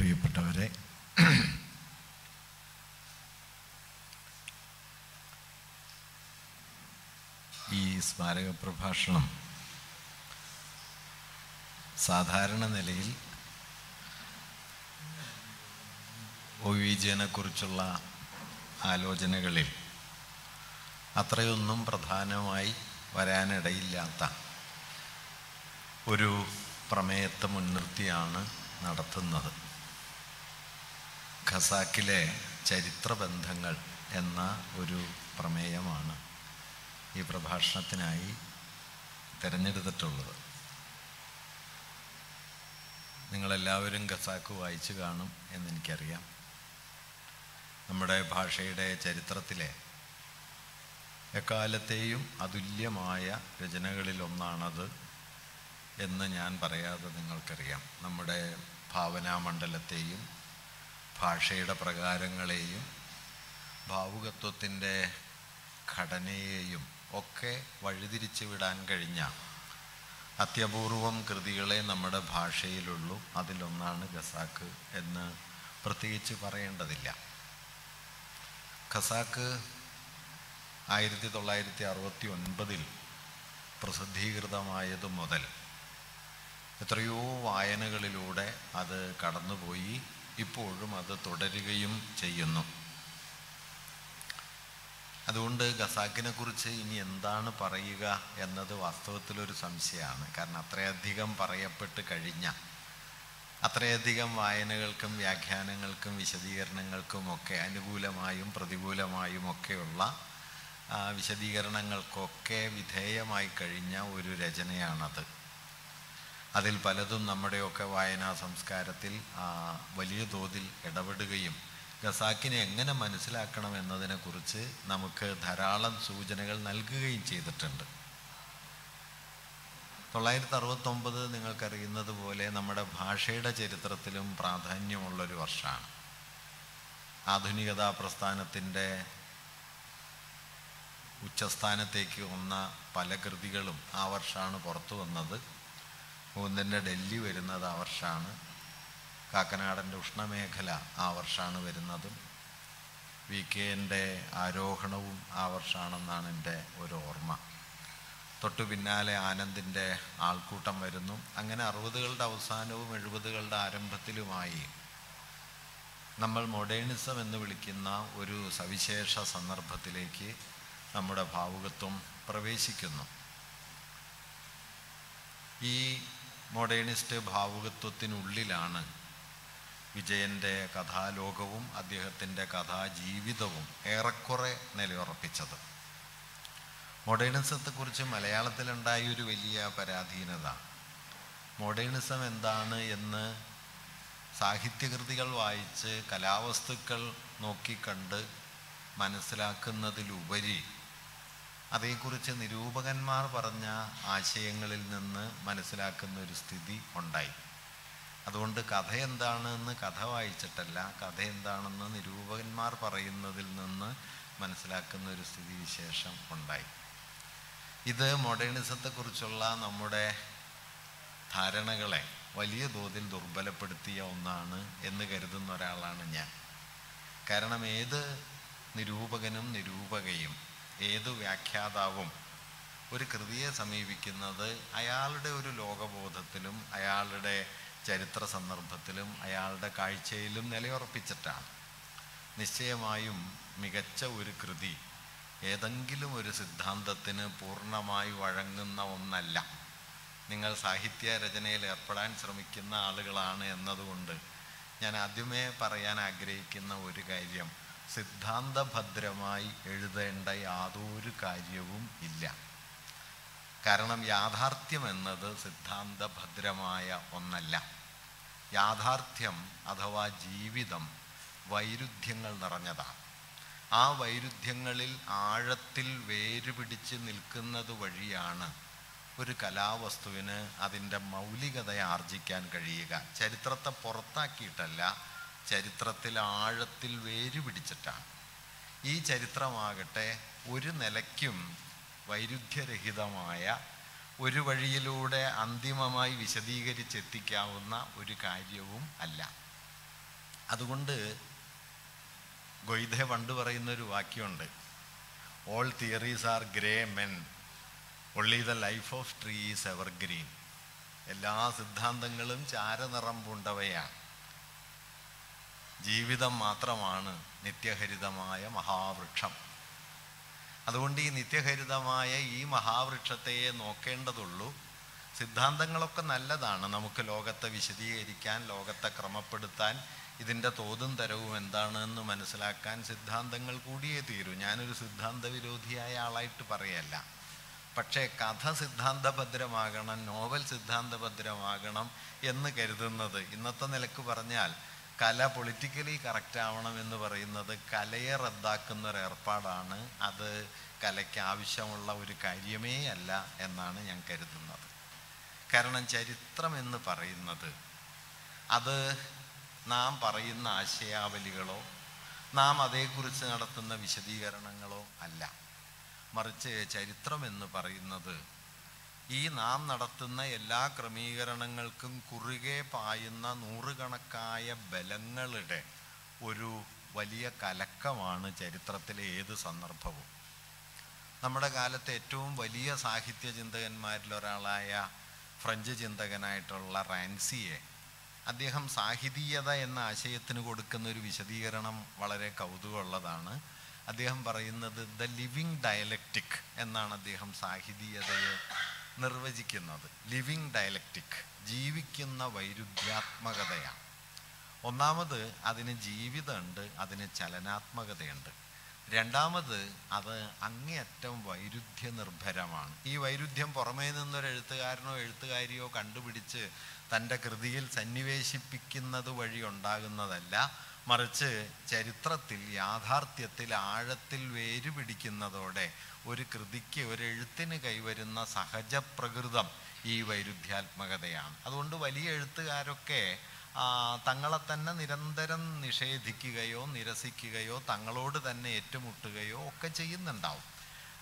പ്രിയപ്പെട്ടവരെ ഈ സ്മാരക പ്രഭാഷണം സാധാരണ നിലയിൽ ഒ വിജയനെക്കുറിച്ചുള്ള ആലോചനകളിൽ അത്രയൊന്നും പ്രധാനമായി വരാനിടയില്ലാത്ത ഒരു പ്രമേയത്തെ മുൻനിർത്തിയാണ് നടത്തുന്നത്. ഖസാക്കിലെ ചരിത്രബന്ധങ്ങൾ എന്ന ഒരു പ്രമേയമാണ് ഈ പ്രഭാഷണത്തിനായി തിരഞ്ഞെടുത്തിട്ടുള്ളത്. നിങ്ങളെല്ലാവരും ഖസാക്ക് വായിച്ചു കാണും എന്നെനിക്കറിയാം. നമ്മുടെ ഭാഷയുടെ ചരിത്രത്തിലെ എക്കാലത്തെയും അതുല്യമായ രചനകളിലൊന്നാണത് എന്ന് ഞാൻ പറയാതെ നിങ്ങൾക്കറിയാം. നമ്മുടെ ഭാവനാമണ്ഡലത്തെയും ഭാഷയുടെ പ്രകാരങ്ങളെയും ഭാവുകത്വത്തിന്റെ ഘടനയെയും ഒക്കെ വഴിതിരിച്ചു വിടാൻ കഴിഞ്ഞ അത്യപൂർവം കൃതികളെ നമ്മുടെ ഭാഷയിലുള്ളൂ. അതിലൊന്നാണ് ഖസാക്ക് എന്ന് പ്രത്യേകിച്ച് പറയേണ്ടതില്ല. ഖസാക്ക് ആയിരത്തി തൊള്ളായിരത്തി അറുപത്തി ഒൻപതിൽ പ്രസിദ്ധീകൃതമായത് മുതൽ എത്രയോ വായനകളിലൂടെ അത് കടന്നുപോയി. ഇപ്പോഴും അത് തുടരുകയും ചെയ്യുന്നു. അതുകൊണ്ട് ഖസാക്കിനെ കുറിച്ച് ഇനി എന്താണ് പറയുക എന്നത് വാസ്തവത്തിലൊരു സംശയമാണ്. കാരണം അത്രയധികം പറയപ്പെട്ട് കഴിഞ്ഞ അത്രയധികം വായനകൾക്കും വ്യാഖ്യാനങ്ങൾക്കും വിശദീകരണങ്ങൾക്കും ഒക്കെ അനുകൂലമായും പ്രതികൂലമായും ഒക്കെയുള്ള വിശദീകരണങ്ങൾക്കൊക്കെ വിധേയമായി കഴിഞ്ഞ ഒരു രചനയാണത്. അതിൽ പലതും നമ്മുടെയൊക്കെ വായനാ സംസ്കാരത്തിൽ വലിയ തോതിൽ ഇടപെടുകയും ഖസാക്കിനെ എങ്ങനെ മനസ്സിലാക്കണം എന്നതിനെക്കുറിച്ച് നമുക്ക് ധാരാളം സൂചനകൾ നൽകുകയും ചെയ്തിട്ടുണ്ട്. തൊള്ളായിരത്തി അറുപത്തൊമ്പത് നിങ്ങൾക്കറിയുന്നത് പോലെ നമ്മുടെ ഭാഷയുടെ ചരിത്രത്തിലും പ്രാധാന്യമുള്ളൊരു വർഷമാണ്. ആധുനികതാ പ്രസ്ഥാനത്തിന്റെ ഉച്ചസ്ഥാനത്തേക്ക് വന്ന പല കൃതികളും ആ വർഷമാണ് പുറത്തു വന്നത്. മൂന്നിന്റെ ഡൽഹി വരുന്നത് ആ വർഷമാണ്. കാക്കനാടന്റെ ഉഷ്ണമേഖല ആ വർഷമാണ് വരുന്നതും. വി കെ എന്റെ ആരോഹണവും ആ വർഷമാണെന്നാണ് എന്റെ ഒരു ഓർമ്മ. തൊട്ടു പിന്നാലെ ആനന്ദിന്റെ ആൾക്കൂട്ടം വരുന്നു. അങ്ങനെ അറുപതുകളുടെ അവസാനവും എഴുപതുകളുടെ ആരംഭത്തിലുമായി നമ്മൾ മൊഡേണിസം എന്ന് വിളിക്കുന്ന ഒരു സവിശേഷ സന്ദർഭത്തിലേക്ക് നമ്മുടെ ഭാവുകത്വം പ്രവേശിക്കുന്നു. ഈ മോഡേണിസ്റ്റ് ഭാവുകത്വത്തിനുള്ളിലാണ് വിജയന്റെ കഥാലോകവും അദ്ദേഹത്തിന്റെ കഥാജീവിതവും ഏറെക്കുറെ നിലയുറപ്പിച്ചത്. മോഡേണിസത്തെക്കുറിച്ച് മലയാളത്തിലുണ്ടായ ഒരു വലിയ പരാധീനത. മോഡേണിസം എന്താണ് എന്ന് സാഹിത്യകൃതികൾ വായിച്ച് കലാവസ്തുക്കൾ നോക്കിക്കണ്ട് മനസ്സിലാക്കുന്നതിലുപരി അതേക്കുറിച്ച് നിരൂപകന്മാർ പറഞ്ഞ ആശയങ്ങളിൽ നിന്ന് മനസ്സിലാക്കുന്ന ഒരു സ്ഥിതി ഉണ്ടായി. അതുകൊണ്ട് കഥ എന്താണെന്ന് കഥ വായിച്ചിട്ടല്ല കഥ എന്താണെന്ന് നിരൂപകന്മാർ പറയുന്നതിൽ നിന്ന് മനസ്സിലാക്കുന്ന ഒരു സ്ഥിതി വിശേഷം ഉണ്ടായി. ഇത് മോഡേണിസത്തെക്കുറിച്ചുള്ള നമ്മുടെ ധാരണകളെ വലിയ തോതിൽ ദുർബലപ്പെടുത്തിയ ഒന്നാണ് എന്ന് കരുതുന്ന ഒരാളാണ് ഞാൻ. കാരണം ഏത് നിരൂപകനും നിരൂപകയും ഏത് വ്യാഖ്യാതാവും? ഒരു കൃതിയെ സമീപിക്കുന്നത് അയാളുടെ ഒരു ലോകബോധത്തിലും അയാളുടെ ചരിത്ര സന്ദർഭത്തിലും അയാളുടെ കാഴ്ചയിലും നിലയുറപ്പിച്ചിട്ടാണ്. നിശ്ചയമായും മികച്ച ഒരു കൃതി ഏതെങ്കിലും ഒരു സിദ്ധാന്തത്തിന് പൂർണമായി വഴങ്ങുന്ന ഒന്നല്ല. നിങ്ങൾ സാഹിത്യ രചനയിൽ ഏർപ്പെടാൻ ശ്രമിക്കുന്ന ആളുകളാണ് എന്നതുകൊണ്ട് ഞാൻ ആദ്യമേ പറയാൻ ആഗ്രഹിക്കുന്ന ഒരു കാര്യം സിദ്ധാന്തഭദ്രമായി എഴുതേണ്ട യാതൊരു കാര്യവും ഇല്ല. കാരണം യാഥാർത്ഥ്യം എന്നത് സിദ്ധാന്തഭദ്രമായ ഒന്നല്ല. യാഥാർത്ഥ്യം അഥവാ ജീവിതം വൈരുദ്ധ്യങ്ങൾ നിറഞ്ഞതാണ്. ആ വൈരുദ്ധ്യങ്ങളിൽ ആഴത്തിൽ വേരുപിടിച്ച് നിൽക്കുന്നത് വഴിയാണ് ഒരു കലാവസ്തുവിന് അതിന്റെ മൗലികത ആർജിക്കാൻ കഴിയുക. ചരിത്രത്തെ പുറത്താക്കിയിട്ടല്ല ചരിത്രത്തിൽ ആഴത്തിൽ വേരുപിടിച്ചിട്ടാണ് ഈ ചരിത്രമാകട്ടെ ഒരു നിലയ്ക്കും വൈരുദ്ധ്യരഹിതമായ ഒരു വഴിയിലൂടെ അന്തിമമായി വിശദീകരിച്ചെത്തിക്കാവുന്ന ഒരു കാര്യവും അല്ല. അതുകൊണ്ട് ഗൊയ്തെ പണ്ട് പറയുന്നൊരു വാക്യമുണ്ട്. All theories are grey men only the life of trees evergreen എല്ലാ സിദ്ധാന്തങ്ങളും ചാരനിറം പൂണ്ടവയാണ് ജീവിതം മാത്രമാണ് നിത്യഹരിതമായ മഹാവൃക്ഷം. അതുകൊണ്ട് ഈ നിത്യഹരിതമായ ഈ മഹാവൃക്ഷത്തെയെ നോക്കേണ്ടതുള്ളൂ. സിദ്ധാന്തങ്ങളൊക്കെ നല്ലതാണ്. നമുക്ക് ലോകത്തെ വിശദീകരിക്കാൻ ലോകത്തെ ക്രമപ്പെടുത്താൻ ഇതിന്റെ തോതും തരവും എന്താണെന്ന് മനസ്സിലാക്കാൻ സിദ്ധാന്തങ്ങൾ കൂടിയേ തീരൂ. ഞാനൊരു സിദ്ധാന്ത വിരോധിയായ ആളായിട്ട് പറയല്ല. പക്ഷേ കഥ സിദ്ധാന്തഭദ്രമാകണം നോവൽ സിദ്ധാന്തഭദ്രമാകണം എന്ന് കരുതുന്നത് ഇന്നത്തെ നിലയ്ക്ക് പറഞ്ഞാൽ കല പൊളിറ്റിക്കലി കറക്റ്റ് ആവണം എന്ന് പറയുന്നത് കലയെ റദ്ദാക്കുന്ന ഒരു ഏർപ്പാടാണ്. അത് കലയ്ക്ക് ആവശ്യമുള്ള ഒരു കാര്യമേ അല്ല എന്നാണ് ഞാൻ കരുതുന്നത്. കാരണം ചരിത്രം എന്ന് പറയുന്നത് അത് നാം പറയുന്ന ആശയാവലികളോ നാം അതേക്കുറിച്ച് നടത്തുന്ന വിശദീകരണങ്ങളോ അല്ല. മറിച്ച് ചരിത്രം എന്ന് പറയുന്നത് ഈ നാം നടത്തുന്ന എല്ലാ ക്രമീകരണങ്ങൾക്കും കുറുകെ പായുന്ന നൂറുകണക്കായ ബലങ്ങളുടെ ഒരു വലിയ കലക്കമാണ് ചരിത്രത്തിലെ ഏത് സന്ദർഭവും. നമ്മുടെ കാലത്തെ ഏറ്റവും വലിയ സാഹിത്യ ചിന്തകന്മാരിൽ ഒരാളായ ഫ്രഞ്ച് ചിന്തകനായിട്ടുള്ള റാൻസിയെ അദ്ദേഹം സാഹിതീയത എന്ന ആശയത്തിന് കൊടുക്കുന്ന ഒരു വിശദീകരണം വളരെ കൗതുകമുള്ളതാണ്. അദ്ദേഹം പറയുന്നത് ദ ലിവിങ് ഡയലക്റ്റിക് എന്നാണ് അദ്ദേഹം സാഹിതീയതയെ നിർവചിക്കുന്നത് ലിവിങ് ഡയലക്റ്റിക് ജീവിക്കുന്ന വൈരുദ്ധ്യാത്മകതയാണ്. ഒന്നാമത് അതിന് ജീവിതമുണ്ട് അതിന് ചലനാത്മകതയുണ്ട്. രണ്ടാമത് അത് അങ്ങേയറ്റം വൈരുദ്ധ്യ നിർഭരമാണ് ഈ വൈരുദ്ധ്യം പുറമേ നിന്നൊരു എഴുത്തുകാരനോ എഴുത്തുകാരിയോ കണ്ടുപിടിച്ച് തന്റെ കൃതിയിൽ സന്നിവേശിപ്പിക്കുന്നത് വഴി ഉണ്ടാകുന്നതല്ല മറിച്ച് ചരിത്രത്തിൽ യാഥാർത്ഥ്യത്തിൽ ആഴത്തിൽ വേരുപിടിക്കുന്നതോടെ ഒരു കൃതിക്ക് ഒരു എഴുത്തിന് കൈവരുന്ന സഹജ പ്രകൃതം ഈ വൈരുദ്ധ്യാത്മകതയാണ്. അതുകൊണ്ട് വലിയ എഴുത്തുകാരൊക്കെ തങ്ങളെ തന്നെ നിരന്തരം നിഷേധിക്കുകയോ നിരസിക്കുകയോ തങ്ങളോട് തന്നെ ഏറ്റുമുട്ടുകയോ ഒക്കെ ചെയ്യുന്നുണ്ടാവും.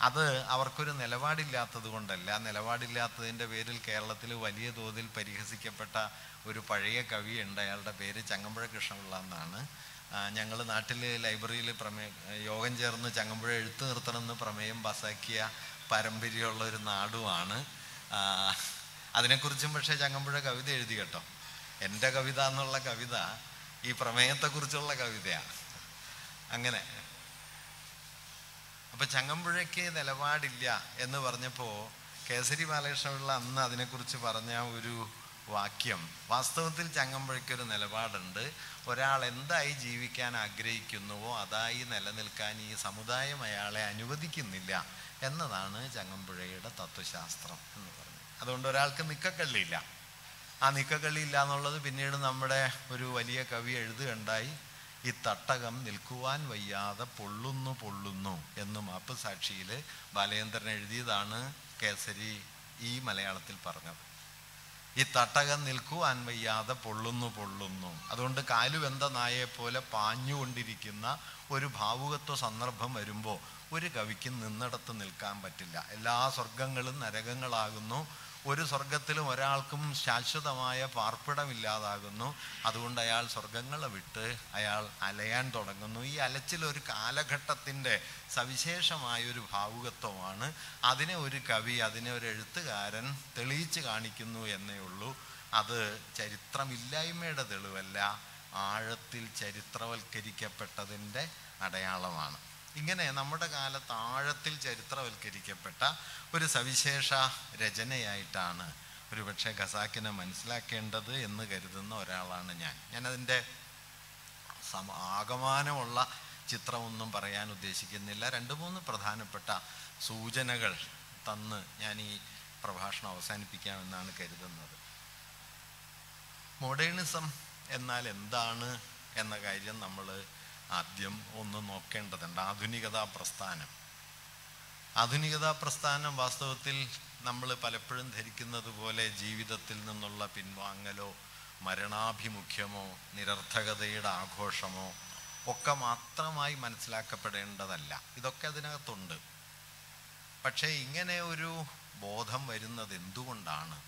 അത് അവർക്കൊരു നിലപാടില്ലാത്തത് കൊണ്ടല്ല. നിലപാടില്ലാത്തതിന്റെ പേരിൽ കേരളത്തിൽ വലിയ തോതിൽ പരിഹസിക്കപ്പെട്ട ഒരു പഴയ കവിയുണ്ട്. അയാളുടെ പേര് ചങ്ങമ്പുഴ കൃഷ്ണപിള്ള എന്നാണ്. ഞങ്ങൾ നാട്ടിൽ ലൈബ്രറിയിൽ പ്രമേയം യോഗം ചേർന്ന് ചങ്ങമ്പുഴ എഴുത്ത് നിർത്തണമെന്ന് പ്രമേയം പാസാക്കിയ പാരമ്പര്യമുള്ള ഒരു നാടുമാണ്. അതിനെക്കുറിച്ചും പക്ഷേ ചങ്ങമ്പുഴ കവിത എഴുതി കേട്ടോ. എന്റെ കവിത എന്നുള്ള കവിത ഈ പ്രമേയത്തെക്കുറിച്ചുള്ള കവിതയാണ്. അങ്ങനെ. അപ്പൊ ചങ്ങമ്പുഴയ്ക്ക് നിലപാടില്ല എന്ന് പറഞ്ഞപ്പോൾ കേസരി ബാലകൃഷ്ണപിള്ള അന്ന് അതിനെക്കുറിച്ച് പറഞ്ഞ ഒരു വാക്യം. വാസ്തവത്തിൽ ചങ്ങമ്പുഴയ്ക്ക് ഒരു നിലപാടുണ്ട്. ഒരാൾ എന്തായി ജീവിക്കാൻ ആഗ്രഹിക്കുന്നുവോ അതായി നിലനിൽക്കാൻ ഈ സമുദായം അയാളെ അനുവദിക്കുന്നില്ല എന്നതാണ് ചങ്ങമ്പുഴയുടെ തത്വശാസ്ത്രം എന്ന് പറഞ്ഞത്. അതുകൊണ്ട് ഒരാൾക്ക് നിക്കക്കള്ളിയില്ല. ആ നിക്കക്കള്ളിയില്ല എന്നുള്ളത് പിന്നീട് നമ്മുടെ ഒരു വലിയ കവി എഴുതുകണ്ടായി ഈ തട്ടകം നിൽക്കുവാൻ വയ്യാതെ പൊള്ളുന്നു പൊള്ളുന്നു എന്ന് മാപ്പ് സാക്ഷിയിൽ ബാലചന്ദ്രൻ എഴുതിയതാണ് കേസരി ഈ മലയാളത്തിൽ പറഞ്ഞത്. ഈ തട്ടകം നിൽക്കുവാൻ വയ്യാതെ പൊള്ളുന്നു പൊള്ളുന്നു. അതുകൊണ്ട് കാലുവെന്ത നായെ പോലെ പാഞ്ഞുകൊണ്ടിരിക്കുന്ന ഒരു ഭാവുകത്വ സന്ദർഭം വരുമ്പോൾ ഒരു കവിക്ക് നിന്നിടത്ത് നിൽക്കാൻ പറ്റില്ല. എല്ലാ സ്വർഗങ്ങളും നരകങ്ങളാകുന്നു. ഒരു സ്വർഗത്തിലും ഒരാൾക്കും ശാശ്വതമായ പാർപ്പിടമില്ലാതാകുന്നു. അതുകൊണ്ട് അയാൾ സ്വർഗങ്ങളെ വിട്ട് അയാൾ അലയാൻ തുടങ്ങുന്നു. ഈ അലച്ചിൽ ഒരു കാലഘട്ടത്തിന്റെ സവിശേഷമായൊരു ഭാവുകത്വമാണ്. അതിനെ ഒരു കവി അതിനെ ഒരു എഴുത്തുകാരൻ തെളിയിച്ച് കാണിക്കുന്നു എന്നേ ഉള്ളൂ. അത് ചരിത്രമില്ലായ്മയുടെ തെളിവല്ല ആഴത്തിൽ ചരിത്രവൽക്കരിക്കപ്പെട്ടതിന്റെ അടയാളമാണ്. ഇങ്ങനെ നമ്മുടെ കാലത്ത് ആഴത്തിൽ ചരിത്രവൽക്കരിക്കപ്പെട്ട ഒരു സവിശേഷ രചനയായിട്ടാണ് ഒരുപക്ഷെ ഖസാക്കിനെ മനസ്സിലാക്കേണ്ടത് എന്ന് കരുതുന്ന ഒരാളാണ് ഞാൻ. ഞാനതിന്റെ സമ ആകമാനമുള്ള ചിത്രമൊന്നും പറയാൻ ഉദ്ദേശിക്കുന്നില്ല. രണ്ട് മൂന്ന് പ്രധാനപ്പെട്ട സൂചനകൾ തന്ന് ഞാൻ ഈ പ്രഭാഷണം അവസാനിപ്പിക്കാമെന്നാണ് കരുതുന്നത്. മോഡേണിസം എന്നാൽ എന്താണ് എന്ന കാര്യം നമ്മൾ ആദ്യം ഒന്ന് നോക്കേണ്ടതുണ്ട്. ആധുനികതാ പ്രസ്ഥാനം. ആധുനികതാ പ്രസ്ഥാനം വാസ്തവത്തിൽ നമ്മൾ പലപ്പോഴും ധരിക്കുന്നത് പോലെ ജീവിതത്തിൽ നിന്നുള്ള പിൻവാങ്ങലോ മരണാഭിമുഖ്യമോ നിരർത്ഥകതയുടെ ആഘോഷമോ ഒക്കെ മാത്രമായി മനസ്സിലാക്കപ്പെടേണ്ടതല്ല. ഇതൊക്കെ അതിനകത്തുണ്ട്. പക്ഷേ ഇങ്ങനെ ഒരു ബോധം വരുന്നത് എന്തുകൊണ്ടാണ്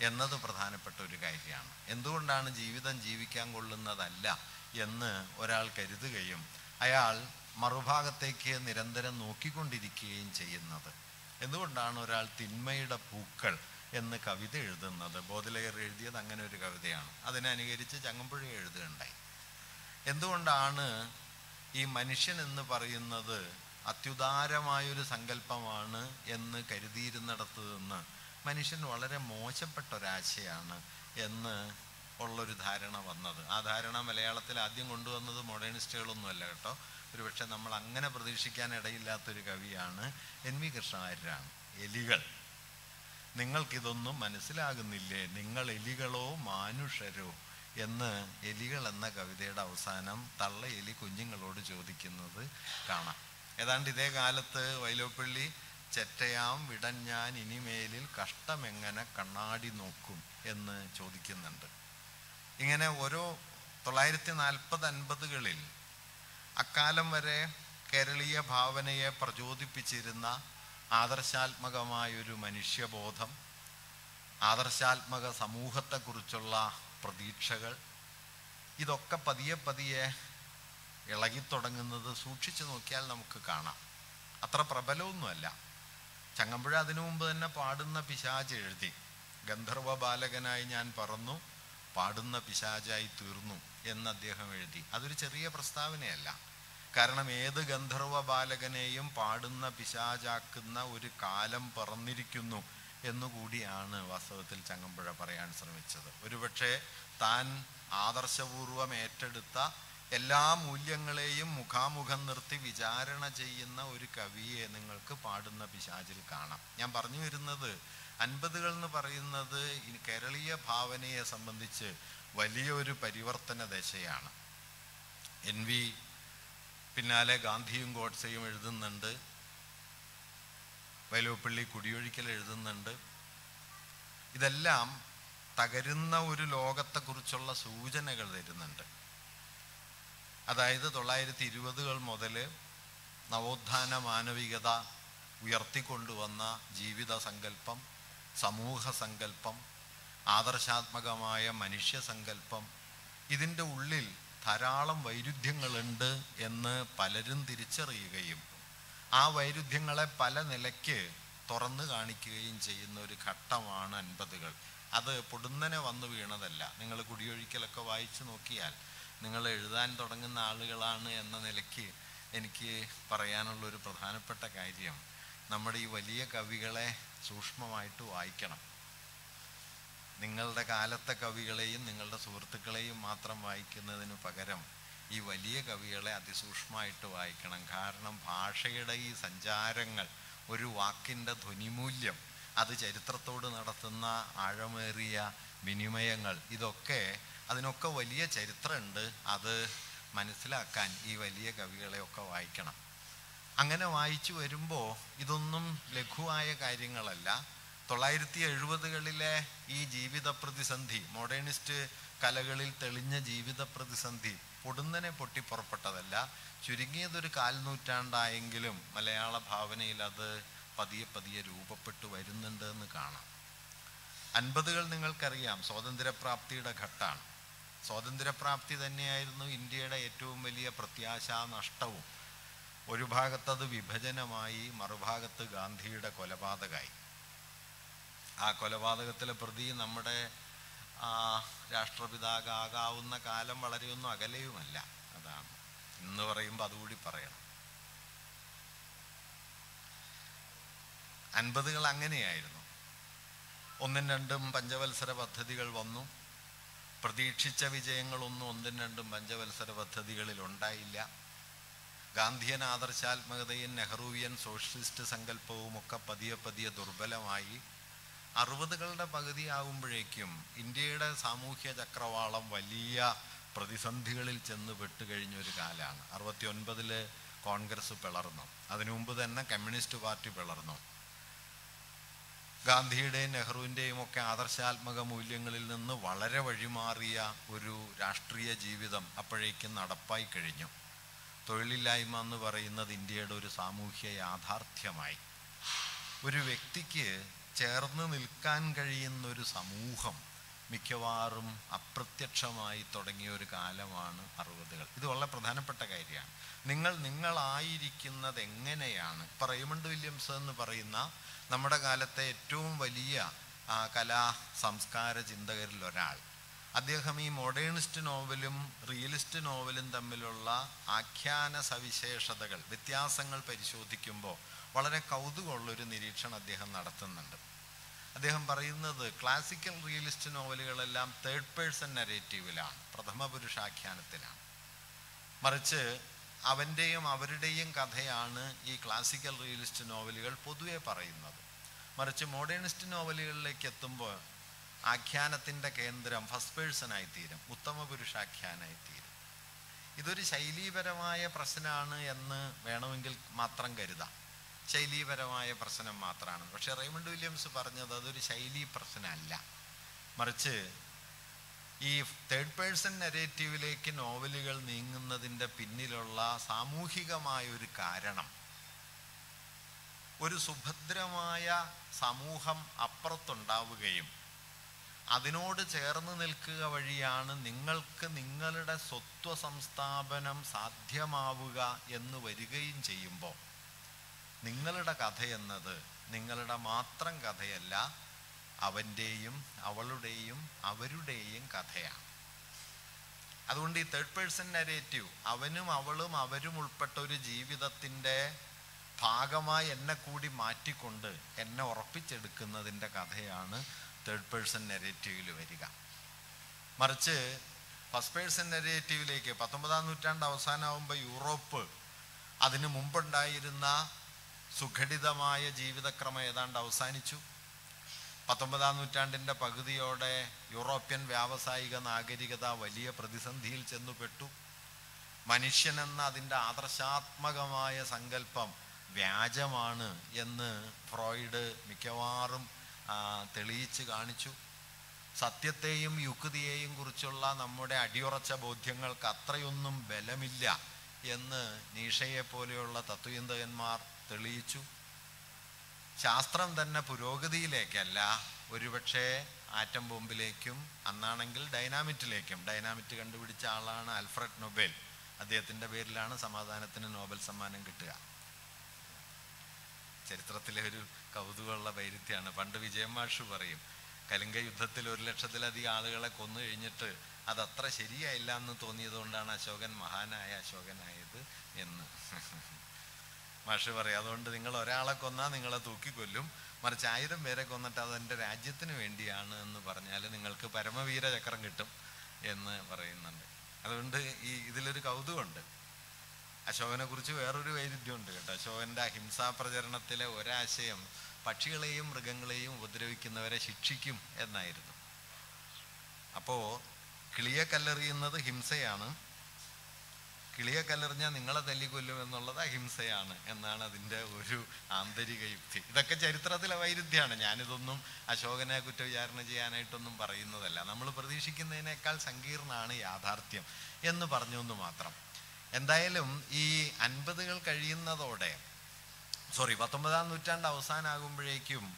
എന്നത് പ്രധാനപ്പെട്ട ഒരു കാര്യമാണ്. എന്തുകൊണ്ടാണ് ജീവിതം ജീവിക്കാൻ കൊള്ളുന്നതല്ല? എന്ന് ഒരാൾ കരുതുകയും അയാൾ മറുഭാഗത്തേക്ക് നിരന്തരം നോക്കിക്കൊണ്ടിരിക്കുകയും ചെയ്യുന്നത്. എന്തുകൊണ്ടാണ് ഒരാൾ തിന്മയുടെ പൂക്കൾ എന്ന് കവിത എഴുതുന്നത്? ബോധലയർ എഴുതിയത് അങ്ങനെ ഒരു കവിതയാണ്. അതിനനുകരിച്ച് ചങ്ങമ്പുഴ എഴുതുകയുണ്ടായി. എന്തുകൊണ്ടാണ് ഈ മനുഷ്യൻ എന്ന് പറയുന്നത് അത്യുദാരമായൊരു സങ്കല്പമാണ് എന്ന് കരുതിയിരുന്നിടത്തു നിന്ന് മനുഷ്യൻ വളരെ മോശപ്പെട്ട ഒരാശയാണ് എന്ന് ഉള്ളൊരു ധാരണ വന്നത്. ആ ധാരണ മലയാളത്തിൽ ആദ്യം കൊണ്ടുവന്നത് മോഡേണിസ്റ്റുകളൊന്നുമല്ല കേട്ടോ. ഒരുപക്ഷെ നമ്മൾ അങ്ങനെ പ്രതീക്ഷിക്കാൻ ഇടയില്ലാത്തൊരു കവിയാണ് എൻ വി കൃഷ്ണവാര്യരാണ്. എലികൾ. നിങ്ങൾക്കിതൊന്നും മനസ്സിലാകുന്നില്ലേ? നിങ്ങൾ എലികളോ മാനുഷരോ? എന്ന് എലികൾ എന്ന കവിതയുടെ അവസാനം തള്ള എലി കുഞ്ഞുങ്ങളോട് ചോദിക്കുന്നത് കാണാം. ഏതാണ്ട് ഇതേ കാലത്ത് വൈലോപ്പള്ളി ചെറ്റയാം വിടഞ്ഞാൻ ഇനിമേലിൽ കഷ്ടമെങ്ങനെ കണ്ണാടി നോക്കും? എന്ന് ചോദിക്കുന്നുണ്ട്. ഇങ്ങനെ ഓരോ തൊള്ളായിരത്തി നാൽപ്പത് അൻപതുകളിൽ അക്കാലം വരെ കേരളീയ ഭാവനയെ പ്രചോദിപ്പിച്ചിരുന്ന ആദർശാത്മകമായൊരു മനുഷ്യബോധം ആദർശാത്മക സമൂഹത്തെക്കുറിച്ചുള്ള പ്രതീക്ഷകൾ ഇതൊക്കെ പതിയെ പതിയെ ഇളകിത്തുടങ്ങുന്നത് സൂക്ഷിച്ചു നോക്കിയാൽ നമുക്ക് കാണാം. അത്ര പ്രബലമൊന്നുമല്ല. ചങ്ങമ്പുഴ അതിനു മുമ്പ് തന്നെ പാടുന്ന പിശാച് എഴുതി. ഗന്ധർവ ബാലകനായി ഞാൻ പറന്നു. പാടുന്ന പിശാചായി തീർന്നു എന്ന് അദ്ദേഹം എഴുതി. അതൊരു ചെറിയ പ്രസ്താവനയല്ല. കാരണം ഏത് ഗന്ധർവ ബാലകനെയും പാടുന്ന പിശാചാക്കുന്ന ഒരു കാലം പറന്നിരിക്കുന്നു എന്നുകൂടിയാണ് വാസ്തവത്തിൽ ചങ്ങമ്പുഴ പറയാൻ ശ്രമിച്ചത്. ഒരുപക്ഷെ താൻ ആദർശപൂർവം ഏറ്റെടുത്ത എല്ലാ മൂല്യങ്ങളെയും മുഖാമുഖം നിർത്തി വിചാരണ ചെയ്യുന്ന ഒരു കവിയെ നിങ്ങൾക്ക് പാടുന്ന പിശാചിൽ കാണാം. ഞാൻ പറഞ്ഞു വരുന്നത് അൻപതുകൾ എന്ന് പറയുന്നത് കേരളീയ ഭാവനയെ സംബന്ധിച്ച് വലിയൊരു പരിവർത്തന ദശയാണ്. എൻ വി പിന്നാലെ ഗാന്ധിയും ഗോഡ്സെയും എഴുതുന്നുണ്ട്. വൈലോപ്പള്ളി കുടിയൊഴിക്കൽ എഴുതുന്നുണ്ട്. ഇതെല്ലാം തകരുന്ന ഒരു ലോകത്തെക്കുറിച്ചുള്ള സൂചനകൾ തരുന്നുണ്ട്. അതായത് തൊള്ളായിരത്തി ഇരുപതുകൾ മുതൽ നവോത്ഥാന മാനവികത ഉയർത്തിക്കൊണ്ടുവന്ന ജീവിത സങ്കല്പം സമൂഹ സങ്കല്പം ആദർശാത്മകമായ മനുഷ്യ സങ്കല്പം ഇതിന്റെ ഉള്ളിൽ ധാരാളം വൈരുദ്ധ്യങ്ങളുണ്ട് എന്ന് പലരും തിരിച്ചറിയുകയും ആ വൈരുദ്ധ്യങ്ങളെ പല നിലയ്ക്ക് തുറന്നു കാണിക്കുകയും ചെയ്യുന്ന ഒരു ഘട്ടമാണ് അൻപതുകൾ. അത് പൊടുന്നനെ വന്നു വീണതല്ല. നിങ്ങൾ കുടിയൊഴിക്കലൊക്കെ വായിച്ചു നോക്കിയാൽ നിങ്ങൾ എഴുതാൻ തുടങ്ങുന്ന ആളുകളാണ് എന്ന നിലയ്ക്ക് എനിക്ക് പറയാനുള്ള ഒരു പ്രധാനപ്പെട്ട കാര്യം നമ്മുടെ ഈ വലിയ കവികളെ സൂക്ഷ്മമായിട്ട് വായിക്കണം. നിങ്ങളുടെ കാലത്തെ കവികളെയും നിങ്ങളുടെ സുഹൃത്തുക്കളെയും മാത്രം വായിക്കുന്നതിന് പകരം ഈ വലിയ കവികളെ അതിസൂക്ഷ്മമായിട്ട് വായിക്കണം. കാരണം ഭാഷയുടെ ഈ സഞ്ചാരങ്ങൾ ഒരു വാക്കിന്റെ ധ്വനിമൂല്യം അത് ചരിത്രത്തോട് നടത്തുന്ന ആഴമേറിയ വിനിമയങ്ങൾ ഇതൊക്കെ അതിനൊക്കെ വലിയ ചരിത്രമുണ്ട്. അത് മനസ്സിലാക്കാൻ ഈ വലിയ കവികളെയൊക്കെ വായിക്കണം. അങ്ങനെ വായിച്ചു വരുമ്പോൾ ഇതൊന്നും ലഘുവായ കാര്യങ്ങളല്ല. തൊള്ളായിരത്തി എഴുപതുകളിലെ ഈ ജീവിത പ്രതിസന്ധി മോഡേണിസ്റ്റ് കലകളിൽ തെളിഞ്ഞ ജീവിത പ്രതിസന്ധി പൊടുന്നനെ പൊട്ടി പുറപ്പെട്ടതല്ല. ചുരുങ്ങിയതൊരു കാൽനൂറ്റാണ്ടായെങ്കിലും മലയാള ഭാവനയിൽ അത് പതിയെ പതിയെ രൂപപ്പെട്ടു വരുന്നുണ്ട് എന്ന് കാണാം. അൻപതുകൾ നിങ്ങൾക്കറിയാം സ്വാതന്ത്ര്യപ്രാപ്തിയുടെ ഘട്ടമാണ് സ്വാതന്ത്ര്യപ്രാപ്തി തന്നെയായിരുന്നു ഇന്ത്യയുടെ ഏറ്റവും വലിയ പ്രത്യാശാ നഷ്ടവും ഒരു ഭാഗത്തത് വിഭജനമായി മറുഭാഗത്ത് ഗാന്ധിയുടെ കൊലപാതകമായി. ആ കൊലപാതകത്തിലെ പ്രതി നമ്മുടെ രാഷ്ട്രപിതാകാകാവുന്ന കാലം വളരെയൊന്നും അകലെയുമല്ല. അതാണ്. ഇന്ന് പറയുമ്പോൾ അതുകൂടി പറയണം. അൻപതുകൾ അങ്ങനെയായിരുന്നു. ഒന്നും രണ്ടും പഞ്ചവത്സര പദ്ധതികൾ വന്നു. പ്രതീക്ഷിച്ച വിജയങ്ങളൊന്നും ഒന്നും രണ്ടും പഞ്ചവത്സര പദ്ധതികളിൽ ഉണ്ടായില്ല. ഗാന്ധിയൻ ആദർശാത്മകതയും നെഹ്റുവിയൻ സോഷ്യലിസ്റ്റ് സങ്കല്പവും ഒക്കെ പതിയെ പതിയെ ദുർബലമായി അറുപതുകളുടെ പകുതിയാകുമ്പോഴേക്കും ഇന്ത്യയുടെ സാമൂഹ്യ ചക്രവാളം വലിയ പ്രതിസന്ധികളിൽ ചെന്ന് വിട്ടുകഴിഞ്ഞൊരു കാലമാണ്. അറുപത്തി ഒൻപതിൽ കോൺഗ്രസ് പിളർന്നു. അതിനു മുമ്പ് തന്നെ കമ്മ്യൂണിസ്റ്റ് പാർട്ടി പിളർന്നു. ഗാന്ധിയുടെയും നെഹ്റുവിന്റെയും ഒക്കെ ആദർശാത്മക മൂല്യങ്ങളിൽ നിന്ന് വളരെ വഴിമാറിയ ഒരു രാഷ്ട്രീയ ജീവിതം അപ്പോഴേക്കും നടപ്പായി കഴിഞ്ഞു. തൊഴിലില്ലായ്മ എന്ന് പറയുന്നത് ഇന്ത്യയുടെ ഒരു സാമൂഹ്യ യാഥാർത്ഥ്യമായി. ഒരു വ്യക്തിക്ക് ചേർന്ന് നിൽക്കാൻ കഴിയുന്ന ഒരു സമൂഹം മിക്കവാറും അപ്രത്യക്ഷമായി തുടങ്ങിയ ഒരു കാലമാണ് അറുപതുകൾ. ഇത് വളരെ പ്രധാനപ്പെട്ട കാര്യമാണ്. നിങ്ങൾ നിങ്ങളായിരിക്കുന്നത് എങ്ങനെയാണ് ഇപ്പം റെയ്മണ്ട് വില്യംസ് എന്ന് പറയുന്ന നമ്മുടെ കാലത്തെ ഏറ്റവും വലിയ കലാ സംസ്കാര ചിന്തകരിൽ ഒരാൾ അദ്ദേഹം ഈ മോഡേണിസ്റ്റ് നോവലും റിയലിസ്റ്റ് നോവലും തമ്മിലുള്ള ആഖ്യാന സവിശേഷതകൾ വ്യത്യാസങ്ങൾ പരിശോധിക്കുമ്പോൾ വളരെ കൗതുകമുള്ളൊരു നിരീക്ഷണം അദ്ദേഹം നടത്തുന്നുണ്ട്. അദ്ദേഹം പറയുന്നത് ക്ലാസിക്കൽ റിയലിസ്റ്റ് നോവലുകളെല്ലാം തേർഡ് പേഴ്സൺ നരേറ്റീവിലാണ് പ്രഥമ പുരുഷാഖ്യാനത്തിലാണ് മറിച്ച് അവന്റെയും അവരുടെയും കഥയാണ് ഈ ക്ലാസിക്കൽ റിയലിസ്റ്റ് നോവലുകൾ പൊതുവെ പറയുന്നത്. മറിച്ച് മോഡേണിസ്റ്റ് നോവലുകളിലേക്ക് എത്തുമ്പോൾ ആഖ്യാനത്തിന്റെ കേന്ദ്രം ഫസ്റ്റ് പേഴ്സണായി തീരും ഉത്തമ പുരുഷാഖ്യാനായി തീരും. ഇതൊരു ശൈലീപരമായ പ്രശ്നമാണ് എന്ന് വേണമെങ്കിൽ മാത്രം കരുതാം. ശൈലീപരമായ പ്രശ്നം മാത്രമാണ്. പക്ഷേ റെയ്മണ്ട് വില്യംസ് പറഞ്ഞത് അതൊരു ശൈലി പ്രശ്നമല്ല. മറിച്ച് ഈ തേർഡ് പേഴ്സൺ നെറേറ്റീവിലേക്ക് നോവലുകൾ നീങ്ങുന്നതിന്റെ പിന്നിലുള്ള സാമൂഹികമായ ഒരു കാരണം ഒരു സുഭദ്രമായ സമൂഹം അപ്പുറത്തുണ്ടാവുകയും അതിനോട് ചേർന്ന് നിൽക്കുക വഴിയാണ് നിങ്ങൾക്ക് നിങ്ങളുടെ സ്വത്വ സംസ്ഥാപനം സാധ്യമാവുക എന്ന് വരികയും ചെയ്യുമ്പോൾ നിങ്ങളുടെ കഥ എന്നത് നിങ്ങളുടെ മാത്രം കഥയല്ല അവന്റെയും അവളുടെയും അവരുടെയും കഥയാണ്. അതുകൊണ്ട് ഈ തേർഡ് പേഴ്സൺ നരേറ്റീവ് അവനും അവളും അവരും ഉൾപ്പെട്ട ഒരു ജീവിതത്തിന്റെ ഭാഗമായി എന്നെ കൂടി മാറ്റിക്കൊണ്ട് എന്നെ ഉറപ്പിച്ചെടുക്കുന്നതിന്റെ കഥയാണ് തേർഡ് പേഴ്സൺ നെറേറ്റീവിൽ വരിക. മറിച്ച് ഫസ്റ്റ് പേഴ്സൺ നെറേറ്റീവിലേക്ക് പത്തൊമ്പതാം നൂറ്റാണ്ട് അവസാനമാകുമ്പോൾ യൂറോപ്പ് അതിനു മുമ്പുണ്ടായിരുന്ന സുഘടിതമായ ജീവിതക്രമം ഏതാണ്ട് അവസാനിച്ചു. പത്തൊമ്പതാം നൂറ്റാണ്ടിന്റെ പകുതിയോടെ യൂറോപ്യൻ വ്യാവസായിക നാഗരികത വലിയ പ്രതിസന്ധിയിൽ ചെന്നുപെട്ടു. മനുഷ്യനെന്ന അതിന്റെ ആദർശാത്മകമായ സങ്കല്പം വ്യാജമാണ് എന്ന് ഫ്രോയിഡ് മിക്കവാറും തെളിയിച്ച് കാണിച്ചു. സത്യത്തെയും യുക്തിയെയും കുറിച്ചുള്ള നമ്മുടെ അടിയുറച്ച ബോധ്യങ്ങൾക്ക് അത്രയൊന്നും ബലമില്ല എന്ന് നീഷയെ പോലെയുള്ള തത്വചിന്തകന്മാർ തെളിയിച്ചു. ശാസ്ത്രം തന്നെ പുരോഗതിയിലേക്കല്ല ഒരുപക്ഷെ ആറ്റം ബോംബിലേക്കും അന്നാണെങ്കിൽ ഡൈനാമിറ്റിലേക്കും. ഡൈനാമിറ്റ് കണ്ടുപിടിച്ച ആളാണ് അൽഫ്രഡ് നൊബേൽ. അദ്ദേഹത്തിന്റെ പേരിലാണ് സമാധാനത്തിന് നോബൽ സമ്മാനം കിട്ടുക. ചരിത്രത്തിലെ ഒരു കൗതുകമുള്ള വൈരുദ്ധ്യമാണ്. പണ്ട് വിജയമാഷ് പറയും കലിംഗ യുദ്ധത്തിൽ ഒരു ലക്ഷത്തിലധികം ആളുകളെ കൊന്നു കഴിഞ്ഞിട്ട് അതത്ര ശരിയായില്ല എന്ന് തോന്നിയതുകൊണ്ടാണ് അശോകൻ മഹാനായ അശോകനായത് എന്ന്. മാഷ് പറയും അതുകൊണ്ട് നിങ്ങൾ ഒരാളെ കൊന്നാൽ നിങ്ങളെ തൂക്കിക്കൊല്ലും. മറിച്ച് ആയിരം പേരെ കൊന്നിട്ട് അതെന്റെ രാജ്യത്തിന് വേണ്ടിയാണ് എന്ന് പറഞ്ഞാൽ നിങ്ങൾക്ക് പരമവീര ചക്രം കിട്ടും എന്ന് പറയുന്നുണ്ട്. അതുകൊണ്ട് ഈ ഇതിലൊരു കൗതുകമുണ്ട്. അശോകനെ കുറിച്ച് വേറൊരു വൈരുദ്ധ്യമുണ്ട് കേട്ടോ. അശോകന്റെ അഹിംസാ പ്രചരണത്തിലെ ഒരാശയം പക്ഷികളെയും മൃഗങ്ങളെയും ഉപദ്രവിക്കുന്നവരെ ശിക്ഷിക്കും എന്നായിരുന്നു. അപ്പോൾ കിളിയെ കല്ലെറിയുന്നത് ഹിംസയാണ്. കിളിയെ കല്ലെറിഞ്ഞാൽ നിങ്ങളെ തല്ലിക്കൊല്ലും എന്നുള്ളത് അഹിംസയാണ് എന്നാണ് അതിന്റെ ഒരു ആന്തരിക യുക്തി. ഇതൊക്കെ ചരിത്രത്തിലെ വൈരുദ്ധ്യമാണ്. ഞാനിതൊന്നും അശോകനെ കുറ്റവിചാരണ ചെയ്യാനായിട്ടൊന്നും പറയുന്നതല്ല. നമ്മൾ പ്രതീക്ഷിക്കുന്നതിനേക്കാൾ സങ്കീർണമാണ് യാഥാർത്ഥ്യം എന്ന് പറഞ്ഞു എന്ന് മാത്രം. എന്തായാലും ഈ അൻപതുകൾ കഴിയുന്നതോടെ സോറി പത്തൊമ്പതാം നൂറ്റാണ്ട് അവസാനമാകുമ്പോഴേക്കും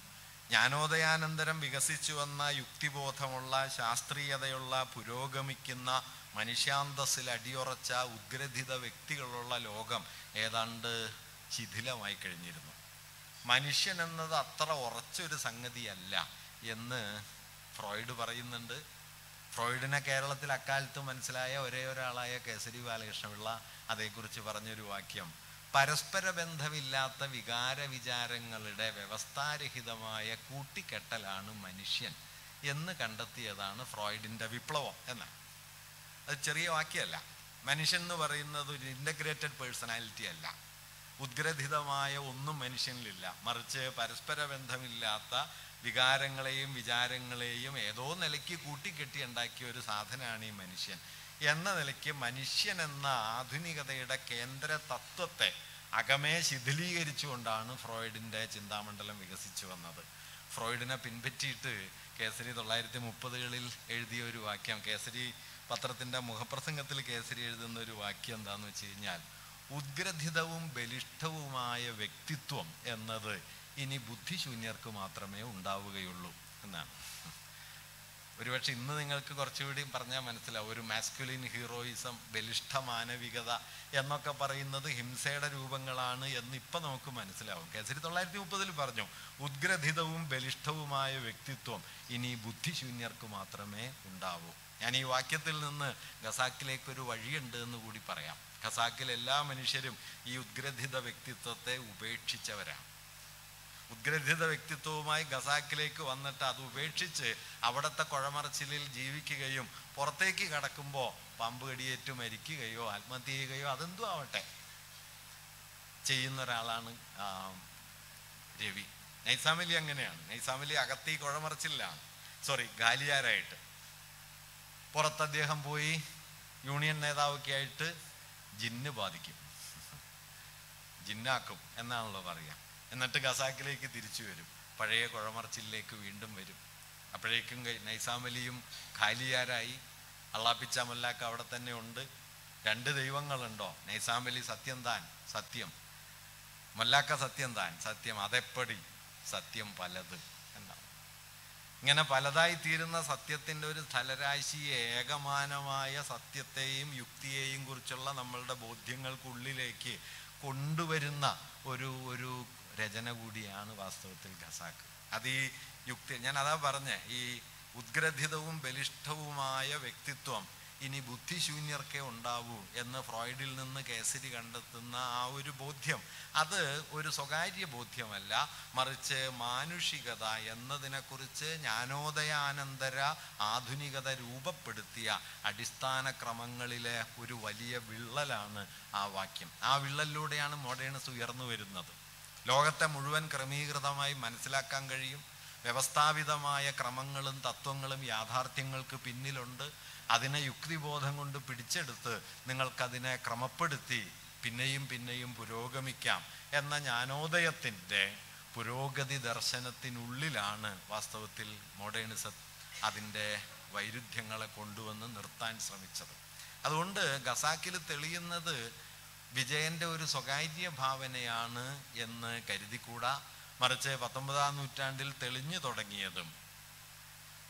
ജ്ഞാനോദയാനന്തരം വികസിച്ചു വന്ന യുക്തിബോധമുള്ള ശാസ്ത്രീയതയുള്ള പുരോഗമിക്കുന്ന മനുഷ്യാന്തസ്സിൽ അടിയുറച്ച ഉദ്ഗ്രഥിത വ്യക്തികളുള്ള ലോകം ഏതാണ്ട് ശിഥിലമായി കഴിഞ്ഞിരുന്നു. മനുഷ്യൻ എന്നത് അത്ര ഉറച്ചൊരു സംഗതിയല്ല എന്ന് ഫ്രോയിഡ് പറയുന്നുണ്ട്. ഫ്രോയിഡിനെ കേരളത്തിൽ അക്കാലത്ത് മനസ്സിലായ ഒരേ ഒരാളായ കേസരി ബാലകൃഷ്ണപിള്ള അതേക്കുറിച്ച് പറഞ്ഞൊരു വാക്യം. പരസ്പര ബന്ധമില്ലാത്ത വികാര വിചാരങ്ങളുടെ വ്യവസ്ഥാരഹിതമായ കൂട്ടിക്കെട്ടലാണ് മനുഷ്യൻ എന്ന് കണ്ടെത്തിയതാണ് ഫ്രോയിഡിന്റെ വിപ്ലവം എന്ന് അത് ചെറിയ വാക്യമല്ല. മനുഷ്യൻ എന്ന് പറയുന്നത് ഒരു ഇന്റഗ്രേറ്റഡ് പേഴ്സണാലിറ്റി അല്ല. ഉദ്ഗ്രഥിതമായ ഒന്നും മനുഷ്യനിലില്ല. മറിച്ച് പരസ്പര ബന്ധമില്ലാത്ത വികാരങ്ങളെയും വിചാരങ്ങളെയും ഏതോ നിലയ്ക്ക് കൂട്ടിക്കെട്ടി ഉണ്ടാക്കിയ ഒരു സാധനമാണ് ഈ മനുഷ്യൻ. എന്ന നിലയ്ക്ക് മനുഷ്യൻ എന്ന ആധുനികതയുടെ കേന്ദ്ര തത്വത്തെ അകമേ ശിഥിലീകരിച്ചുകൊണ്ടാണ് ഫ്രോയിഡിന്റെ ചിന്താമണ്ഡലം വികസിച്ചു വന്നത്. ഫ്രോയിഡിനെ പിൻപറ്റിയിട്ട് കേസരി തൊള്ളായിരത്തി മുപ്പതുകളിൽ എഴുതിയ ഒരു വാക്യം കേസരി പത്രത്തിന്റെ മുഖപ്രസംഗത്തിൽ കേസരി എഴുതുന്ന ഒരു വാക്യം എന്താന്ന് വെച്ച് കഴിഞ്ഞാൽ ഉദ്ഗ്രഥിതവും ബലിഷ്ഠവുമായ വ്യക്തിത്വം എന്നത് ഇനി ബുദ്ധിശൂന്യർക്ക് മാത്രമേ ഉണ്ടാവുകയുള്ളൂ എന്നാണ്. ഒരുപക്ഷെ ഇന്ന് നിങ്ങൾക്ക് കുറച്ചുകൂടി പറഞ്ഞാൽ മനസ്സിലാവും. ഒരു മാസ്കുലിൻ ഹീറോയിസം ബലിഷ്ഠ മാനവികത എന്നൊക്കെ പറയുന്നത് ഹിംസയുടെ രൂപങ്ങളാണ് എന്ന് ഇപ്പം നമുക്ക് മനസ്സിലാവും. കേസരി തൊള്ളായിരത്തി മുപ്പതിൽ പറഞ്ഞു ഉദ്ഗ്രഥിതവും ബലിഷ്ഠവുമായ വ്യക്തിത്വം ഇനി ബുദ്ധിശൂന്യർക്ക് മാത്രമേ ഉണ്ടാവൂ. ഞാൻ ഈ വാക്യത്തിൽ നിന്ന് ഖസാക്കിലേക്ക് ഒരു വഴിയുണ്ട് എന്ന് കൂടി പറയാം. ഖസാക്കിൽ എല്ലാ മനുഷ്യരും ഈ ഉദ്ഗ്രഥിത വ്യക്തിത്വത്തെ ഉപേക്ഷിച്ചവരാണ്. ഉദ്ഗ്രഥിത വ്യക്തിത്വവുമായി ഗസാക്കിലേക്ക് വന്നിട്ട് അത് ഉപേക്ഷിച്ച് അവിടുത്തെ കുഴമറച്ചിലിൽ ജീവിക്കുകയും പുറത്തേക്ക് കടക്കുമ്പോൾ പമ്പ് കടിയേറ്റ് മരിക്കുകയോ ആത്മഹത്യ ചെയ്യുകയോ അതെന്തു ആവട്ടെ. ചെയ്യുന്ന ഒരാളാണ് രവി. നൈസാമലി അങ്ങനെയാണ്. നൈസാമലി അകത്ത് കുഴമറച്ചിലാണ് സോറി ഗാലിയാരായിട്ട് പുറത്ത് അദ്ദേഹം പോയി യൂണിയൻ നേതാവൊക്കെ ആയിട്ട് ജിന്ന് ബാധിക്കും. ജിന്നാക്കും എന്നാണല്ലോ പറയുക എന്നിട്ട് ഖസാക്കിലേക്ക് തിരിച്ചു വരും. പഴയ കുഴമറച്ചിലേക്ക് വീണ്ടും വരും. അപ്പോഴേക്കും നൈസാമലിയും ഖാലിയാരായി അള്ളാപ്പിച്ച മല്ലാക്ക അവിടെ തന്നെ ഉണ്ട്. രണ്ട് ദൈവങ്ങളുണ്ടോ? നൈസാമലി സത്യം താൻ സത്യം. മല്ലാക്ക സത്യം താൻ സത്യം. അതെപ്പടി? സത്യം പലത് എന്നാണ്. ഇങ്ങനെ പലതായി തീരുന്ന സത്യത്തിന്റെ ഒരു സ്ഥലരാശിയെ ഏകമാനമായ സത്യത്തെയും യുക്തിയെയും കുറിച്ചുള്ള നമ്മളുടെ ബോധ്യങ്ങൾക്കുള്ളിലേക്ക് കൊണ്ടുവരുന്ന ഒരു ഒരു രചന കൂടിയാണ് വാസ്തവത്തിൽ ഖസാക്ക്. അത് ഈ യുക്തി ഞാൻ അതാ പറഞ്ഞേ ഈ ഉദ്ഗ്രഥിതവും ബലിഷ്ഠവുമായ വ്യക്തിത്വം ഇനി ബുദ്ധിശൂന്യർക്കേ ഉണ്ടാവൂ എന്ന് ഫ്രോയിഡിൽ നിന്ന് കേസരി കണ്ടെത്തുന്ന ആ ഒരു ബോധ്യം. അത് ഒരു സ്വകാര്യ ബോധ്യമല്ല മറിച്ച് മാനുഷികത എന്നതിനെക്കുറിച്ച് ജ്ഞാനോദയാനന്തര ആധുനികത രൂപപ്പെടുത്തിയ അടിസ്ഥാന ക്രമങ്ങളിലെ ഒരു വലിയ വിള്ളലാണ് ആ വാക്യം. ആ വിള്ളലിലൂടെയാണ് മോഡേൺസ് ഉയർന്നു വരുന്നത്. ലോകത്തെ മുഴുവൻ ക്രമീകൃതമായി മനസ്സിലാക്കാൻ കഴിയും. വ്യവസ്ഥാപിതമായ ക്രമങ്ങളും തത്വങ്ങളും യാഥാർത്ഥ്യങ്ങൾക്ക് പിന്നിലുണ്ട്. അതിനെ യുക്തിബോധം കൊണ്ട് പിടിച്ചെടുത്ത് നിങ്ങൾക്കതിനെ ക്രമപ്പെടുത്തി പിന്നെയും പിന്നെയും പുരോഗമിക്കാം എന്ന ജ്ഞാനോദയത്തിന്റെ പുരോഗതി ദർശനത്തിനുള്ളിലാണ് വാസ്തവത്തിൽ മോഡേണിസം അതിന്റെ വൈരുദ്ധ്യങ്ങളെ കൊണ്ടുവന്ന് നിർത്താൻ ശ്രമിച്ചത്. അതുകൊണ്ട് ഗസാക്കിൽ തെളിയുന്നത് വിജയന്റെ ഒരു സ്വകാര്യ ഭാവനയാണ് എന്ന് കരുതിക്കൂടാ. മറിച്ച് പത്തൊമ്പതാം നൂറ്റാണ്ടിൽ തെളിഞ്ഞു തുടങ്ങിയതും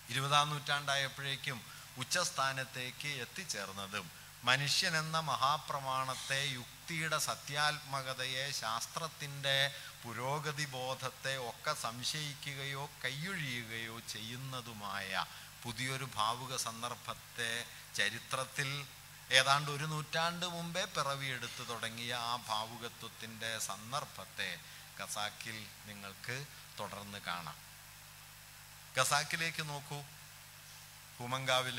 ഇരുപതാം നൂറ്റാണ്ടായപ്പോഴേക്കും ഉച്ചസ്ഥാനത്തേക്ക് എത്തിച്ചേർന്നതും മനുഷ്യൻ എന്ന മഹാപ്രമാണത്തെ യുക്തിയുടെ സത്യാത്മകതയെ ശാസ്ത്രത്തിന്റെ പുരോഗതി ബോധത്തെ ഒക്കെ സംശയിക്കുകയോ കൈയൊഴിയുകയോ ചെയ്യുന്നതുമായ പുതിയൊരു ഭാവുക സന്ദർഭത്തെ ചരിത്രത്തിൽ ഏതാണ്ട് ഒരു നൂറ്റാണ്ട് മുമ്പേ പിറവിയെടുത്തു തുടങ്ങിയ ആ ഭാവുകത്വത്തിന്റെ സന്ദർഭത്തെ ഖസാക്കിൽ നിങ്ങൾക്ക് തുടർന്ന് കാണാം. ഖസാക്കിലേക്ക് നോക്കൂ. കുമങ്കാവിൽ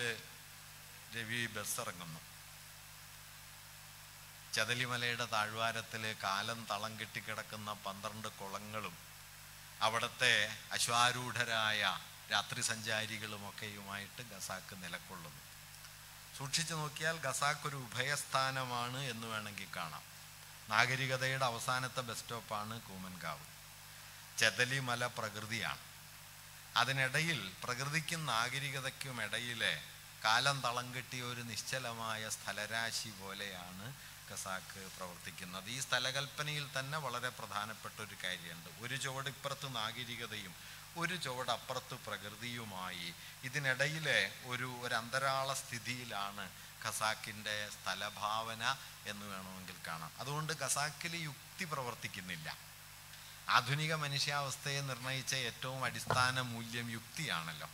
രവി ബസ് ഇറങ്ങുന്നു ചതലിമലയുടെ താഴ്വാരത്തിൽ കാലം തളം കെട്ടിക്കിടക്കുന്ന പന്ത്രണ്ട് കുളങ്ങളും അവിടുത്തെ അശ്വാരൂഢരായ രാത്രി സഞ്ചാരികളുമൊക്കെയുമായിട്ട് ഗസാക്ക് നിലകൊള്ളുന്നു സൂക്ഷിച്ചു നോക്കിയാൽ ഗസാക്ക് ഒരു ഉഭയസ്ഥാനമാണ് എന്ന് വേണമെങ്കിൽ കാണാം. നാഗരികതയുടെ അവസാനത്തെ ബസ് സ്റ്റോപ്പാണ് കൂമൻകാവ്. ചെതലിമല പ്രകൃതിയാണ്. അതിനിടയിൽ പ്രകൃതിക്കും നാഗരികതയ്ക്കും ഇടയിലെ കാലം തളം കെട്ടിയ ഒരു നിശ്ചലമായ സ്ഥലരാശി പോലെയാണ് ഖസാക്ക് പ്രവർത്തിക്കുന്നത്. ഈ സ്ഥലകൽപ്പനയിൽ തന്നെ വളരെ പ്രധാനപ്പെട്ട ഒരു കാര്യമുണ്ട്. ഒരു ചുവടിപ്പുറത്ത് നാഗരികതയും ഒരു ചുവടപ്പുറത്ത് പ്രകൃതിയുമായി ഇതിനിടയിലെ ഒരു ഒരു അന്തരാള സ്ഥിതിയിലാണ് ഖസാക്കിന്റെ സ്ഥലഭാവന എന്ന് വേണമെങ്കിൽ കാണാം. അതുകൊണ്ട് ഖസാക്കിൽ യുക്തി പ്രവർത്തിക്കുന്നില്ല. ആധുനിക മനുഷ്യാവസ്ഥയെ നിർണയിച്ച ഏറ്റവും അടിസ്ഥാന മൂല്യം യുക്തിയാണല്ലോ.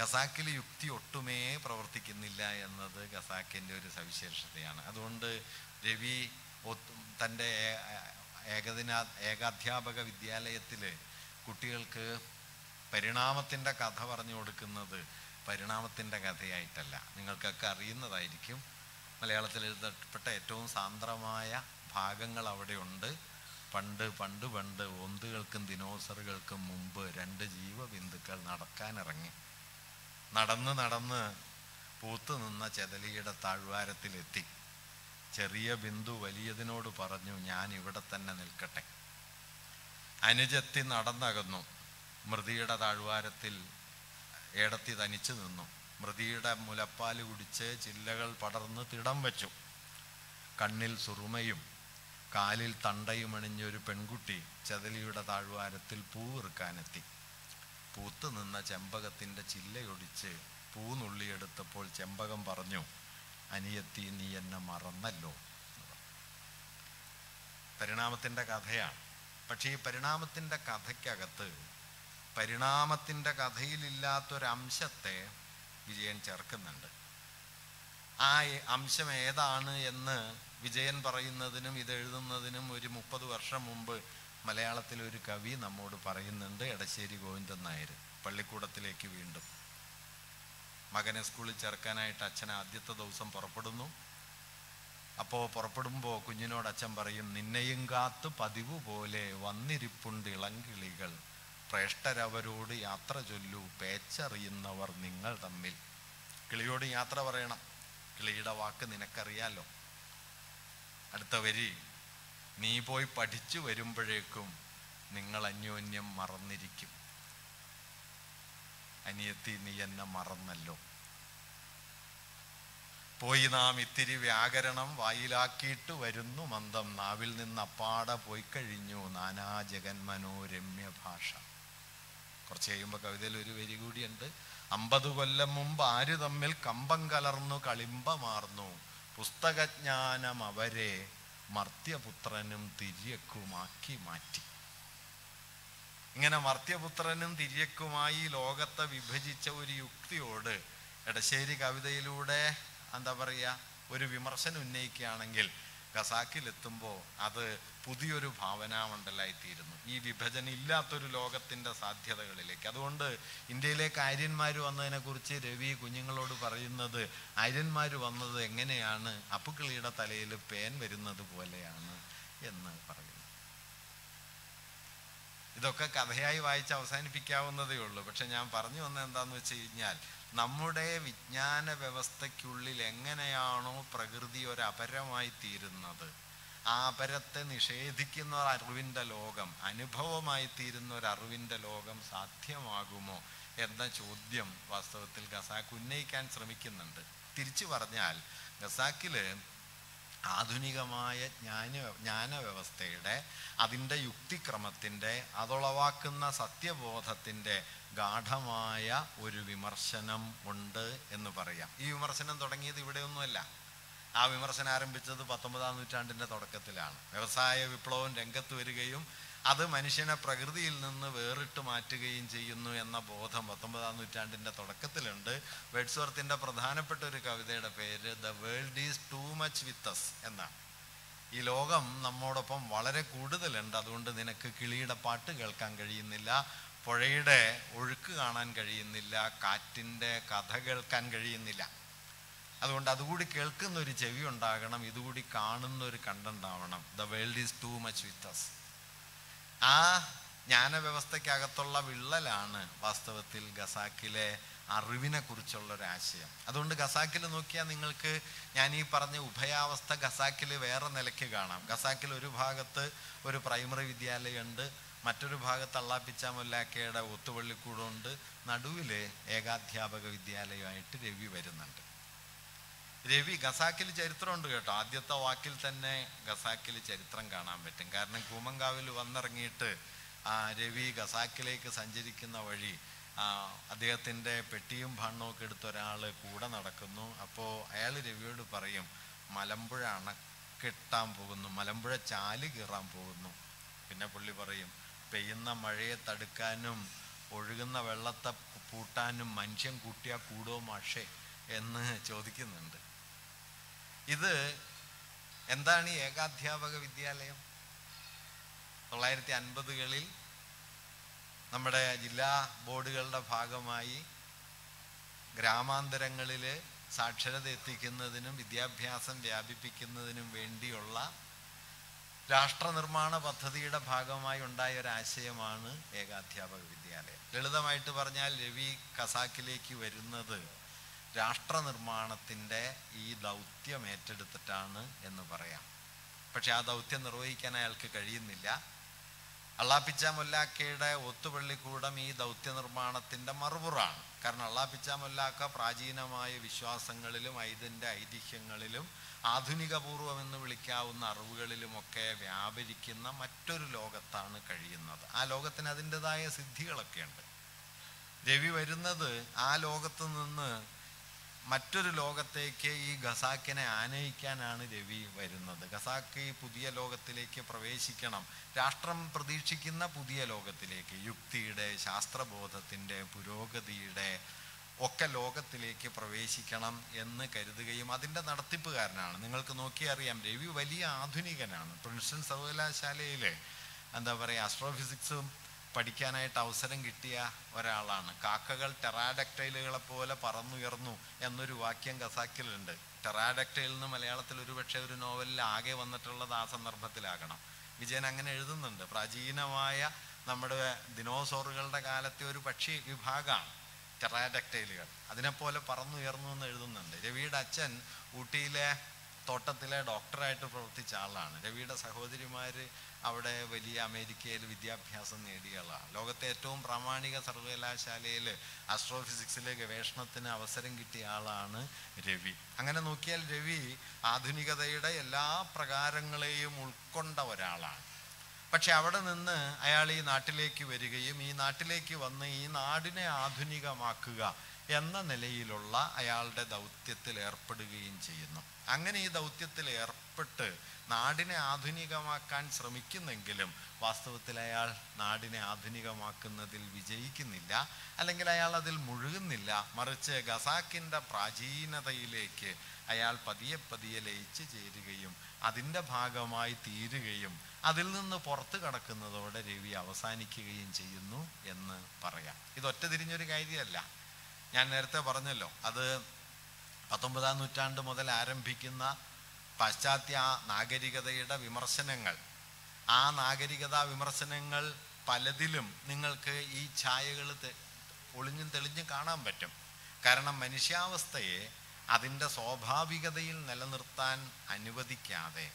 ഖസാക്കിൽ യുക്തി ഒട്ടുമേ പ്രവർത്തിക്കുന്നില്ല എന്നത് ഖസാക്കിന്റെ ഒരു സവിശേഷതയാണ്. അതുകൊണ്ട് രവി തന്റെ ഏകദിന ഏകാധ്യാപക വിദ്യാലയത്തിൽ കുട്ടികൾക്ക് പരിണാമത്തിന്റെ കഥ പറഞ്ഞു കൊടുക്കുന്നത് പരിണാമത്തിന്റെ കഥയായിട്ടല്ല. നിങ്ങൾക്കൊക്കെ അറിയുന്നതായിരിക്കും. മലയാളത്തിൽ എഴുതപ്പെട്ട ഏറ്റവും സാന്ദ്രമായ ഭാഗങ്ങൾ അവിടെയുണ്ട്. പണ്ട് പണ്ട് പണ്ട് ഒന്തുകൾക്കും ദിനോസറുകൾക്കും മുമ്പ് രണ്ട് ജീവബിന്ദുക്കൾ നടക്കാനിറങ്ങി. നടന്ന് നടന്ന് പൂത്തു നിന്ന ചെതലിയുടെ താഴ്വാരത്തിലെത്തി. ചെറിയ ബിന്ദു വലിയതിനോട് പറഞ്ഞു ഞാൻ ഇവിടെ തന്നെ നിൽക്കട്ടെ. അനുജത്തി നടന്നകന്നു. മൃതിയുടെ താഴ്വാരത്തിൽ ഏടത്തി തനിച്ചു നിന്നു. മൃതിയുടെ മുലപ്പാൽ കുടിച്ച് ചില്ലകൾ പടർന്ന് തിടം വെച്ചു. കണ്ണിൽ സുറുമയും കാലിൽ തണ്ടയും അണിഞ്ഞൊരു പെൺകുട്ടി ചതലിയുടെ താഴ്വാരത്തിൽ പൂവിറുക്കാനെത്തി പൂത്തു നിന്ന ചെമ്പകത്തിന്റെ ചില്ലയൊടിച്ച് പൂ നുള്ളിയെടുത്തപ്പോൾ ചെമ്പകം പറഞ്ഞു അനിയത്തി നീ എന്നെ മറന്നല്ലോ. പരിണാമത്തിന്റെ കഥയാണ്. പക്ഷേ ഈ പരിണാമത്തിന്റെ കഥയ്ക്കകത്ത് പരിണാമത്തിന്റെ കഥയിലില്ലാത്തൊരംശത്തെ വിജയൻ ചേർക്കുന്നുണ്ട്. ആ അംശം ഏതാണ് എന്ന് വിജയൻ പറയുന്നതിനും ഇത് എഴുതുന്നതിനും ഒരു മുപ്പത് വർഷം മുമ്പ് മലയാളത്തിൽ ഒരു കവി നമ്മോട് പറയുന്നുണ്ട് എടശ്ശേരി ഗോവിന്ദൻ നായർ. പള്ളിക്കൂടത്തിലേക്ക് വീണ്ടും. മകനെ സ്കൂളിൽ ചേർക്കാനായിട്ട് അച്ഛൻ ആദ്യത്തെ ദിവസം പുറപ്പെടുന്നു. അപ്പോൾ പുറപ്പെടുമ്പോൾ കുഞ്ഞിനോട് അച്ഛൻ പറയും നിന്നെയും കാത്ത് പതിവ് പോലെ വന്നിരിപ്പുണ്ട് ഇളങ്കിളികൾ പ്രേഷ്ടരവരോട് യാത്ര ചൊല്ലു. പേച്ചറിയുന്നവർ നിങ്ങൾ തമ്മിൽ. കിളിയോട് യാത്ര പറയണം. കിളിയുടെ വാക്ക് നിനക്കറിയാലോ? അടുത്ത വരി. നീ പോയി പഠിച്ചു വരുമ്പോഴേക്കും നിങ്ങൾ അന്യോന്യം മറന്നിരിക്കും. അനിയത്തി നീ എന്നെ മറന്നല്ലോ. പോയി നാം ഇത്തിരി വ്യാകരണം വായിലാക്കിയിട്ട് വരുന്നു മന്ദം. നാവിൽ നിന്ന് അപ്പാടെ പോയി കഴിഞ്ഞു നാനാ ജഗന്മനോരമ്യ ഭാഷ കുറച്ച് കഴിയുമ്പോൾ കവിതയിൽ ഒരു വരി കൂടിയുണ്ട്. അമ്പത് കൊല്ലം മുമ്പ് ആര് തമ്മിൽ കമ്പം കലർന്നു കളിമ്പമാർന്നു പുസ്തകജ്ഞാനം അവരെ മർത്യപുത്രനും തിര്യക്കുമാക്കി മാറ്റി. ഇങ്ങനെ മർത്യപുത്രനും തിര്യക്കുമായി ലോകത്തെ വിഭജിച്ച ഒരു യുക്തിയോട് എടശ്ശേരി കവിതയിലൂടെ എന്താ പറയുക ഒരു വിമർശനം ഉന്നയിക്കുകയാണെങ്കിൽ ഖസാക്കിലെത്തുമ്പോൾ അത് പുതിയൊരു ഭാവനാമണ്ഡലായിത്തീരുന്നു. ഈ വിഭജനം ഇല്ലാത്തൊരു ലോകത്തിന്റെ സാധ്യതകളിലേക്ക്. അതുകൊണ്ട് ഇന്ത്യയിലേക്ക് ആര്യന്മാർ വന്നതിനെക്കുറിച്ച് രവി കുഞ്ഞുങ്ങളോട് പറയുന്നത് ആര്യന്മാർ വന്നത് എങ്ങനെയാണ്? അപ്പുക്കിളിയുടെ തലയിൽ പേൻ വരുന്നത് പോലെയാണ് എന്ന് പറയുന്നു. ഇതൊക്കെ കഥയായി വായിച്ച് അവസാനിപ്പിക്കാവുന്നതേ ഉള്ളൂ. പക്ഷെ ഞാൻ പറഞ്ഞു വന്നത് എന്താണെന്ന് വെച്ച് കഴിഞ്ഞാൽ നമ്മുടെ വിജ്ഞാന വ്യവസ്ഥയ്ക്കുള്ളിൽ എങ്ങനെയാണോ പ്രകൃതി ഒരു അപരമായി തീരുന്നത്? ആ അപരത്തെ നിഷേധിക്കുന്ന ഒരു അറിവിന്റെ ലോകം അനുഭവമായി തീരുന്ന ഒരു അറിവിന്റെ ലോകം സാധ്യമാകുമോ എന്ന ചോദ്യം വാസ്തവത്തിൽ ഖസാക്ക് ഉന്നയിക്കാൻ ശ്രമിക്കുന്നുണ്ട്. തിരിച്ചു പറഞ്ഞാൽ ഖസാക്കിൽ ആധുനികമായ ജ്ഞാന വ്യവസ്ഥയുടെ അതിന്റെ യുക്തിക്രമത്തിന്റെ അതുളവാക്കുന്ന സത്യബോധത്തിന്റെ ഗാഠമായ ഒരു വിമർശനം ഉണ്ട് എന്ന് പറയാം. ഈ വിമർശനം തുടങ്ങിയത് ഇവിടെയൊന്നുമല്ല. ആ വിമർശനം ആരംഭിച്ചത് പത്തൊമ്പതാം നൂറ്റാണ്ടിന്റെ തുടക്കത്തിലാണ്. വ്യവസായ വിപ്ലവം രംഗത്ത് വരികയും അത് മനുഷ്യനെ പ്രകൃതിയിൽ നിന്ന് വേറിട്ട് മാറ്റുകയും ചെയ്യുന്നു എന്ന ബോധം പത്തൊമ്പതാം നൂറ്റാണ്ടിന്റെ തുടക്കത്തിലുണ്ട്. വെഡ്സ്വർത്തിന്റെ പ്രധാനപ്പെട്ട ഒരു കവിതയുടെ പേര് the world is too much with us എന്നാണ്. ഈ ലോകം നമ്മോടൊപ്പം വളരെ കൂടുതലുണ്ട്. അതുകൊണ്ട് നിനക്ക് കിളിയുടെ പാട്ട് കേൾക്കാൻ കഴിയുന്നില്ല. പുഴയുടെ ഒഴുക്ക് കാണാൻ കഴിയുന്നില്ല കാറ്റിന്റെ കഥ കേൾക്കാൻ കഴിയുന്നില്ല. അതുകൊണ്ട് അതുകൂടി കേൾക്കുന്ന ഒരു ചെവി ഉണ്ടാകണം ഇതുകൂടി കാണുന്ന ഒരു കണ്ടുണ്ടാവണം the world is too much with us ആ ജ്ഞാനവ്യവസ്ഥയ്ക്കകത്തുള്ള വിള്ളലാണ് വാസ്തവത്തിൽ ഗസാക്കിലെ അറിവിനെ കുറിച്ചുള്ള ഒരു ആശയം അതുകൊണ്ട് ഗസാക്കിൽ നോക്കിയാൽ നിങ്ങൾക്ക് ഞാൻ ഈ പറഞ്ഞ ഉഭയാവസ്ഥ ഗസാക്കിൽ വേറെ നിലയ്ക്ക് കാണാം. ഗസാക്കിൽ ഒരു ഭാഗത്ത് ഒരു പ്രൈമറി വിദ്യാലയമുണ്ട് മറ്റൊരു ഭാഗത്ത് അള്ളാപ്പിച്ച മുല്ലാക്കയുടെ ഒത്തുപള്ളിക്കൂടമുണ്ട് നടുവിൽ ഏകാധ്യാപക വിദ്യാലയമായിട്ട് രവി വരുന്നുണ്ട്. രവി ഖസാക്കിൽ ചരിത്രമുണ്ട് കേട്ടോ. ആദ്യത്തെ വാക്കിൽ തന്നെ ഖസാക്കിൽ ചരിത്രം കാണാൻ പറ്റും. കാരണം കൂമങ്കാവിൽ വന്നിറങ്ങിയിട്ട് ആ രവി ഗസാക്കിലേക്ക് സഞ്ചരിക്കുന്ന വഴി അദ്ദേഹത്തിന്റെ പെട്ടിയും ഭണ്ണവും എടുത്ത ഒരാൾ കൂടെ നടക്കുന്നു. അപ്പോൾ അയാൾ രവിയോട് പറയും മലമ്പുഴ അണക്കെട്ടാൻ പോകുന്നു. മലമ്പുഴ ചാൽ കീറാൻ പോകുന്നു. പിന്നെ പുള്ളി പറയും പെയ്യുന്ന മഴയെ തടുക്കാനും ഒഴുകുന്ന വെള്ളത്തെ പൂട്ടാനും മനുഷ്യൻ കൂട്ടിയാൽ കൂടോ മാഷേ എന്ന് ചോദിക്കുന്നുണ്ട്. ഇത് എന്താണ് ഈ ഏകാധ്യാപക വിദ്യാലയം? തൊള്ളായിരത്തി അൻപതുകളിൽ നമ്മുടെ ജില്ലാ ബോർഡുകളുടെ ഭാഗമായി ഗ്രാമാന്തരങ്ങളിൽ സാക്ഷരത എത്തിക്കുന്നതിനും വിദ്യാഭ്യാസം വ്യാപിപ്പിക്കുന്നതിനും വേണ്ടിയുള്ള രാഷ്ട്ര നിർമ്മാണ പദ്ധതിയുടെ ഭാഗമായി ഉണ്ടായ ഒരു ആശയമാണ് ഏകാധ്യാപക വിദ്യാലയം. ലളിതമായിട്ട് പറഞ്ഞാൽ രവി കസാക്കിലേക്ക് വരുന്നത് രാഷ്ട്ര നിർമ്മാണത്തിന്റെ ഈ ദൗത്യം ഏറ്റെടുത്തിട്ടാണ് എന്ന് പറയാം. പക്ഷെ ആ ദൗത്യം നിർവഹിക്കാൻ അയാൾക്ക് കഴിയുന്നില്ല. അള്ളാപ്പിച്ച മുല്ലാക്കയുടെ ഒത്തുപള്ളിക്കൂടം ഈ ദൗത്യ നിർമ്മാണത്തിന്റെ മറുപുറാണ് കാരണം അള്ളാപ്പിച്ച മുല്ലാക്ക പ്രാചീനമായ വിശ്വാസങ്ങളിലും ഇതിന്റെ ഐതിഹ്യങ്ങളിലും ആധുനികപൂർവം എന്ന് വിളിക്കാവുന്ന അറിവുകളിലുമൊക്കെ വ്യാപരിക്കുന്ന മറ്റൊരു ലോകത്താണ് കഴിയുന്നത്. ആ ലോകത്തിന് അതിന്റെതായ സിദ്ധികളൊക്കെ ഉണ്ട് രവി വരുന്നത് ആ ലോകത്ത് നിന്ന് മറ്റൊരു ലോകത്തേക്ക് ഈ ഖസാക്കിനെ ആനയിക്കാനാണ് രവി വരുന്നത്. ഖസാക്ക് ഈ പുതിയ ലോകത്തിലേക്ക് പ്രവേശിക്കണം. രാഷ്ട്രം പ്രതീക്ഷിക്കുന്ന പുതിയ ലോകത്തിലേക്ക് യുക്തിയുടെ ശാസ്ത്രബോധത്തിന്റെ പുരോഗതിയുടെ ഒക്കെ ലോകത്തിലേക്ക് പ്രവേശിക്കണം എന്ന് കരുതുകയും അതിന്റെ നടത്തിപ്പുകാരനാണ്. നിങ്ങൾക്ക് നോക്കിയറിയാം രവി വലിയ ആധുനികനാണ്. പ്രിൻസ്റ്റൺ സർവകലാശാലയിലെ എന്താ പറയുക ആസ്ട്രോഫിസിക്സും പഠിക്കാനായിട്ട് അവസരം കിട്ടിയ ഒരാളാണ്. കാക്കകൾ ടെറാഡക്ടൈലുകളെ പോലെ പറന്നുയർന്നു എന്നൊരു വാക്യം ഖസാക്കിലുണ്ട്. ടെറാഡക്ടൈൽ എന്ന് മലയാളത്തിൽ ഒരുപക്ഷെ ഒരു നോവലിൽ ആകെ വന്നിട്ടുള്ളത് ആ സന്ദർഭത്തിലാകണം. വിജയൻ അങ്ങനെ എഴുതുന്നുണ്ട്. പ്രാചീനമായ നമ്മുടെ ദിനോസോറുകളുടെ കാലത്തെ ഒരു പക്ഷി വിഭാഗമാണ്. ടെറാഡക്ടൈലുകൾ അതിനെപ്പോലെ പറന്നുയർന്നു എന്ന് എഴുതുന്നുണ്ട്. രവിയുടെ അച്ഛൻ ഊട്ടിയിലെ തോട്ടത്തിലെ ഡോക്ടറായിട്ട് പ്രവർത്തിച്ച ആളാണ്. രവിയുടെ സഹോദരിമാർ അവിടെ വലിയ അമേരിക്കയിൽ വിദ്യാഭ്യാസം നേടിയ ആളാണ്. ലോകത്തെ ഏറ്റവും പ്രാമാണിക സർവകലാശാലയിൽ ആസ്ട്രോഫിസിക്സിലെ ഗവേഷണത്തിന് അവസരം കിട്ടിയ ആളാണ് രവി. അങ്ങനെ നോക്കിയാൽ രവി ആധുനികതയുടെ എല്ലാ പ്രകാരങ്ങളെയും ഉൾക്കൊണ്ട ഒരാളാണ്. പക്ഷെ അവിടെ നിന്ന് അയാൾ ഈ നാട്ടിലേക്ക് വരികയും ഈ നാട്ടിലേക്ക് വന്ന് ഈ നാടിനെ ആധുനികമാക്കുക എന്ന നിലയിലുള്ള അയാളുടെ ദൗത്യത്തിൽ ഏർപ്പെടുകയും ചെയ്യുന്നു. അങ്ങനെ ഈ ദൗത്യത്തിൽ ഏർപ്പെട്ട് നാടിനെ ആധുനികമാക്കാൻ ശ്രമിക്കുന്നെങ്കിലും വാസ്തവത്തിൽ അയാൾ നാടിനെ ആധുനികമാക്കുന്നതിൽ വിജയിക്കുന്നില്ല. അല്ലെങ്കിൽ അയാൾ അതിൽ മുഴുകുന്നില്ല. മറിച്ച് ഗസാക്കിന്റെ പ്രാചീനതയിലേക്ക് അയാൾ പതിയെ പതിയെ ലയിച്ച് ചേരുകയും അതിന്റെ ഭാഗമായി തീരുകയും അതിൽ നിന്ന് പുറത്തു കടക്കുന്നതോടെ രവി അവസാനിക്കുകയും ചെയ്യുന്നു എന്ന് പറയാം. ഇതൊറ്റ തിരിഞ്ഞൊരു കാര്യമല്ല. ഞാൻ നേരത്തെ പറഞ്ഞല്ലോ അത് പത്തൊമ്പതാം നൂറ്റാണ്ട് മുതൽ ആരംഭിക്കുന്ന പാശ്ചാത്യ നാഗരികതയുടെ വിമർശനങ്ങൾ. ആ നാഗരികതാ വിമർശനങ്ങൾ പലതിലും നിങ്ങൾക്ക് ഈ ഛായകൾ ഒളിഞ്ഞും തെളിഞ്ഞും കാണാൻ പറ്റും. കാരണം മനുഷ്യാവസ്ഥയെ അതിന്റെ സ്വാഭാവികതയിൽ നിലനിർത്താൻ അനുവദിക്കാതെ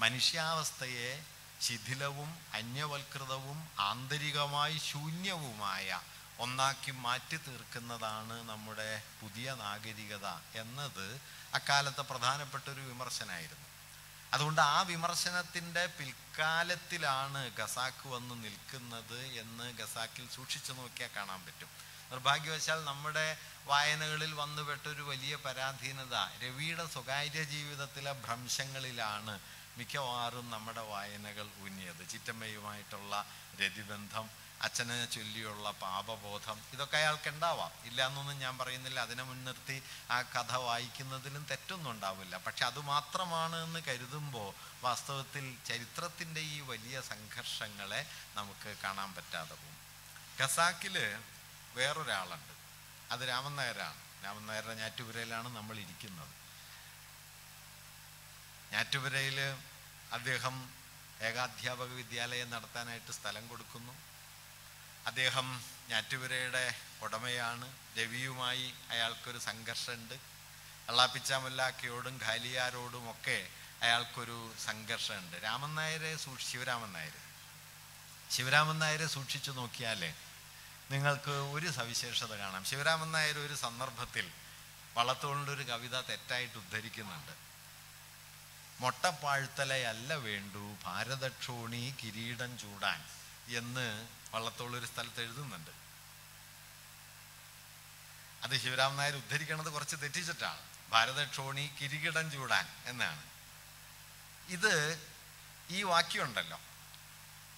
മനുഷ്യാവസ്ഥയെ ശിഥിലവും അന്യവൽകൃതവും ആന്തരികമായി ശൂന്യവുമായ ഒന്നാക്കി മാറ്റി തീർക്കുന്നതാണ് നമ്മുടെ പുതിയ നാഗരികത എന്നത് അക്കാലത്തെ പ്രധാനപ്പെട്ട ഒരു വിമർശനമായിരുന്നു അതുകൊണ്ട് ആ വിമർശനത്തിന്റെ പിൽക്കാലത്തിലാണ് ഗസാക്ക് വന്ന് നിൽക്കുന്നത് എന്ന് ഗസാക്കിൽ സൂക്ഷിച്ചു നോക്കിയാൽ കാണാൻ പറ്റും. നിർഭാഗ്യവശാൽ നമ്മുടെ വായനകളിൽ വന്നുപെട്ടൊരു വലിയ പരാധീനത രവിയുടെ സ്വകാര്യ ജീവിതത്തിലെ ഭ്രംശങ്ങളിലാണ് മിക്കവാറും നമ്മുടെ വായനകൾ ഊന്നിയത്. ചിറ്റമ്മയുമായിട്ടുള്ള രതിബന്ധം അച്ഛനെ ചൊല്ലിയുള്ള പാപബോധം ഇതൊക്കെ അയാൾക്ക് ഉണ്ടാവാം ഇല്ല എന്നൊന്നും ഞാൻ പറയുന്നില്ല. അതിനെ മുൻനിർത്തി ആ കഥ വായിക്കുന്നതിലും തെറ്റൊന്നും ഉണ്ടാവില്ല. പക്ഷെ അതുമാത്രമാണ് എന്ന് കരുതുമ്പോൾ വാസ്തവത്തിൽ ചരിത്രത്തിന്റെ ഈ വലിയ സംഘർഷങ്ങളെ നമുക്ക് കാണാൻ പറ്റാതെ പോകും. ഖസാക്കിൽ വേറൊരാളുണ്ട്. അത് രാമൻ നായരാണ്. രാമൻ നായരുടെ ഞാറ്റുപുരയിലാണ് നമ്മൾ ഇരിക്കുന്നത്. ഞാറ്റുപുരയിൽ അദ്ദേഹം ഏകാധ്യാപക വിദ്യാലയം നടത്താനായിട്ട് സ്ഥലം കൊടുക്കുന്നു. അദ്ദേഹം ഞാറ്റുപുരയുടെ ഉടമയാണ്. രവിയുമായി അയാൾക്കൊരു സംഘർഷമുണ്ട്. വെള്ളാപ്പിച്ചാമല്ലാക്കയോടും ഖാലിയാരോടും ഒക്കെ അയാൾക്കൊരു സംഘർഷമുണ്ട്. രാമൻ നായരെ സൂക്ഷി ശിവരാമൻ നായർ ശിവരാമൻ നായരെ സൂക്ഷിച്ചു നോക്കിയാലേ നിങ്ങൾക്ക് ഒരു സവിശേഷത കാണാം. ശിവരാമൻ നായർ ഒരു സന്ദർഭത്തിൽ വള്ളത്തോളിന്റെ ഒരു കവിത തെറ്റായിട്ട് ഉദ്ധരിക്കുന്നുണ്ട്. മൊട്ടപ്പാഴ്ത്തലയല്ല വേണ്ടു ഭാരതക്ഷോണി കിരീടം ചൂടാൻ എന്ന് വള്ളത്തോൾ ഒരു സ്ഥലത്ത് എഴുതുന്നുണ്ട്. അത് ശിവരാമൻ നായർ ഉദ്ധരിക്കണത് കുറച്ച് തെറ്റിച്ചിട്ടാണ്. ഭാരതക്ഷോണി കിരീടം ചൂടാൻ എന്നാണ്. ഇത് ഈ വാക്യമുണ്ടല്ലോ.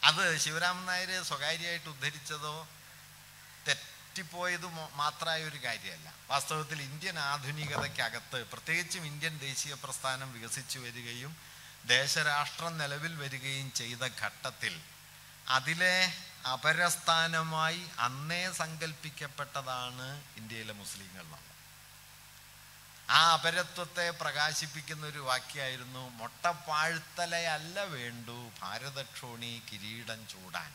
അത് ശിവരാമൻ നായർ സ്വകാര്യമായിട്ട് ഉദ്ധരിച്ചതോ തെറ്റിപ്പോയത് മാത്രമായ ഒരു കാര്യമല്ല. വാസ്തവത്തിൽ ഇന്ത്യൻ ആധുനികതയ്ക്കകത്ത് പ്രത്യേകിച്ചും ഇന്ത്യൻ ദേശീയ പ്രസ്ഥാനം വികസിച്ചു വരികയും ദേശരാഷ്ട്രം നിലവിൽ വരികയും ചെയ്ത ഘട്ടത്തിൽ അതിലെ അപരസ്ഥാനമായി അന്നേ സങ്കല്പിക്കപ്പെട്ടതാണ് ഇന്ത്യയിലെ മുസ്ലിങ്ങൾ നമ്മൾ ആ അപരത്വത്തെ പ്രകാശിപ്പിക്കുന്ന ഒരു വാക്യായിരുന്നു മൊട്ടപ്പാഴ്ത്തലയല്ല വേണ്ടു ഭാരതക്ഷോണി കിരീടം ചൂടാൻ.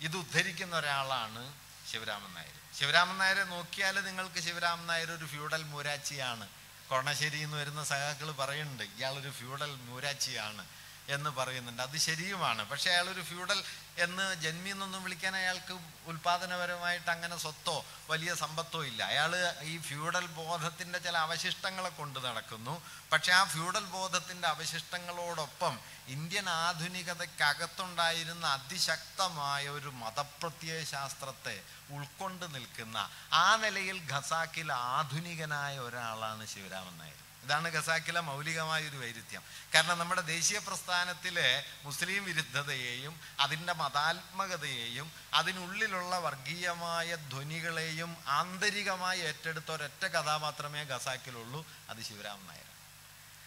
ഇത് ഉദ്ധരിക്കുന്ന ഒരാളാണ് ശിവരാമൻ നായർ. ശിവരാമൻ നായരെ നോക്കിയാൽ നിങ്ങൾക്ക് ശിവരാമൻ നായർ ഒരു ഫ്യൂഡൽ മൂരാച്ചിയാണ്. കൊണശ്ശേരി നിന്ന് വരുന്ന സഖാക്കൾ പറയുന്നുണ്ട് ഇയാളൊരു ഫ്യൂഡൽ മൂരാച്ചിയാണ്. എന്ന് പറയുന്നുണ്ട്. അത് ശരിയുമാണ്. പക്ഷെ അയാൾ ഒരു ഫ്യൂഡൽ എന്ന് ജന്മി എന്നൊന്നും വിളിക്കാൻ അയാൾക്ക് ഉൽപാദനപരമായിട്ട് അങ്ങനെ സ്വത്തോ വലിയ സമ്പത്തോ ഇല്ല. അയാൾ ഈ ഫ്യൂഡൽ ബോധത്തിന്റെ ചില അവശിഷ്ടങ്ങളെ കൊണ്ട് നടക്കുന്നു. പക്ഷെ ആ ഫ്യൂഡൽ ബോധത്തിന്റെ അവശിഷ്ടങ്ങളോടൊപ്പം ഇന്ത്യൻ ആധുനികതയ്ക്കകത്തുണ്ടായിരുന്ന അതിശക്തമായ ഒരു മതപ്രത്യയ ശാസ്ത്രത്തെ ഉൾക്കൊണ്ട് നിൽക്കുന്ന ആ നിലയിൽ ഖസാക്കിൽ ആധുനികനായ ഒരാളാണ് ശിവരാമൻ നായർ. ഇതാണ് ഖസാക്കിലെ മൗലികമായ ഒരു വൈരുദ്ധ്യം. കാരണം നമ്മുടെ ദേശീയ പ്രസ്ഥാനത്തിലെ മുസ്ലിം വിരുദ്ധതയെയും അതിന്റെ മതാത്മകതയെയും അതിനുള്ളിലുള്ള വർഗീയമായ ധ്വനികളെയും ആന്തരികമായി ഏറ്റെടുത്ത ഒരൊറ്റ കഥാപാത്രമേ ഖസാക്കിലുള്ളൂ അത് ശിവരാമൻ നായർ.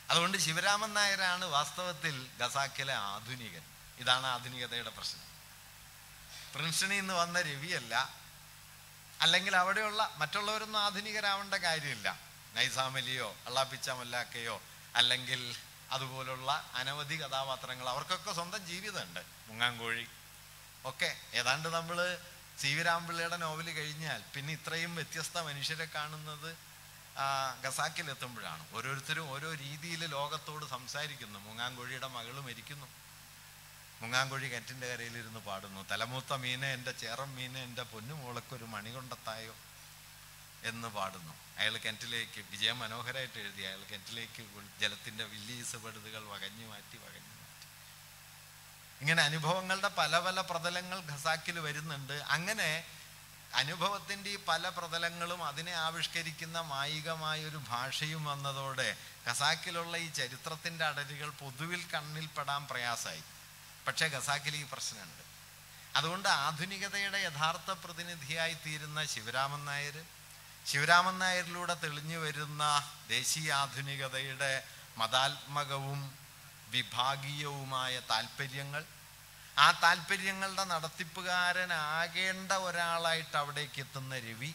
അതുകൊണ്ട് ശിവരാമൻ നായരാണ് വാസ്തവത്തിൽ ഖസാക്കിലെ ആധുനികൻ. ഇതാണ് ആധുനികതയുടെ പ്രശ്നം. പ്രിൻസ്റ്റണിൽ നിന്ന് വന്ന രവിയല്ല. അല്ലെങ്കിൽ അവിടെയുള്ള മറ്റുള്ളവരൊന്നും ആധുനികരാവേണ്ട കാര്യമില്ല. നൈസാമലിയോ അള്ളാപ്പിച്ച മല്ലാക്കയോ അല്ലെങ്കിൽ അതുപോലുള്ള അനവധി കഥാപാത്രങ്ങൾ അവർക്കൊക്കെ സ്വന്തം ജീവിതമുണ്ട്. മുങ്ങാങ്കോഴി. ഒക്കെ ഏതാണ്ട് നമ്മൾ സി വി രാംപിള്ളയുടെ നോവൽ കഴിഞ്ഞാൽ പിന്നെ ഇത്രയും വ്യത്യസ്ത മനുഷ്യരെ കാണുന്നത് ഗസാക്കിലെത്തുമ്പോഴാണ് ഓരോരുത്തരും ഓരോ രീതിയിൽ ലോകത്തോട് സംസാരിക്കുന്നു. മുങ്ങാങ്കോഴിയുടെ മകൾ മരിക്കുന്നു. മുങ്ങാങ്കുഴി കറ്റിന്റെ കരയിലിരുന്ന് പാടുന്നു. തലമൂത്ത മീനെ എന്റെ ചേറം മീനെ എന്റെ പൊന്നുമോളക്കൊരു മണി കൊണ്ടത്തായോ എന്ന് പാടുന്നു. അയാൾ കിണറ്റിലേക്ക് വിജയം മനോഹരമായിട്ട് എഴുതി അയാൾ കിണറ്റിലേക്ക് ജലത്തിന്റെ വില്ലീസ് പടുതുകൾ വകഞ്ഞു മാറ്റി വകഞ്ഞു മാറ്റി. ഇങ്ങനെ അനുഭവങ്ങളുടെ പല പല പ്രതലങ്ങൾ ഖസാക്കിൽ വരുന്നുണ്ട്. അങ്ങനെ അനുഭവത്തിന്റെ ഈ പല പ്രതലങ്ങളും അതിനെ ആവിഷ്കരിക്കുന്ന മായികമായൊരു ഭാഷയും വന്നതോടെ ഖസാക്കിലുള്ള ഈ ചരിത്രത്തിന്റെ അടരുകൾ പൊതുവിൽ കണ്ണിൽപ്പെടാൻ പ്രയാസമായി പക്ഷേ ഖസാക്കിൽ ഈ പ്രശ്നമുണ്ട്. അതുകൊണ്ട് ആധുനികതയുടെ യഥാർത്ഥ പ്രതിനിധിയായി തീരുന്ന ശിവരാമൻ നായർ ശിവരാമൻ നായരിലൂടെ തെളിഞ്ഞു വരുന്ന ദേശീയ ആധുനികതയുടെ മതാത്മകവും വിഭാഗീയവുമായ താല്പര്യങ്ങൾ ആ താല്പര്യങ്ങളുടെ നടത്തിപ്പുകാരനാകേണ്ട ഒരാളായിട്ട് അവിടേക്ക് എത്തുന്ന രവി.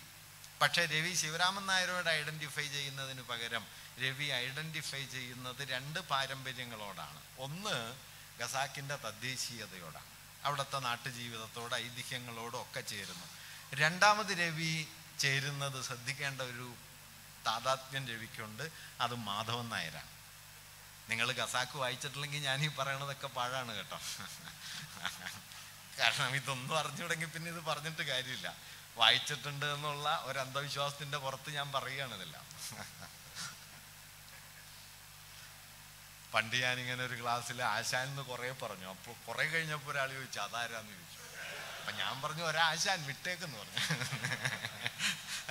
പക്ഷേ രവി ശിവരാമൻ നായരോട് ഐഡന്റിഫൈ ചെയ്യുന്നതിന് പകരം രവി ഐഡന്റിഫൈ ചെയ്യുന്നത് രണ്ട് പാരമ്പര്യങ്ങളോടാണ്. ഒന്ന് ഖസാക്കിന്റെ തദ്ദേശീയതയോടാണ്. അവിടുത്തെ നാട്ടുജീവിതത്തോട് ഐതിഹ്യങ്ങളോടും ഒക്കെ ചേരുന്നു. രണ്ടാമത് രവി ചേരുന്നത് ശ്രദ്ധിക്കേണ്ട ഒരു താതാത്മ്യം രവിക്കുണ്ട്. അത് മാധവൻ നായരാണ്. നിങ്ങൾ ഖസാക്ക് വായിച്ചിട്ടില്ലെങ്കിൽ ഞാൻ ഈ പറയണതൊക്കെ പാഴാണ് കേട്ടോ. കാരണം ഇതൊന്നും അറിഞ്ഞു തുടങ്ങി പിന്നെ ഇത് പറഞ്ഞിട്ട് കാര്യമില്ല. വായിച്ചിട്ടുണ്ട് എന്നുള്ള ഒരു അന്ധവിശ്വാസത്തിന്റെ പുറത്ത് ഞാൻ പറയുകയാണ് ഇതെല്ലാം. പണ്ട് ഞാനിങ്ങനെ ഒരു ക്ലാസ്സിൽ ആശാൻ എന്ന് കുറേ പറഞ്ഞു. അപ്പോൾ കുറേ കഴിഞ്ഞപ്പോൾ ഒരാൾ ചോദിച്ചു അതാരാന്ന് ചോദിച്ചു? അപ്പൊ ഞാൻ പറഞ്ഞു ഒരാശാൻ വിട്ടേക്കെന്ന് പറഞ്ഞു.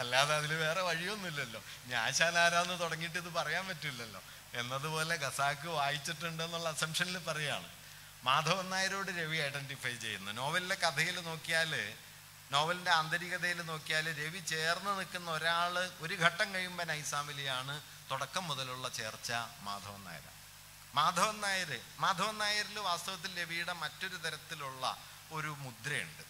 അല്ലാതെ അതിൽ വേറെ വഴിയൊന്നുമില്ലല്ലോ. ഞാൻ ആരാന്ന് തുടങ്ങിയിട്ട് ഇത് പറയാൻ പറ്റില്ലല്ലോ. എന്നതുപോലെ ഖസാക്ക് വായിച്ചിട്ടുണ്ട് എന്നുള്ള അസംഷനിൽ പറയാണ്. മാധവൻ നായരോട് രവി ഐഡന്റിഫൈ ചെയ്യുന്നു. നോവലിലെ കഥയിൽ നോക്കിയാൽ നോവലിന്റെ ആന്തരികതയിൽ നോക്കിയാൽ രവി ചേർന്ന് നിൽക്കുന്ന ഒരാൾ ഒരു ഘട്ടം കഴിയുമ്പോൾ നൈസാമിലിയാണ് തുടക്കം മുതലുള്ള ചേർച്ച മാധവൻ നായർ മാധവൻ നായർ മാധവൻ നായരിൽ വാസ്തവത്തിൽ രവിയുടെ മറ്റൊരു തരത്തിലുള്ള ഒരു മുദ്രയുണ്ട്.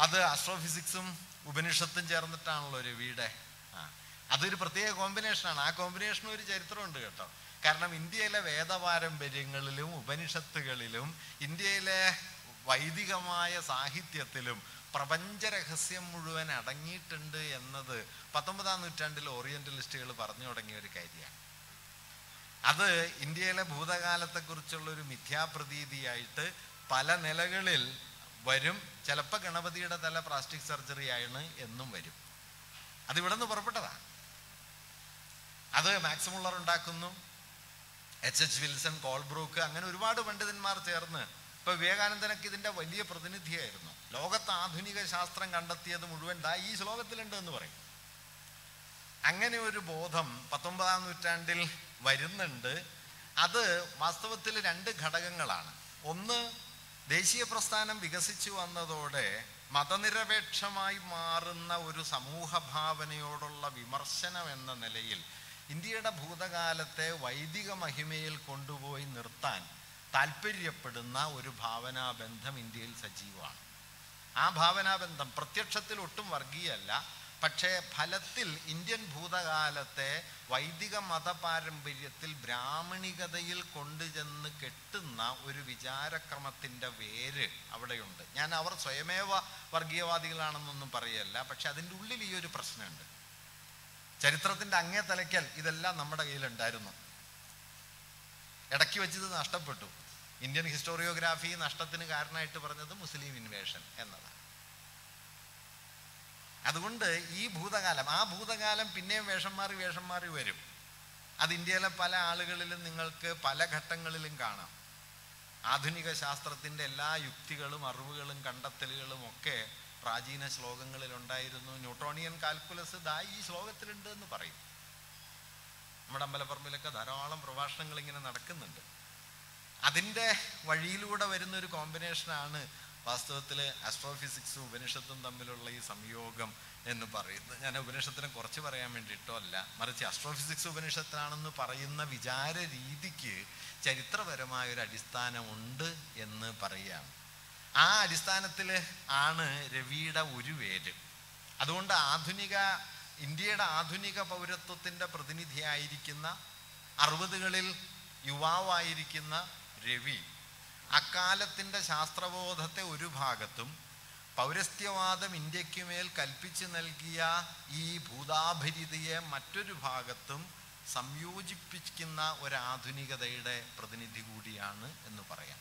അത് ആസ്ട്രോഫിസിക്സും ഉപനിഷത്തും ചേർന്നിട്ടാണല്ലോ രവിയുടെ ആ. അതൊരു പ്രത്യേക കോമ്പിനേഷനാണ് ആ കോമ്പിനേഷനും ഒരു ചരിത്രമുണ്ട് കേട്ടോ. കാരണം ഇന്ത്യയിലെ വേദപാരമ്പര്യങ്ങളിലും ഉപനിഷത്തുകളിലും ഇന്ത്യയിലെ വൈദികമായ സാഹിത്യത്തിലും പ്രപഞ്ച രഹസ്യം മുഴുവൻ അടങ്ങിയിട്ടുണ്ട് എന്നത് പത്തൊമ്പതാം നൂറ്റാണ്ടിൽ ഓറിയന്റലിസ്റ്റുകൾ പറഞ്ഞു തുടങ്ങിയ ഒരു കാര്യമാണ്. അത് ഇന്ത്യയിലെ ഭൂതകാലത്തെക്കുറിച്ചുള്ള ഒരു മിഥ്യാപ്രതീതിയായിട്ട് പല നിലകളിൽ വരും. ചിലപ്പോൾ ഗണപതിയുടെ തല പ്ലാസ്റ്റിക് സർജറി ആണ് എന്നും വരും. അത് ഇവിടെ നിന്ന് പുറപ്പെട്ടതാണ് അത് മാക്സിമുള്ളർ ഉണ്ടാക്കുന്നു. എച്ച് എച്ച് വിൽസൺ കോൾബ്രൂക്ക് അങ്ങനെ ഒരുപാട് പണ്ഡിതന്മാർ ചേർന്ന്. ഇപ്പൊ വിവേകാനന്ദനൊക്കെ ഇതിന്റെ വലിയ പ്രതിനിധിയായിരുന്നു. ലോകത്ത് ആധുനിക ശാസ്ത്രം കണ്ടെത്തിയത് മുഴുവൻ ദാ ഈ ശ്ലോകത്തിലുണ്ട് എന്ന് പറയും. അങ്ങനെ ഒരു ബോധം പത്തൊമ്പതാം നൂറ്റാണ്ടിൽ വരുന്നുണ്ട്. അത് വാസ്തവത്തിൽ രണ്ട് ഘടകങ്ങളാണ്. ഒന്ന് ദേശീയ പ്രസ്ഥാനം വികസിച്ചു വന്നതോടെ മതനിരപേക്ഷമായി മാറുന്ന ഒരു സമൂഹ ഭാവനയോടുള്ള വിമർശനം എന്ന നിലയിൽ ഇന്ത്യയുടെ ഭൂതകാലത്തെ വൈദിക മഹിമയിൽ കൊണ്ടുപോയി നിർത്താൻ താല്പര്യപ്പെടുന്ന ഒരു ഭാവനാബന്ധം ഇന്ത്യയിൽ സജീവമാണ്. ആ ഭാവനാബന്ധം പ്രത്യക്ഷത്തിൽ ഒട്ടും വർഗീയല്ല. പക്ഷേ ഫലത്തിൽ ഇന്ത്യൻ ഭൂതകാലത്തെ വൈദിക മതപാരമ്പര്യത്തിൽ ബ്രാഹ്മണികതയിൽ കൊണ്ടുചെന്ന് കെട്ടുന്ന ഒരു വിചാരക്രമത്തിന്റെ വേര് അവിടെയുണ്ട്. ഞാൻ അവർ സ്വയമേവ വർഗീയവാദികളാണെന്നൊന്നും പറയല്ല പക്ഷെ അതിന്റെ ഉള്ളിൽ ഈ ഒരു പ്രശ്നമുണ്ട്. ചരിത്രത്തിന്റെ അങ്ങേ തലയ്ക്കൽ ഇതെല്ലാം നമ്മുടെ കയ്യിലുണ്ടായിരുന്നു. ഇടയ്ക്ക് വെച്ചത് നഷ്ടപ്പെട്ടു. ഇന്ത്യൻ ഹിസ്റ്റോറിയോഗ്രാഫി നഷ്ടത്തിന് കാരണമായിട്ട് പറഞ്ഞത് മുസ്ലിം ഇൻവേഷൻ എന്നതാണ്. അതുകൊണ്ട് ഈ ഭൂതകാലം ആ ഭൂതകാലം പിന്നെയും വേഷം മാറി വേഷം മാറി വരും. അത് ഇന്ത്യയിലെ പല ആളുകളിലും നിങ്ങൾക്ക് പല ഘട്ടങ്ങളിലും കാണാം. ആധുനിക ശാസ്ത്രത്തിന്റെ എല്ലാ യുക്തികളും അറിവുകളും കണ്ടെത്തലുകളും ഒക്കെ പ്രാചീന ശ്ലോകങ്ങളിൽ ഉണ്ടായിരുന്നു ന്യൂട്രോണിയൻ കാൽക്കുലസ് ദാ ഈ ശ്ലോകത്തിലുണ്ട് എന്ന് പറയും. നമ്മുടെ അമ്പലപ്പറമ്പിലൊക്കെ ധാരാളം പ്രഭാഷണങ്ങൾ ഇങ്ങനെ നടക്കുന്നുണ്ട്. അതിന്റെ വഴിയിലൂടെ വരുന്ന ഒരു കോമ്പിനേഷനാണ് വാസ്തവത്തിൽ ആസ്ട്രോഫിസിക്സും ഉപനിഷത്തും തമ്മിലുള്ള ഈ സംയോഗം എന്ന് പറയുന്നത് ഞാൻ ഉപനിഷത്തിനെ കുറച്ച് പറയാൻ വേണ്ടിയിട്ടോ അല്ല മറിച്ച് ആസ്ട്രോഫിസിക്സ് ഉപനിഷത്താണെന്ന് പറയുന്ന വിചാര രീതിക്ക് ചരിത്രപരമായ ഒരു അടിസ്ഥാനമുണ്ട് എന്ന് പറയാം ആ അടിസ്ഥാനത്തിൽ ആണ് രവിയുടെ ഒരു പേര് അതുകൊണ്ട് ആധുനിക ഇന്ത്യയുടെ ആധുനിക പൗരത്വത്തിന്റെ പ്രതിനിധിയായിരിക്കുന്ന അറുപതുകളിൽ യുവാവായിരിക്കുന്ന രവി അക്കാലത്തിന്റെ ശാസ്ത്രബോധത്തെ ഒരു ഭാഗത്തും പൗരസ്ത്യവാദം ഇന്ത്യയ്ക്ക് മേൽ കൽപ്പിച്ചു നൽകിയ ഈ ഭൂതാഭരിതയെ മറ്റൊരു ഭാഗത്തും സംയോജിപ്പിക്കുന്ന ഒരാധുനികതയുടെ പ്രതിനിധി കൂടിയാണ് എന്ന് പറയാം.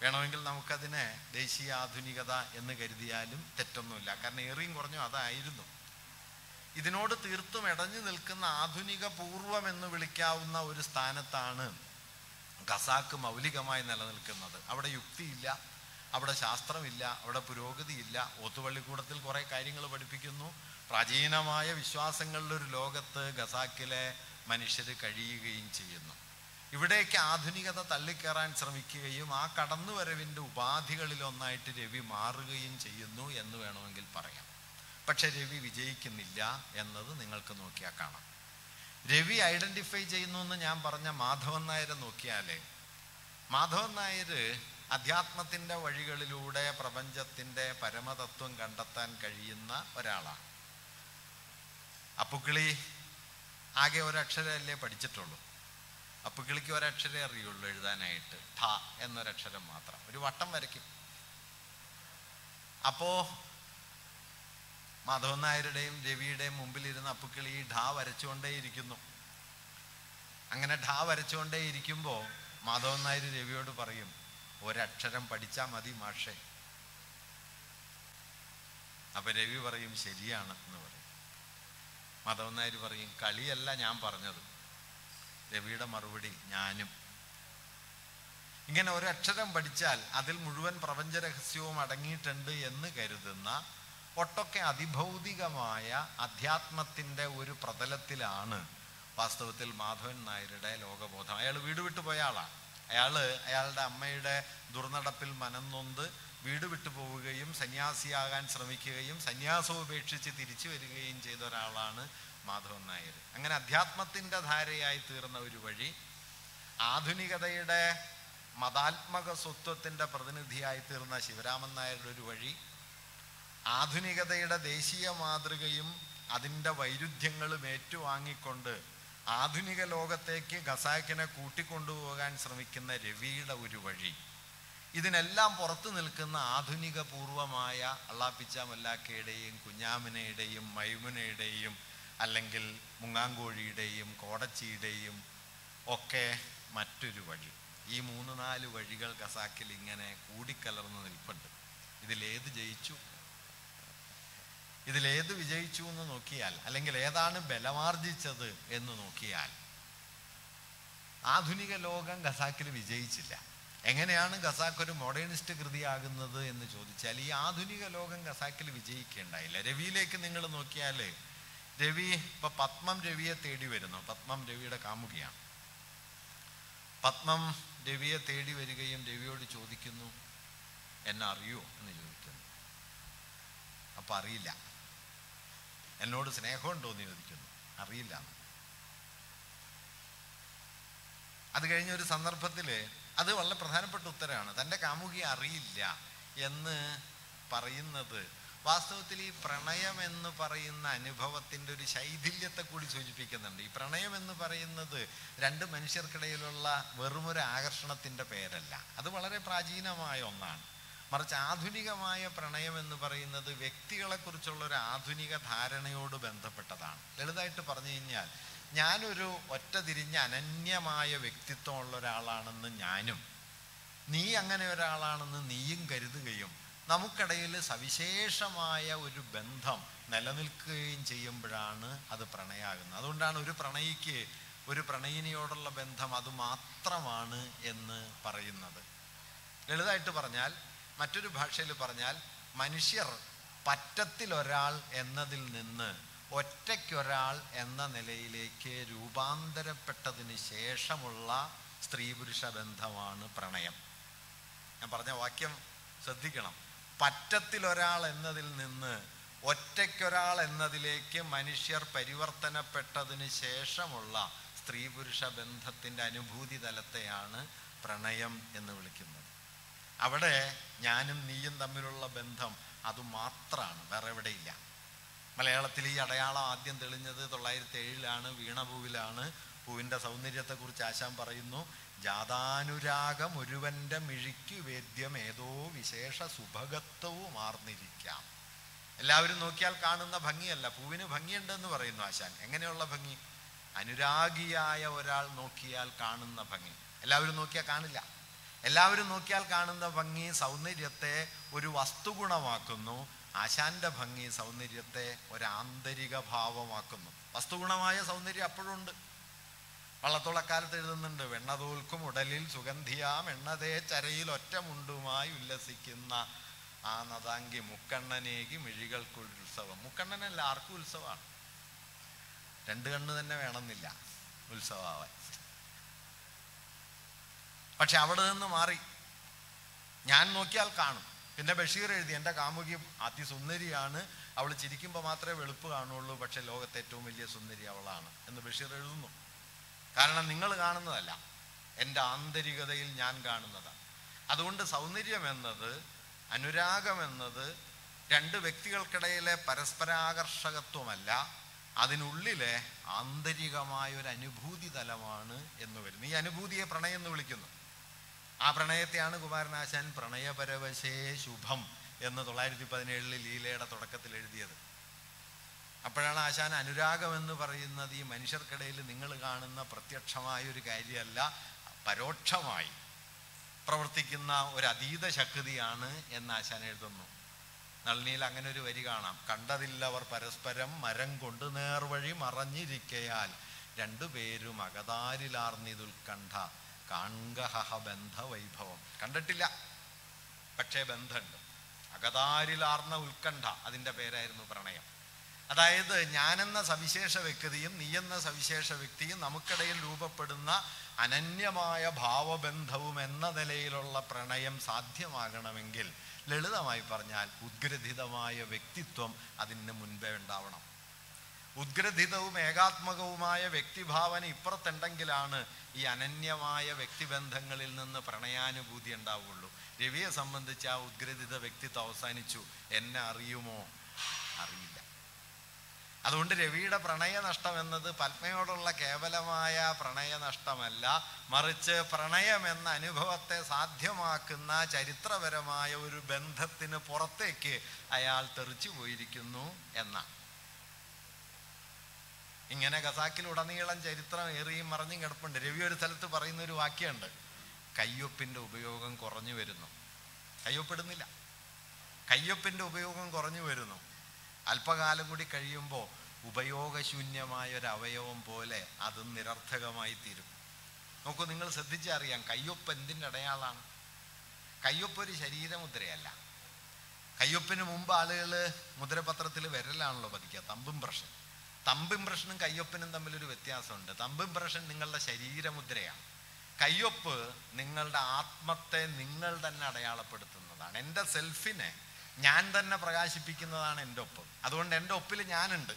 വേണമെങ്കിൽ നമുക്കതിനെ ദേശീയ ആധുനികത എന്ന് കരുതിയാലും തെറ്റൊന്നുമില്ല. കാരണം ഏറിയും കുറഞ്ഞു അതായിരുന്നു. ഇതിനോട് തീർത്തും ഇടഞ്ഞു നിൽക്കുന്ന ആധുനിക പൂർവം എന്ന് വിളിക്കാവുന്ന ഒരു സ്ഥാനത്താണ് ഖസാക്ക് മൗലികമായി നിലനിൽക്കുന്നത്. അവിടെ യുക്തിയില്ല അവിടെ ശാസ്ത്രമില്ല അവിടെ പുരോഗതിയില്ല. ഓത്തുപള്ളിക്കൂടത്തിൽ കുറേ കാര്യങ്ങൾ പഠിപ്പിക്കുന്നു. പ്രാചീനമായ വിശ്വാസങ്ങളുടെ ഒരു ലോകത്ത് ഗസാക്കിലെ മനുഷ്യർ കഴിയുകയും ചെയ്യുന്നു. ഇവിടേക്ക് ആധുനികത തള്ളിക്കയറാൻ ശ്രമിക്കുകയും ആ കടന്നുവരവിന്റെ ഉപാധികളിലൊന്നായിട്ട് രവി മാറുകയും ചെയ്യുന്നു എന്ന് വേണമെങ്കിൽ പറയാം. പക്ഷെ രവി വിജയിക്കുന്നില്ല എന്നത് നിങ്ങൾക്ക് നോക്കിയാൽ കാണാം. രവി ഐഡന്റിഫൈ ചെയ്യുന്നു എന്ന് ഞാൻ പറഞ്ഞ മാധവൻ നായരെ നോക്കിയാലേ മാധവൻ നായർ അധ്യാത്മത്തിന്റെ വഴികളിലൂടെ പ്രപഞ്ചത്തിന്റെ പരമതത്വം കണ്ടെത്താൻ കഴിയുന്ന ഒരാളാണ്. അപ്പുക്കിളി ആകെ ഒരക്ഷരമല്ലേ പഠിച്ചിട്ടുള്ളൂ. അപ്പുക്കിളിക്ക് ഒരക്ഷരേ അറിയുള്ളൂ എഴുതാനായിട്ട്. ഠ എന്നൊരക്ഷരം മാത്രം. ഒരു വട്ടം വരയ്ക്കും. അപ്പോ മാധവൻ നായരുടെയും രവിയുടെയും മുമ്പിലിരുന്ന് അപ്പുക്കിളി ഢാ വരച്ചുകൊണ്ടേയിരിക്കുന്നു. അങ്ങനെ ഢാ വരച്ചുകൊണ്ടേയിരിക്കുമ്പോൾ മാധവൻ നായർ രവിയോട് പറയും ഒരക്ഷരം പഠിച്ചാൽ മതി മാഷേ. അപ്പൊ രവി പറയും ശരിയാണ് എന്ന് പറയും. മാധവൻ നായർ പറയും കളിയല്ല ഞാൻ പറഞ്ഞത്. രവിയുടെ മറുപടി ഞാനും. ഇങ്ങനെ ഒരക്ഷരം പഠിച്ചാൽ അതിൽ മുഴുവൻ പ്രപഞ്ച രഹസ്യവും അടങ്ങിയിട്ടുണ്ട് എന്ന് കരുതുന്ന ഒട്ടൊക്കെ അതിഭൗതികമായ അധ്യാത്മത്തിന്റെ ഒരു പ്രതലത്തിലാണ് വാസ്തവത്തിൽ മാധവൻ നായരുടെ ലോകബോധം. അയാൾ വീട് വിട്ടു പോയ ആളാണ്. അയാൾ അയാളുടെ അമ്മയുടെ ദുർനടപ്പിൽ മനം നൊന്ത് വീട് വിട്ടു പോവുകയും സന്യാസിയാകാൻ ശ്രമിക്കുകയും സന്യാസം ഉപേക്ഷിച്ച് തിരിച്ചു വരികയും ചെയ്ത ഒരാളാണ് മാധവൻ നായർ. അങ്ങനെ അധ്യാത്മത്തിന്റെ ധാരയായി തീർന്ന ഒരു വഴി ആധുനികതയുടെ മതാത്മക സ്വത്വത്തിന്റെ പ്രതിനിധിയായി തീർന്ന ശിവരാമൻ നായരുടെ ഒരു വഴി ആധുനികതയുടെ ദേശീയ മാതൃകയും അതിന്റെ വൈരുദ്ധ്യങ്ങളും ഏറ്റുവാങ്ങിക്കൊണ്ട് ആധുനിക ലോകത്തേക്ക് ഖസാക്കിനെ കൂട്ടിക്കൊണ്ടുപോകാൻ ശ്രമിക്കുന്ന രവിയുടെ ഒരു വഴി. ഇതിനെല്ലാം പുറത്തു നിൽക്കുന്ന ആധുനിക പൂർവമായ അള്ളാപ്പിച്ച മല്ലാക്കയുടെയും കുഞ്ഞാമിനയുടെയും മൈമുനയുടെയും അല്ലെങ്കിൽ മുങ്ങാങ്കോഴിയുടെയും കോടച്ചിയുടെയും ഒക്കെ മറ്റൊരു വഴി. ഈ മൂന്ന് നാല് വഴികൾ ഖസാക്കിൽ ഇങ്ങനെ കൂടിക്കലർന്ന് നിൽപ്പുണ്ട്. ഇതിലേത് ജയിച്ചു? ഇതിലേത് വിജയിച്ചു എന്ന് നോക്കിയാൽ അല്ലെങ്കിൽ ഏതാണ് ബലമാർജിച്ചത് എന്ന് നോക്കിയാൽ ആധുനിക ലോകം ഖസാക്കിൽ വിജയിച്ചില്ല. എങ്ങനെയാണ് ഖസാക്ക് ഒരു മോഡേണിസ്റ്റ് കൃതിയാകുന്നത് എന്ന് ചോദിച്ചാൽ ഈ ആധുനിക ലോകം ഖസാക്കിൽ വിജയിക്കേണ്ടായില്ല രവിയിലേക്ക് നിങ്ങൾ നോക്കിയാൽ രവി ഇപ്പൊ പത്മം രവിയെ തേടി വരുന്നു. പത്മം രവിയുടെ കാമുകിയാണ്. പത്മം രവിയെ തേടി വരികയും രവിയോട് ചോദിക്കുന്നു എന്നെ അറിയോ? എന്ന് ചോദിക്കുന്നു. അപ്പൊ അറിയില്ല. എന്നോട് സ്നേഹമുണ്ടോ എന്ന് ചോദിക്കുന്നു. അറിയില്ല. അത് കഴിഞ്ഞ ഒരു സന്ദർഭത്തിൽ അത് വളരെ പ്രധാനപ്പെട്ട ഉത്തരമാണ്. തന്റെ കാമുകി അറിയില്ല എന്ന് പറയുന്നത്. വാസ്തവത്തിൽ ഈ പ്രണയം എന്ന് പറയുന്ന അനുഭവത്തിന്റെ ഒരു ശൈഥില്യത്തെ കൂടി സൂചിപ്പിക്കുന്നുണ്ട്. ഈ പ്രണയം എന്ന് പറയുന്നത് രണ്ട് മനുഷ്യർക്കിടയിലുള്ള വെറുമൊരു ആകർഷണത്തിന്റെ പേരല്ല. അത് വളരെ പ്രാചീനമായ ഒന്നാണ്. മറിച്ച് ആധുനികമായ പ്രണയം എന്ന് പറയുന്നത് വ്യക്തികളെക്കുറിച്ചുള്ള ഒരു ആധുനിക ധാരണയോട് ബന്ധപ്പെട്ടതാണ്. ലളിതമായിട്ട് പറഞ്ഞു കഴിഞ്ഞാൽ ഞാനൊരു ഒറ്റ തിരിഞ്ഞ അനന്യമായ വ്യക്തിത്വമുള്ള ഒരാളാണെന്ന് ഞാനും നീ അങ്ങനെ ഒരാളാണെന്ന് നീയും കരുതുകയും നമുക്കിടയിൽ സവിശേഷമായ ഒരു ബന്ധം നിലനിൽക്കുകയും ചെയ്യുമ്പോഴാണ് അത് പ്രണയാകുന്നത്. അതുകൊണ്ടാണ് ഒരു പ്രണയിക്ക് ഒരു പ്രണയിനിയോടുള്ള ബന്ധം അത് മാത്രമാണ് എന്ന് പറയുന്നത്. ലളിതമായിട്ട് പറഞ്ഞാൽ മറ്റൊരു ഭാഷയിൽ പറഞ്ഞാൽ മനുഷ്യർ പറ്റത്തിലൊരാൾ എന്നതിൽ നിന്ന് ഒറ്റയ്ക്കൊരാൾ എന്ന നിലയിലേക്ക് രൂപാന്തരപ്പെട്ടതിന് ശേഷമുള്ള സ്ത്രീ പുരുഷ ബന്ധമാണ് പ്രണയം. ഞാൻ പറഞ്ഞ വാക്യം ശ്രദ്ധിക്കണം. പറ്റത്തിലൊരാൾ എന്നതിൽ നിന്ന് ഒറ്റയ്ക്കൊരാൾ എന്നതിലേക്ക് മനുഷ്യർ പരിവർത്തനപ്പെട്ടതിന് ശേഷമുള്ള സ്ത്രീ പുരുഷ ബന്ധത്തിന്റെ അനുഭൂതി തലത്തെയാണ് പ്രണയം എന്ന് വിളിക്കുന്നത്. അവിടെ ഞാനും നീയും തമ്മിലുള്ള ബന്ധം അത് മാത്രമാണ് വേറെ എവിടെയില്ല. മലയാളത്തിൽ ഈ അടയാളം ആദ്യം തെളിഞ്ഞത് തൊള്ളായിരത്തി ഏഴിലാണ് വീണപൂവിലാണ്. പൂവിന്റെ സൗന്ദര്യത്തെക്കുറിച്ച് ആശാൻ പറയുന്നു ജാതാനുരാഗം ഒരുവന്റെ മിഴിക്കു വേദ്യം ഏതോ വിശേഷ സുഭഗത്വവും ആർന്നിരിക്കാം. എല്ലാവരും നോക്കിയാൽ കാണുന്ന ഭംഗിയല്ല പൂവിന് ഭംഗിയുണ്ടെന്ന് പറയുന്നു ആശാൻ. എങ്ങനെയുള്ള ഭംഗി? അനുരാഗിയായ ഒരാൾ നോക്കിയാൽ കാണുന്ന ഭംഗി. എല്ലാവരും നോക്കിയാൽ കാണില്ല. എല്ലാവരും നോക്കിയാൽ കാണുന്ന ഭംഗി സൗന്ദര്യത്തെ ഒരു വസ്തുഗുണമാക്കുന്നു. ആശാന്റെ ഭംഗി സൗന്ദര്യത്തെ ഒരു ആന്തരിക ഭാവമാക്കുന്നു. വസ്തുഗുണമായ സൗന്ദര്യം അപ്പോഴും ഉണ്ട്. വള്ളത്തോളക്കാലത്ത് എഴുതുന്നുണ്ട് വെണ്ണതോൽക്കും ഉടലിൽ സുഗന്ധിയാം എണ്ണതേ ചരയിൽ ഒറ്റമുണ്ടുമായി ഉല്ലസിക്കുന്ന ആ നദാങ്കി മുക്കണ്ണനേകി മിഴികൾക്കൊരു ഉത്സവം. മുക്കണ്ണനല്ല ആർക്കും ഉത്സവമാണ്. രണ്ട് കണ്ണ് തന്നെ വേണമെന്നില്ല ഉത്സവാവാൻ. പക്ഷെ അവിടെ നിന്ന് മാറി. ഞാൻ നോക്കിയാൽ കാണും. പിന്നെ ബഷീർ എഴുതി എന്റെ കാമുകി അതിസുന്ദരിയാണ്. അവൾ ചിരിക്കുമ്പോൾ മാത്രമേ വെളുപ്പ് കാണുള്ളൂ പക്ഷെ ലോകത്തെ ഏറ്റവും വലിയ സുന്ദരി അവളാണ് എന്ന് ബഷീർ എഴുതുന്നു. കാരണം നിങ്ങൾ കാണുന്നതല്ല എന്റെ ആന്തരികതയിൽ ഞാൻ കാണുന്നതാണ് അതുകൊണ്ട് സൗന്ദര്യം എന്നത് അനുരാഗം എന്നത് രണ്ട് വ്യക്തികൾക്കിടയിലെ പരസ്പരാകർഷകത്വമല്ല അതിനുള്ളിലെ ആന്തരികമായ ഒരു അനുഭൂതി തലമാണ് എന്ന് വരുന്നു. ഈ അനുഭൂതിയെ പ്രണയം എന്ന് വിളിക്കുന്നു. ആ പ്രണയത്തെയാണ് കുമാരനാശാൻ പ്രണയപരവശേ ശുഭം എന്ന് തൊള്ളായിരത്തി പതിനേഴിൽ ലീലയുടെ തുടക്കത്തിൽ എഴുതിയത്. അപ്പോഴാണ് ആശാൻ അനുരാഗം എന്ന് പറയുന്നത് ഈ മനുഷ്യർക്കിടയിൽ നിങ്ങൾ കാണുന്ന പ്രത്യക്ഷമായ ഒരു കാര്യമല്ല പരോക്ഷമായി പ്രവർത്തിക്കുന്ന ഒരു അതീത ശക്തിയാണ് എന്ന് ആശാൻ എഴുതുന്നു. നളിനിയിൽ അങ്ങനെ ഒരു വരി കാണാം. കണ്ടതില്ലവർ പരസ്പരം മരം കൊണ്ട് നേർവഴി മറഞ്ഞിരിക്കയാൽ രണ്ടുപേരും അകതാരിലാർന്നിതുൽക്കണ്ഠ കാൺകഹ ബന്ധ വൈഭവം കണ്ടിട്ടില്ല. പക്ഷേ ബന്ധമുണ്ട്. അകതാരിലാർന്ന ഉത്കണ്ഠ അതിന്റെ പേരായിരുന്നു പ്രണയം. അതായത് ഞാനെന്ന സവിശേഷ വ്യക്തിയും നീയെന്ന സവിശേഷ വ്യക്തിയും നമുക്കിടയിൽ രൂപപ്പെടുന്ന അനന്യമായ ഭാവബന്ധവും എന്ന നിലയിലുള്ള പ്രണയം സാധ്യമാകണമെങ്കിൽ ലളിതമായി പറഞ്ഞാൽ ഉദ്ഗ്രഥിതമായ വ്യക്തിത്വം അതിന് മുൻപേ ഉണ്ടാവണം. ഉദ്ഗ്രഥിതവും ഏകാത്മകവുമായ വ്യക്തിഭാവന ഇപ്പുറത്തുണ്ടെങ്കിലാണ് ഈ അനന്യമായ വ്യക്തിബന്ധങ്ങളിൽ നിന്ന് പ്രണയാനുഭൂതി ഉണ്ടാവുള്ളൂ. രവിയെ സംബന്ധിച്ച് ആ ഉദ്ഗ്രഥിത വ്യക്തിത്വം അവസാനിച്ചു. എന്നെ അറിയുമോ? അറിയില്ല. അതുകൊണ്ട് രവിയുടെ പ്രണയനഷ്ടം എന്നത് പത്മയോടുള്ള കേവലമായ പ്രണയനഷ്ടമല്ല. മറിച്ച് പ്രണയം എന്ന അനുഭവത്തെ സാധ്യമാക്കുന്ന ചരിത്രപരമായ ഒരു ബന്ധത്തിന് പുറത്തേക്ക് അയാൾ തെറിച്ചു പോയിരിക്കുന്നു എന്നാണ്. ഇങ്ങനെ ഖസാക്കിലുടനീളം ചരിത്രം ഏറിയും മറിഞ്ഞും കിടപ്പുണ്ട്. രവി ഒരു സ്ഥലത്ത് പറയുന്ന ഒരു വാക്യമുണ്ട്. കയ്യൊപ്പിന്റെ ഉപയോഗം കുറഞ്ഞു വരുന്നു. കയ്യൊപ്പിടുന്നില്ല. കയ്യൊപ്പിന്റെ ഉപയോഗം കുറഞ്ഞു വരുന്നു. അല്പകാലം കൂടി കഴിയുമ്പോൾ ഉപയോഗശൂന്യമായ ഒരു അവയവം പോലെ അത് നിരർത്ഥകമായി തീരും. നോക്കൂ നിങ്ങൾ ശ്രദ്ധിച്ചറിയാം കയ്യൊപ്പ് എന്തിന്റെ അടയാളാണ് കയ്യൊപ്പ് ഒരു ശരീരമുദ്രയല്ല. കയ്യൊപ്പിന് മുമ്പ് ആളുകൾ മുദ്രപത്രത്തിൽ വിരലാണല്ലോ പതിക്കുക തമ്പും ബ്രഷൻ തമ്പും ഇംപ്രഷനും കയ്യൊപ്പിനും തമ്മിലൊരു വ്യത്യാസമുണ്ട്. തമ്പ് ഇംപ്രഷൻ നിങ്ങളുടെ ശരീരമുദ്രയാണ്. കയ്യൊപ്പ് നിങ്ങളുടെ ആത്മത്തെ നിങ്ങൾ തന്നെ അടയാളപ്പെടുത്തുന്നതാണ്. എന്റെ സെൽഫിനെ ഞാൻ തന്നെ പ്രകാശിപ്പിക്കുന്നതാണ് എന്റെ ഒപ്പ്. അതുകൊണ്ട് എന്റെ ഒപ്പിൽ ഞാനുണ്ട്.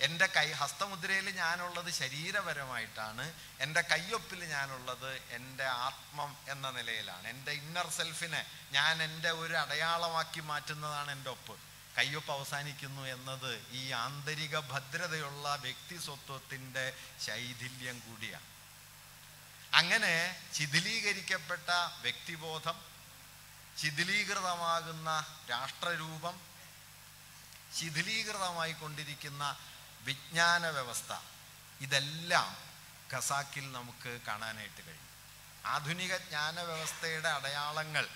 എന്റെ കൈ ഹസ്തമുദ്രയിൽ ഞാനുള്ളത് ശരീരപരമായിട്ടാണ്. എന്റെ കയ്യൊപ്പിൽ ഞാനുള്ളത് എന്റെ ആത്മം എന്ന നിലയിലാണ്. എന്റെ ഇന്നർ സെൽഫിനെ ഞാൻ എന്റെ ഒരു അടയാളമാക്കി മാറ്റുന്നതാണ് എന്റെ ഒപ്പ്. കയ്യൊപ്പ് അവസാനിക്കുന്നു എന്നത് ഈ ആന്തരിക ഭദ്രതയുള്ള വ്യക്തി സ്വത്വത്തിന്റെ ശൈഥില്യം കൂടിയാണ്. അങ്ങനെ ശിഥിലീകരിക്കപ്പെട്ട വ്യക്തിബോധം ശിഥിലീകൃതമാകുന്ന രാഷ്ട്രരൂപം ശിഥിലീകൃതമായി കൊണ്ടിരിക്കുന്ന വിജ്ഞാന വ്യവസ്ഥ ഇതെല്ലാം ഖസാക്കിൽ നമുക്ക് കാണാനായിട്ട് കഴിയും. ആധുനിക ജ്ഞാന വ്യവസ്ഥയുടെ അടയാളങ്ങൾ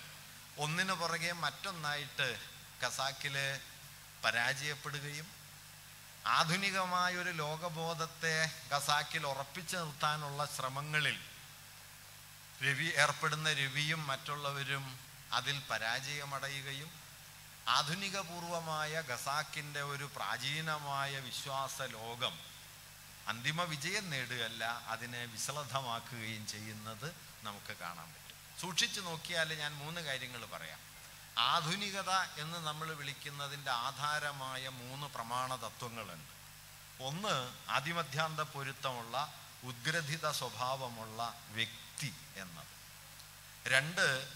ഒന്നിനു പുറകെ മറ്റൊന്നായിട്ട് ഖസാക്കിൽ പരാജയപ്പെടുകയും ആധുനികമായൊരു ലോകബോധത്തെ ഖസാക്കിൽ ഉറപ്പിച്ചു നിർത്താനുള്ള ശ്രമങ്ങളിൽ രവി ഏർപ്പെടുന്ന രവിയും മറ്റുള്ളവരും അതിൽ പരാജയമടയുകയും ആധുനികപൂർവമായ ഖസാക്കിന്റെ ഒരു പ്രാചീനമായ വിശ്വാസ ലോകം അന്തിമ വിജയം നേടുകയല്ല അതിനെ വിശ്രദ്ധമാക്കുകയും ചെയ്യുന്നത് നമുക്ക് കാണാൻ പറ്റും. സൂക്ഷിച്ചു നോക്കിയാൽ ഞാൻ മൂന്ന് കാര്യങ്ങൾ പറയാം. ആധുനികത എന്ന് നമ്മൾ വിളിക്കുന്നതിന്റെ ആധാരമായ മൂന്ന് പ്രമാണ തത്വങ്ങളുണ്ട്. ഒന്ന് ആദിമധ്യാന്ത പൊരുത്തമുള്ള ഉദ്ഗ്രഥിത സ്വഭാവമുള്ള വ്യക്തി എന്നത്. രണ്ട്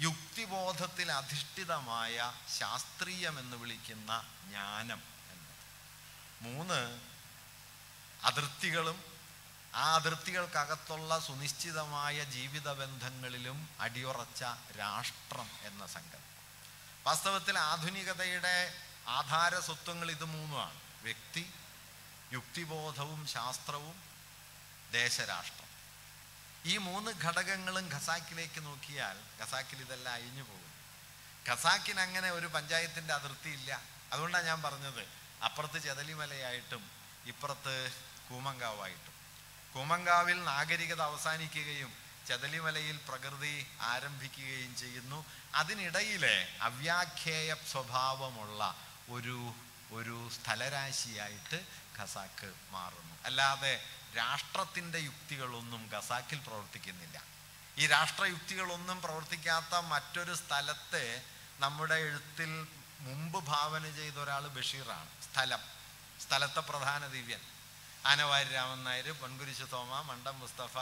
യുക്തിബോധത്തിൽ അധിഷ്ഠിതമായ ശാസ്ത്രീയമെന്ന് വിളിക്കുന്ന ജ്ഞാനം എന്നത്. മൂന്ന് അതിർത്തികളും ആ അതിർത്തികൾക്കകത്തുള്ള സുനിശ്ചിതമായ ജീവിത ബന്ധങ്ങളിലും അടിയുറച്ച രാഷ്ട്രം എന്ന സങ്കല്പം വാസ്തവത്തിൽ ആധുനികതയുടെ ആധാര സ്വത്വങ്ങൾ ഇത് മൂന്നുമാണ്. വ്യക്തി യുക്തിബോധവും ശാസ്ത്രവും ദേശരാഷ്ട്രം. ഈ മൂന്ന് ഘടകങ്ങളും ഖസാക്കിലേക്ക് നോക്കിയാൽ ഖസാക്കിൽ ഇതെല്ലാം അഴിഞ്ഞു പോകും ഖസാക്കിന് അങ്ങനെ ഒരു പഞ്ചായത്തിന്റെ അതിർത്തി ഇല്ല അതുകൊണ്ടാണ് ഞാൻ പറഞ്ഞത് അപ്പുറത്ത് ചെതലിമലയായിട്ടും ഇപ്പുറത്ത് കൂമങ്കാവായിട്ടും. കൂമങ്കാവിൽ നാഗരികത അവസാനിക്കുകയും ചെതലിമലയിൽ പ്രകൃതി ആരംഭിക്കുകയും ചെയ്യുന്നു. അതിനിടയിലെ അവ്യാഖ്യേയ സ്വഭാവമുള്ള ഒരു ഒരു സ്ഥലരാശിയായിട്ട് ഖസാക്ക് മാറുന്നു. അല്ലാതെ രാഷ്ട്രത്തിന്റെ യുക്തികളൊന്നും ഖസാക്കിൽ പ്രവർത്തിക്കുന്നില്ല. ഈ രാഷ്ട്രയുക്തികളൊന്നും പ്രവർത്തിക്കാത്ത മറ്റൊരു സ്ഥലത്തെ നമ്മുടെ എഴുത്തിൽ മുമ്പ് ഭാവന ചെയ്ത ഒരാൾ ബഷീറാണ്. സ്ഥലം. സ്ഥലത്തെ പ്രധാന ദിവ്യൻ. ആനവാരി രാമൻ നായർ പൊൻകുരിശ് തോമ മണ്ടം മുസ്തഫ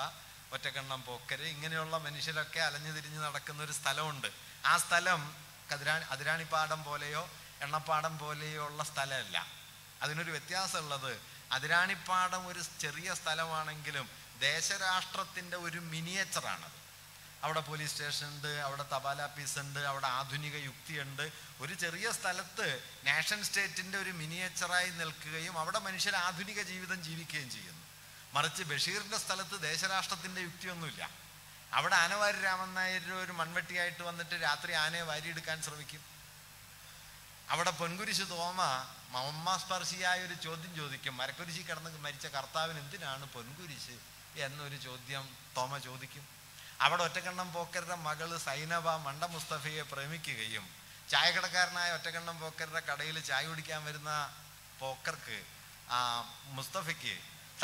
ഒറ്റക്കണ്ണം പോക്കര് ഇങ്ങനെയുള്ള മനുഷ്യരൊക്കെ അലഞ്ഞു തിരിഞ്ഞ് നടക്കുന്ന ഒരു സ്ഥലമുണ്ട്. ആ സ്ഥലം കതിരാണി അതിരാണിപ്പാടം പോലെയോ എണ്ണപ്പാടം പോലെയോ ഉള്ള സ്ഥലമല്ല. അതിനൊരു വ്യത്യാസമുള്ളത് അതിരാണിപ്പാടം ഒരു ചെറിയ സ്ഥലമാണെങ്കിലും ദേശരാഷ്ട്രത്തിന്റെ ഒരു മിനിയേച്ചറാണത്. അവിടെ പോലീസ് സ്റ്റേഷൻ ഉണ്ട് അവിടെ തപാൽ ഓഫീസ് ഉണ്ട് അവിടെ ആധുനിക യുക്തിയുണ്ട്. ഒരു ചെറിയ സ്ഥലത്ത് നാഷൻ സ്റ്റേറ്റിന്റെ ഒരു മിനിയേച്ചറായി നിൽക്കുകയും അവിടെ മനുഷ്യർ ആധുനിക ജീവിതം ജീവിക്കുകയും ചെയ്യുന്നു. മറിച്ച് ബഷീറിന്റെ സ്ഥലത്ത് ദേശരാഷ്ട്രത്തിന്റെ യുക്തിയൊന്നുമില്ല. അവിടെ ആനവാരി രാമൻ നായർ ഒരു മൺവെട്ടിയായിട്ട് വന്നിട്ട് രാത്രി ആനയെ വാരിയെടുക്കാൻ ശ്രമിക്കും. അവിടെ പൊൻകുരിശ് തോമ മമ്മാസ്പർശിയായ ഒരു ചോദ്യം ചോദിക്കും. മരക്കുരിശി കിടന്ന് മരിച്ച കർത്താവിന് എന്തിനാണ് പൊൻകുരിശ് എന്നൊരു ചോദ്യം തോമ ചോദിക്കും. അവിടെ ഒറ്റക്കണ്ണം പോക്കരുടെ മകൾ സൈനബ മണ്ട മുസ്തഫയെ പ്രേമിക്കുകയും ചായക്കടക്കാരനായ ഒറ്റക്കണ്ണം പോക്കരുടെ കടയിൽ ചായ കുടിക്കാൻ വരുന്ന പോക്കർക്ക് ആ മുസ്തഫയ്ക്ക്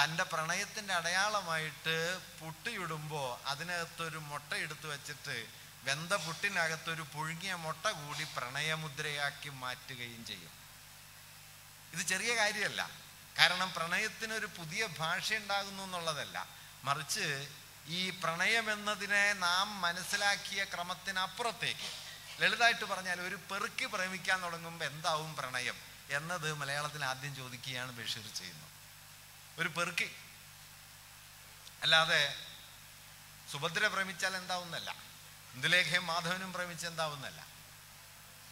തന്റെ പ്രണയത്തിന്റെ അടയാളമായിട്ട് പുട്ടിയിടുമ്പോൾ അതിനകത്തൊരു മുട്ട എടുത്തു വച്ചിട്ട് വെന്ത പുട്ടിനകത്തൊരു പുഴുങ്ങിയ മുട്ട കൂടി പ്രണയമുദ്രയാക്കി മാറ്റുകയും ചെയ്യും. ഇത് ചെറിയ കാര്യമല്ല. കാരണം പ്രണയത്തിനൊരു പുതിയ ഭാഷ ഉണ്ടാകുന്നു എന്നുള്ളതല്ല. മറിച്ച് ഈ പ്രണയം എന്നതിനെ നാം മനസ്സിലാക്കിയ ക്രമത്തിനപ്പുറത്തേക്ക് ലളിതമായിട്ട് പറഞ്ഞാൽ ഒരു പെറുക്കി പ്രേമിക്കാൻ തുടങ്ങുമ്പോൾ എന്താവും പ്രണയം എന്നത് മലയാളത്തിൽ ആദ്യം ചോദിക്കുകയാണ് ബഷീർ ചെയ്യുന്നത്. ഒരു പെറുക്കി. അല്ലാതെ സുഭദ്ര പ്രേമിച്ചാൽ എന്താവുന്നല്ല. ഇന്ദുലേഖയും മാധവനും പ്രേമിച്ച് എന്താവുന്നല്ല.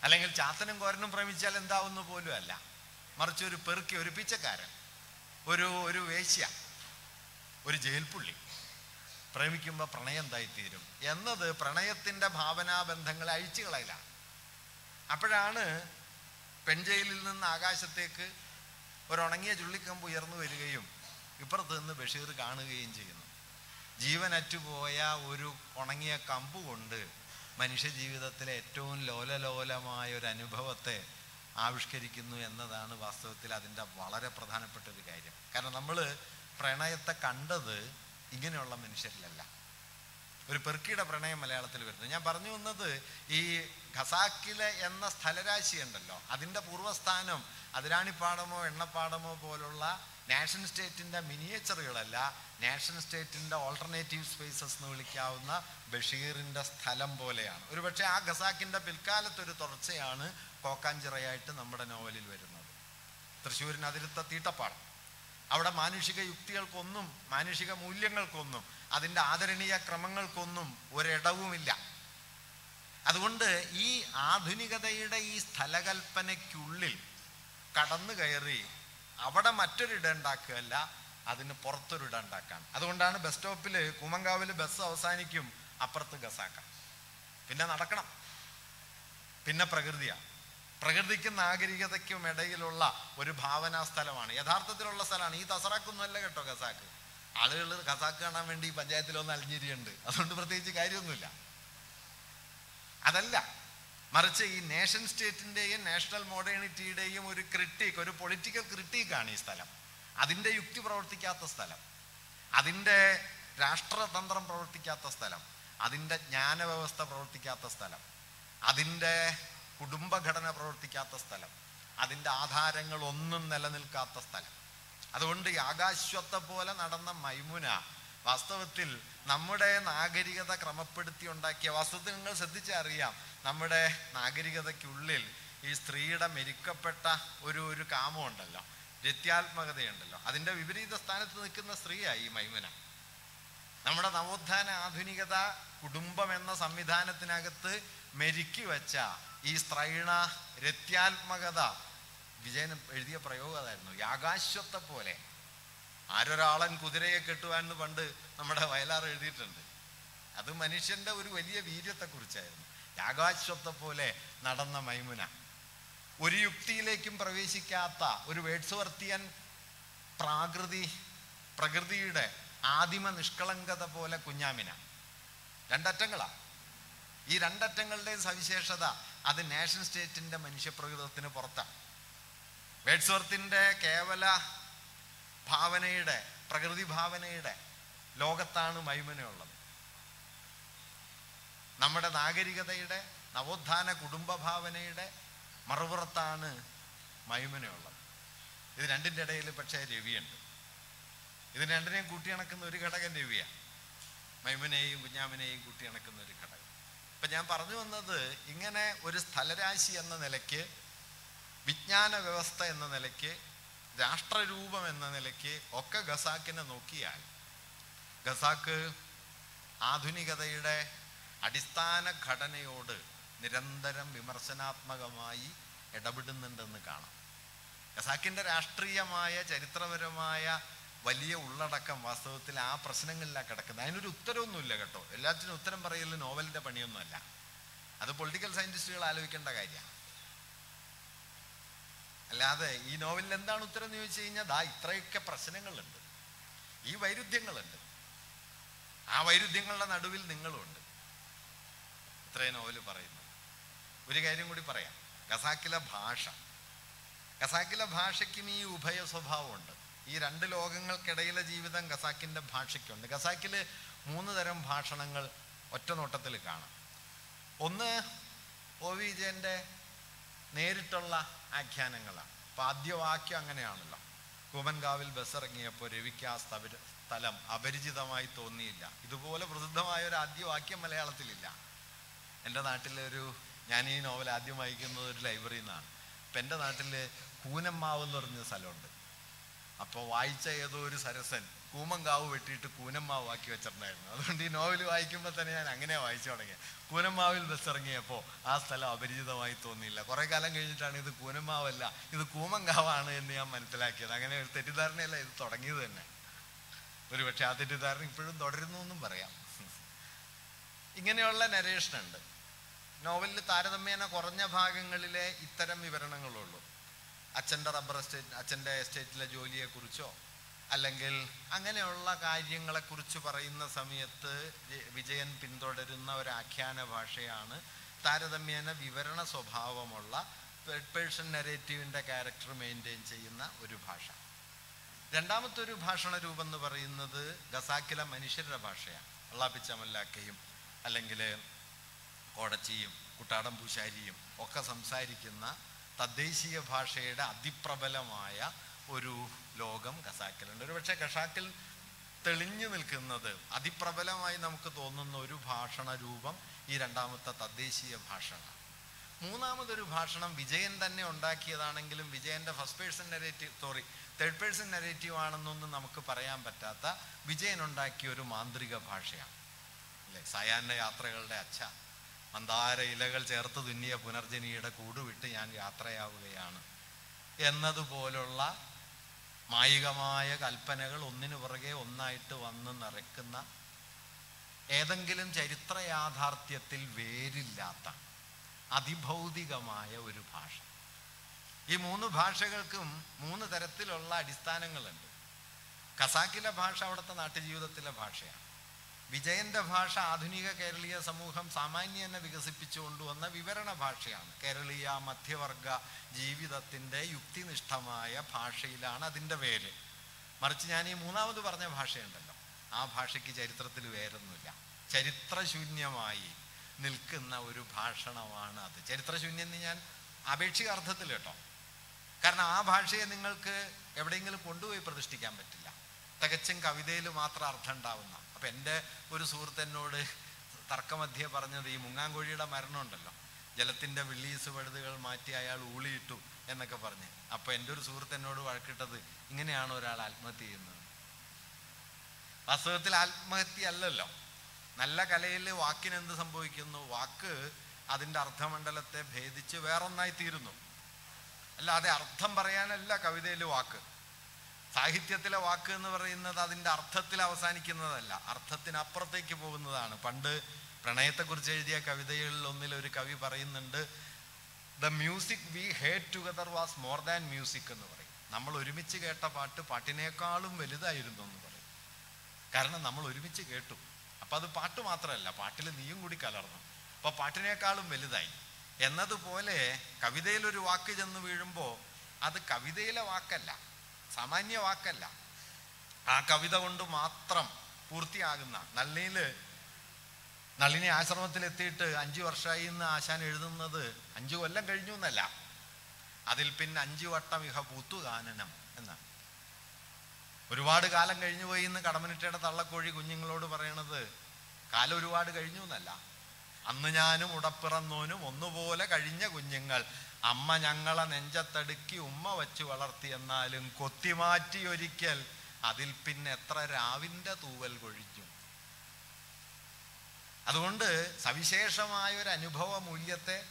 അല്ലെങ്കിൽ ചാത്തനും കോരനും പ്രേമിച്ചാൽ എന്താവുന്ന പോലും അല്ല. മറിച്ച് ഒരു പെറുക്കി ഒരു പിച്ചക്കാരൻ ഒരു ഒരു വേശ്യ ഒരു ജയിൽപ്പുള്ളി പ്രേമിക്കുമ്പോൾ പ്രണയം എന്തായിത്തീരും? എന്നത് പ്രണയത്തിന്റെ ഭാവനാബന്ധങ്ങളെ അഴിച്ചു കളയലാണ്. അപ്പോഴാണ് പെൺജയിലിൽ നിന്ന് ആകാശത്തേക്ക് ഒരുണങ്ങിയ ചുള്ളിക്കമ്പ് ഉയർന്നു വരികയും ഇപ്പുറത്ത് നിന്ന് ബഷീർ കാണുകയും ചെയ്യുന്നു. ജീവനറ്റുപോയ ഒരു ഉണങ്ങിയ കമ്പ് കൊണ്ട് മനുഷ്യ ജീവിതത്തിലെ ഏറ്റവും ലോലലോലമായ ഒരു അനുഭവത്തെ ആവിഷ്കരിക്കുന്നു എന്നതാണ് വാസ്തവത്തിൽ അതിന്റെ വളരെ പ്രധാനപ്പെട്ട ഒരു കാര്യം. കാരണം നമ്മൾ പ്രണയത്തെ കണ്ടത് ഇങ്ങനെയുള്ള മനുഷ്യരിലല്ല. ഒരു പെർക്കിയുടെ പ്രണയം മലയാളത്തിൽ വരുന്നത് ഞാൻ പറഞ്ഞു വന്നത് ഈ ഖസാക്കിലെ എന്ന സ്ഥലരാശി ഉണ്ടല്ലോ അതിന്റെ പൂർവസ്ഥാനം അതിരാണിപ്പാടമോ എണ്ണപ്പാടമോ പോലുള്ള നാഷൻ സ്റ്റേറ്റിന്റെ മിനിയേച്ചറുകളല്ല നാഷൻ സ്റ്റേറ്റിന്റെ ഓൾട്ടർനേറ്റീവ് സ്പേസസ് എന്ന് വിളിക്കാവുന്ന ബഷീറിന്റെ സ്ഥലം പോലെയാണ്. ഒരുപക്ഷെ ആ ഖസാക്കിന്റെ പിൽക്കാലത്തൊരു തുടർച്ചയാണ് കോക്കാഞ്ചിറയായിട്ട് നമ്മുടെ നോവലിൽ വരുന്നത്. തൃശ്ശൂരിന് അതിരുത്ത തീട്ടപ്പാടം. അവിടെ മാനുഷിക യുക്തികൾക്കൊന്നും മാനുഷിക മൂല്യങ്ങൾക്കൊന്നും അതിന്റെ ആദരണീയ ക്രമങ്ങൾക്കൊന്നും ഒരിടവുമില്ല. അതുകൊണ്ട് ഈ ആധുനികതയുടെ ഈ സ്ഥലകൽപ്പനയ്ക്കുള്ളിൽ കടന്നു കയറി അവിടെ മറ്റൊരിട ഉണ്ടാക്കുകയല്ല അതിന് പുറത്തൊരു ഇട ഉണ്ടാക്കാൻ അതുകൊണ്ടാണ് ബസ് സ്റ്റോപ്പിൽ കുമങ്കാവിൽ ബസ് അവസാനിക്കും അപ്പുറത്ത് ഗസാക്ക പിന്നെ നടക്കണം. പിന്നെ പ്രകൃതിയാണ് പ്രകൃതിക്കും നാഗരികതയ്ക്കും ഇടയിലുള്ള ഒരു ഭാവനാ സ്ഥലമാണ്. യഥാർത്ഥത്തിലുള്ള സ്ഥലമാണ്. ഈ തസറാക്കൊന്നുമല്ല കേട്ടോ ഗസാക്ക് ആളുകൾ ഖസാക്ക് കാണാൻ വേണ്ടി പഞ്ചായത്തിലൊന്ന് അലിഞ്ഞിരിയുണ്ട്. അതുകൊണ്ട് പ്രത്യേകിച്ച് കാര്യമൊന്നുമില്ല. അതല്ല. മറിച്ച് ഈ നേഷൻ സ്റ്റേറ്റിന്റെയും നാഷണൽ മോഡേണിറ്റിയുടെയും ഒരു ക്രിട്ടിക് ഒരു പൊളിറ്റിക്കൽ ക്രിട്ടിക്കാണ് ഈ സ്ഥലം. അതിന്റെ യുക്തി പ്രവർത്തിക്കാത്ത സ്ഥലം. അതിന്റെ രാഷ്ട്രതന്ത്രം പ്രവർത്തിക്കാത്ത സ്ഥലം. അതിന്റെ ജ്ഞാനവ്യവസ്ഥ പ്രവർത്തിക്കാത്ത സ്ഥലം. അതിന്റെ കുടുംബഘടന പ്രവർത്തിക്കാത്ത സ്ഥലം. അതിന്റെ ആധാരങ്ങൾ ഒന്നും നിലനിൽക്കാത്ത സ്ഥലം. അതുകൊണ്ട് ഈ ആകാശ്വത്തെ പോലെ നടന്ന മൈമുന വാസ്തവത്തിൽ നമ്മുടെ നാഗരികത ക്രമപ്പെടുത്തി ഉണ്ടാക്കിയ വാസ്തവത്തിൽ നിങ്ങൾ ശ്രദ്ധിച്ചറിയാം. നമ്മുടെ നാഗരികതയ്ക്കുള്ളിൽ ഈ സ്ത്രീയുടെ മെരുക്കപ്പെട്ട ഒരു ഒരു കാമമുണ്ടല്ലോ രത്യാത്മകതയുണ്ടല്ലോ അതിന്റെ വിപരീത സ്ഥാനത്ത് നിൽക്കുന്ന സ്ത്രീയായി ഈ മൈമന. നമ്മുടെ നവോത്ഥാന ആധുനികത കുടുംബം എന്ന സംവിധാനത്തിനകത്ത് മെരുക്കി വച്ച ഈ സ്ത്രൈണ രത്യാത്മകത. വിജയൻ എഴുതിയ പ്രയോഗം അതായിരുന്നു. യാകാശ്വത്തെ പോലെ. ആരൊരാളൻ കുതിരയെ കെട്ടുവാൻ പണ്ട് നമ്മുടെ വയലാർ എഴുതിയിട്ടുണ്ട്. അത് മനുഷ്യന്റെ ഒരു വലിയ വീര്യത്തെക്കുറിച്ചായിരുന്നു. യാകാശ്വത്തെ പോലെ നടന്ന മൈമുന. ഒരു യുക്തിയിലേക്കും പ്രവേശിക്കാത്ത ഒരു വേഡ്സ്വർത്തിയൻ പ്രാകൃതി പ്രകൃതിയുടെ ആദിമ നിഷ്കളങ്കത പോലെ കുഞ്ഞാമിന. രണ്ടറ്റങ്ങളാ. ഈ രണ്ടറ്റങ്ങളുടെ സവിശേഷത അത് നാഷൻ സ്റ്റേറ്റിന്റെ മനുഷ്യപ്രകൃതത്തിന് പുറത്താണ് വേഡ്സ്വർത്തിന്റെ കേവല ഭാവനയുടെ പ്രകൃതി ഭാവനയുടെ ലോകത്താണ് മൈമനയുള്ളത്. നമ്മുടെ നാഗരികതയുടെ നവോത്ഥാന കുടുംബ ഭാവനയുടെ മറുപുറത്താണ് മൈമനയുള്ളത്. ഇത് രണ്ടിന്റെ ഇടയിൽ പക്ഷേ രവിയുണ്ട്. ഇത് രണ്ടിനെയും കൂട്ടിയണക്കുന്ന ഒരു ഘടകം രവിയാണ് മൈമനെയും കുഞ്ഞാമനെയും കൂട്ടിയണക്കുന്ന ഒരു ഘടകം. ഇപ്പം ഞാൻ പറഞ്ഞു വന്നത് ഇങ്ങനെ ഒരു സ്ഥലരാശി എന്ന നിലയ്ക്ക് വിജ്ഞാന വ്യവസ്ഥ എന്ന നിലയ്ക്ക് രാഷ്ട്രരൂപം എന്ന നിലയ്ക്ക് ഒക്കെ ഖസാക്കിനെ നോക്കിയാൽ ഖസാക്ക് ആധുനികതയുടെ അടിസ്ഥാന ഘടനയോട് നിരന്തരം വിമർശനാത്മകമായി ഇടപെടുന്നുണ്ടെന്ന് കാണാം. ഖസാക്കിന്റെ രാഷ്ട്രീയമായ ചരിത്രപരമായ വലിയ ഉള്ളടക്കം വാസ്തവത്തിൽ ആ പ്രശ്നങ്ങളിലാണ് കിടക്കുന്നത്. അതിനൊരു ഉത്തരവൊന്നുമില്ല കേട്ടോ. എല്ലാത്തിനും ഉത്തരം പറയൽ നോവലിന്റെ പണിയൊന്നുമല്ല. അത് പൊളിറ്റിക്കൽ സയന്റിസ്റ്റുകൾ ആലോചിക്കേണ്ട കാര്യമാണ്. അല്ലാതെ ഈ നോവലിൽ എന്താണ് ഉത്തരം എന്ന് ചോദിച്ചു കഴിഞ്ഞാൽ ദാ ഇത്രയൊക്കെ പ്രശ്നങ്ങളുണ്ട്. ഈ വൈരുദ്ധ്യങ്ങളുണ്ട്. ആ വൈരുദ്ധ്യങ്ങളുടെ നടുവിൽ നിങ്ങളുമുണ്ട്. ഇത്രയും നോവൽ പറയുന്നത് ഒരു കാര്യം കൂടി പറയാം. ഖസാക്കിലെ ഭാഷ. ഖസാക്കിലെ ഭാഷയ്ക്കും ഈ ഉഭയ സ്വഭാവമുണ്ട്. ഈ രണ്ട് ലോകങ്ങൾക്കിടയിലെ ജീവിതം ഖസാക്കിന്റെ ഭാഷയ്ക്കുണ്ട്. ഖസാക്കിൽ മൂന്ന് തരം ഭാഷണങ്ങൾ ഒറ്റ നോട്ടത്തിൽ കാണാം. ഒന്ന് ഒ വി വിജയന്റെ നേരിട്ടുള്ള ആഖ്യാനങ്ങളാണ്. അപ്പം ആദ്യവാക്യം അങ്ങനെയാണല്ലോ. കൂമൻകാവിൽ ബസ് ഇറങ്ങിയപ്പോൾ രവിക്ക് ആ സ്ഥലം അപരിചിതമായി തോന്നിയില്ല. ഇതുപോലെ പ്രസിദ്ധമായ ഒരു ആദ്യവാക്യം മലയാളത്തിലില്ല. എന്റെ നാട്ടിലെ ഒരു ഞാൻ ഈ നോവൽ ആദ്യം വായിക്കുന്നത് ഒരു ലൈബ്രറിയിൽ നിന്നാണ്. അപ്പം എന്റെ നാട്ടിൽ കൂനമ്മാവ് എന്ന് പറഞ്ഞ സ്ഥലമുണ്ട്. അപ്പോൾ വായിച്ച ഏതോ ഒരു സരസൻ കൂമങ്കാവ് വെട്ടിയിട്ട് കൂനമ്മാവ് ആക്കി വെച്ചിട്ടുണ്ടായിരുന്നു. അതുകൊണ്ട് ഈ നോവൽ വായിക്കുമ്പോൾ തന്നെ ഞാൻ അങ്ങനെ വായിച്ചു തുടങ്ങിയത് കൂനമ്മാവിൽ ബസ് ഇറങ്ങിയപ്പോൾ ആ സ്ഥലം അപരിചിതമായി തോന്നിയില്ല. കുറേ കാലം കഴിഞ്ഞിട്ടാണ് ഇത് കൂനമ്മാവല്ല ഇത് കൂമങ്കാവാണ് എന്ന് ഞാൻ മനസ്സിലാക്കിയത്. അങ്ങനെ ഒരു തെറ്റിദ്ധാരണയല്ല ഇത് തുടങ്ങിയത് തന്നെ. ഒരു പക്ഷേ ആ തെറ്റിദ്ധാരണ ഇപ്പോഴും തുടരുന്നു എന്നും പറയാം. ഇങ്ങനെയുള്ള നരേഷൻ ഉണ്ട്. നോവലിൽ താരതമ്യേന കുറഞ്ഞ ഭാഗങ്ങളിലെ ഇത്തരം വിവരണങ്ങളുള്ളൂ അച്ഛന്റെ റബ്ബർ എസ്റ്റേറ്റ് അച്ഛന്റെ എസ്റ്റേറ്റിലെ ജോലിയെക്കുറിച്ചോ അല്ലെങ്കിൽ അങ്ങനെയുള്ള കാര്യങ്ങളെക്കുറിച്ച് പറയുന്ന സമയത്ത് വിജയൻ പിന്തുടരുന്ന ഒരു ആഖ്യാന ഭാഷയാണ് താരതമ്യേന വിവരണ സ്വഭാവമുള്ള പേഴ്സൺ നെറേറ്റീവിന്റെ ക്യാരക്ടർ മെയിന്റെയിൻ ചെയ്യുന്ന ഒരു ഭാഷ രണ്ടാമത്തെ ഒരു ഭാഷണ രൂപം എന്ന് പറയുന്നത് ഗസാക്കിലെ മനുഷ്യരുടെ ഭാഷയാണ് അള്ളാപ്പിച്ചമല്ലാക്കയും അല്ലെങ്കിൽ കോടച്ചിയും കുട്ടാടം പൂശാരിയും ഒക്കെ സംസാരിക്കുന്ന തദ്ദേശീയ ഭാഷയുടെ അതിപ്രബലമായ ഒരു ലോകം കസാക്കിലുണ്ട് ഒരു പക്ഷേ ഖസാക്കിൽ തെളിഞ്ഞു നിൽക്കുന്നത് അതിപ്രബലമായി നമുക്ക് തോന്നുന്ന ഒരു ഭാഷണ രൂപം ഈ രണ്ടാമത്തെ തദ്ദേശീയ ഭാഷണ. മൂന്നാമതൊരു ഭാഷണം വിജയൻ തന്നെ ഉണ്ടാക്കിയതാണെങ്കിലും വിജയന്റെ first person narrative sorry third person narrative ആണെന്നൊന്നും നമുക്ക് പറയാൻ പറ്റാത്ത വിജയൻ ഉണ്ടാക്കിയ ഒരു മാന്ത്രിക ഭാഷയാണ്. അല്ലേ? സായാഹ്ന യാത്രകളുടെ അച്ഛ. മന്ദാര ഇലകൾ ചേർത്ത് തുന്നിയ പുനർജനിയുടെ കൂടുവിട്ട് ഞാൻ യാത്രയാവുകയാണ്. എന്നതുപോലുള്ള മായികമായ കൽപ്പനകൾ ഒന്നിനു പുറകെ ഒന്നായിട്ട് വന്ന് നിറയ്ക്കുന്ന ഏതെങ്കിലും ചരിത്ര യാഥാർത്ഥ്യത്തിൽ വേരില്ലാത്ത അതിഭൗതികമായ ഒരു ഭാഷ. ഈ മൂന്ന് ഭാഷകൾക്കും മൂന്ന് തരത്തിലുള്ള അടിസ്ഥാനങ്ങളുണ്ട്. ഖസാക്കിലെ ഭാഷ അവിടുത്തെ നാട്ടുജീവിതത്തിലെ ഭാഷയാണ്. വിജയന്റെ ഭാഷ ആധുനിക കേരളീയ സമൂഹം സാമാന്യനെ വികസിപ്പിച്ചു കൊണ്ടുവന്ന വിവരണ ഭാഷയാണ്. കേരളീയ മധ്യവർഗ ജീവിതത്തിന്റെ യുക്തിനിഷ്ഠമായ ഭാഷയിലാണ് അതിന്റെ പേര്. മറിച്ച് ഞാൻ ഈ മൂന്നാമത് പറഞ്ഞ ഭാഷയുണ്ടല്ലോ. ആ ഭാഷയ്ക്ക് ചരിത്രത്തിൽ വേറൊന്നുമില്ല. ചരിത്രശൂന്യമായി നിൽക്കുന്ന ഒരു ഭാഷണമാണ് അത്. ചരിത്രശൂന്യം എന്ന് ഞാൻ അപേക്ഷിക അർത്ഥത്തിൽ കേട്ടോ. കാരണം ആ ഭാഷയെ നിങ്ങൾക്ക് എവിടെയെങ്കിലും കൊണ്ടുപോയി പ്രതിഷ്ഠിക്കാൻ പറ്റില്ല. തികച്ചും കവിതയിൽ മാത്രം അർത്ഥം ഉണ്ടാവുന്ന. അപ്പം എന്റെ ഒരു സുഹൃത്ത് എന്നോട് തർക്കമധ്യേ പറഞ്ഞത് ഈ മുങ്ങാങ്കോഴിയുടെ മരണം ഉണ്ടല്ലോ. ജലത്തിന്റെ വിള്ളീസ് പഴുതുകൾ മാറ്റി അയാൾ ഊളിയിട്ടു എന്നൊക്കെ പറഞ്ഞ്. അപ്പോൾ എന്റെ ഒരു സുഹൃത്ത് എന്നോട് വഴക്കിട്ടത് ഇങ്ങനെയാണ് ഒരാൾ ആത്മഹത്യ ചെയ്യുന്നത്? വാസ്തവത്തിൽ ആത്മഹത്യ അല്ലല്ലോ. നല്ല കലയിൽ വാക്കിന് എന്ത് സംഭവിക്കുന്നു? വാക്ക് അതിന്റെ അർത്ഥമണ്ഡലത്തെ ഭേദിച്ച് വേറൊന്നായി തീരുന്നു. അല്ലാതെ അർത്ഥം പറയാനല്ല കവിതയിൽ വാക്ക്. സാഹിത്യത്തിലെ വാക്ക് എന്ന് പറയുന്നത് അതിന്റെ അർത്ഥത്തിൽ അവസാനിക്കുന്നതല്ല. അർത്ഥത്തിനപ്പുറത്തേക്ക് പോകുന്നതാണ്. പണ്ട് പ്രണയത്തെക്കുറിച്ച് എഴുതിയ കവിതകളിൽ ഒന്നിൽ ഒരു കവി പറയുന്നുണ്ട് the music we heard together was more than music എന്ന് പറയും. നമ്മൾ ഒരുമിച്ച് കേട്ട പാട്ട് പാട്ടിനേക്കാളും വലുതായിരുന്നു എന്ന് പറയും. കാരണം നമ്മൾ ഒരുമിച്ച് കേട്ടു. അപ്പം അത് പാട്ട് മാത്രമല്ല പാട്ടിൽ നീയും കൂടി കലർന്നു. അപ്പോൾ പാട്ടിനേക്കാളും വലുതായി. എന്നതുപോലെ കവിതയിൽ ഒരു വാക്ക് ചെന്ന് വീഴുമ്പോൾ അത് കവിതയിലെ വാക്കല്ല. സാമാന്യ വാക്കല്ല ആ കവിത കൊണ്ട് മാത്രം പൂർത്തിയാകുന്ന നള്ളിയിൽ നളിനി ആശ്രമത്തിലെത്തിയിട്ട് അഞ്ചു വർഷമായി ഇന്ന് ആശാൻ എഴുതുന്നത് അഞ്ചു കൊല്ലം കഴിഞ്ഞു എന്നല്ല. അതിൽ പിന്നെ അഞ്ചു വട്ടം ഇഹ പൂത്തുകാനനം എന്നാണ്. ഒരുപാട് കാലം കഴിഞ്ഞു പോയി ഇന്ന് കടമനിട്ടയുടെ തള്ളക്കോഴി കുഞ്ഞുങ്ങളോട് പറയണത് കാലം ഒരുപാട് കഴിഞ്ഞു എന്നല്ല. അന്ന് ഞാനും ഉടപ്പിറന്നോനും ഒന്നുപോലെ കഴിഞ്ഞ കുഞ്ഞുങ്ങൾ. അമ്മ ഞങ്ങളെ നെഞ്ചത്തടുക്കി ഉമ്മ വെച്ച് വളർത്തി എന്നാലും കൊത്തിമാറ്റി ഒരിക്കൽ അതിൽ പിന്നെ എത്ര രാവിന്റെ തൂവൽ കൊഴിഞ്ഞു. അതുകൊണ്ട് സവിശേഷമായ ഒരു അനുഭവ മൂല്യത്തെ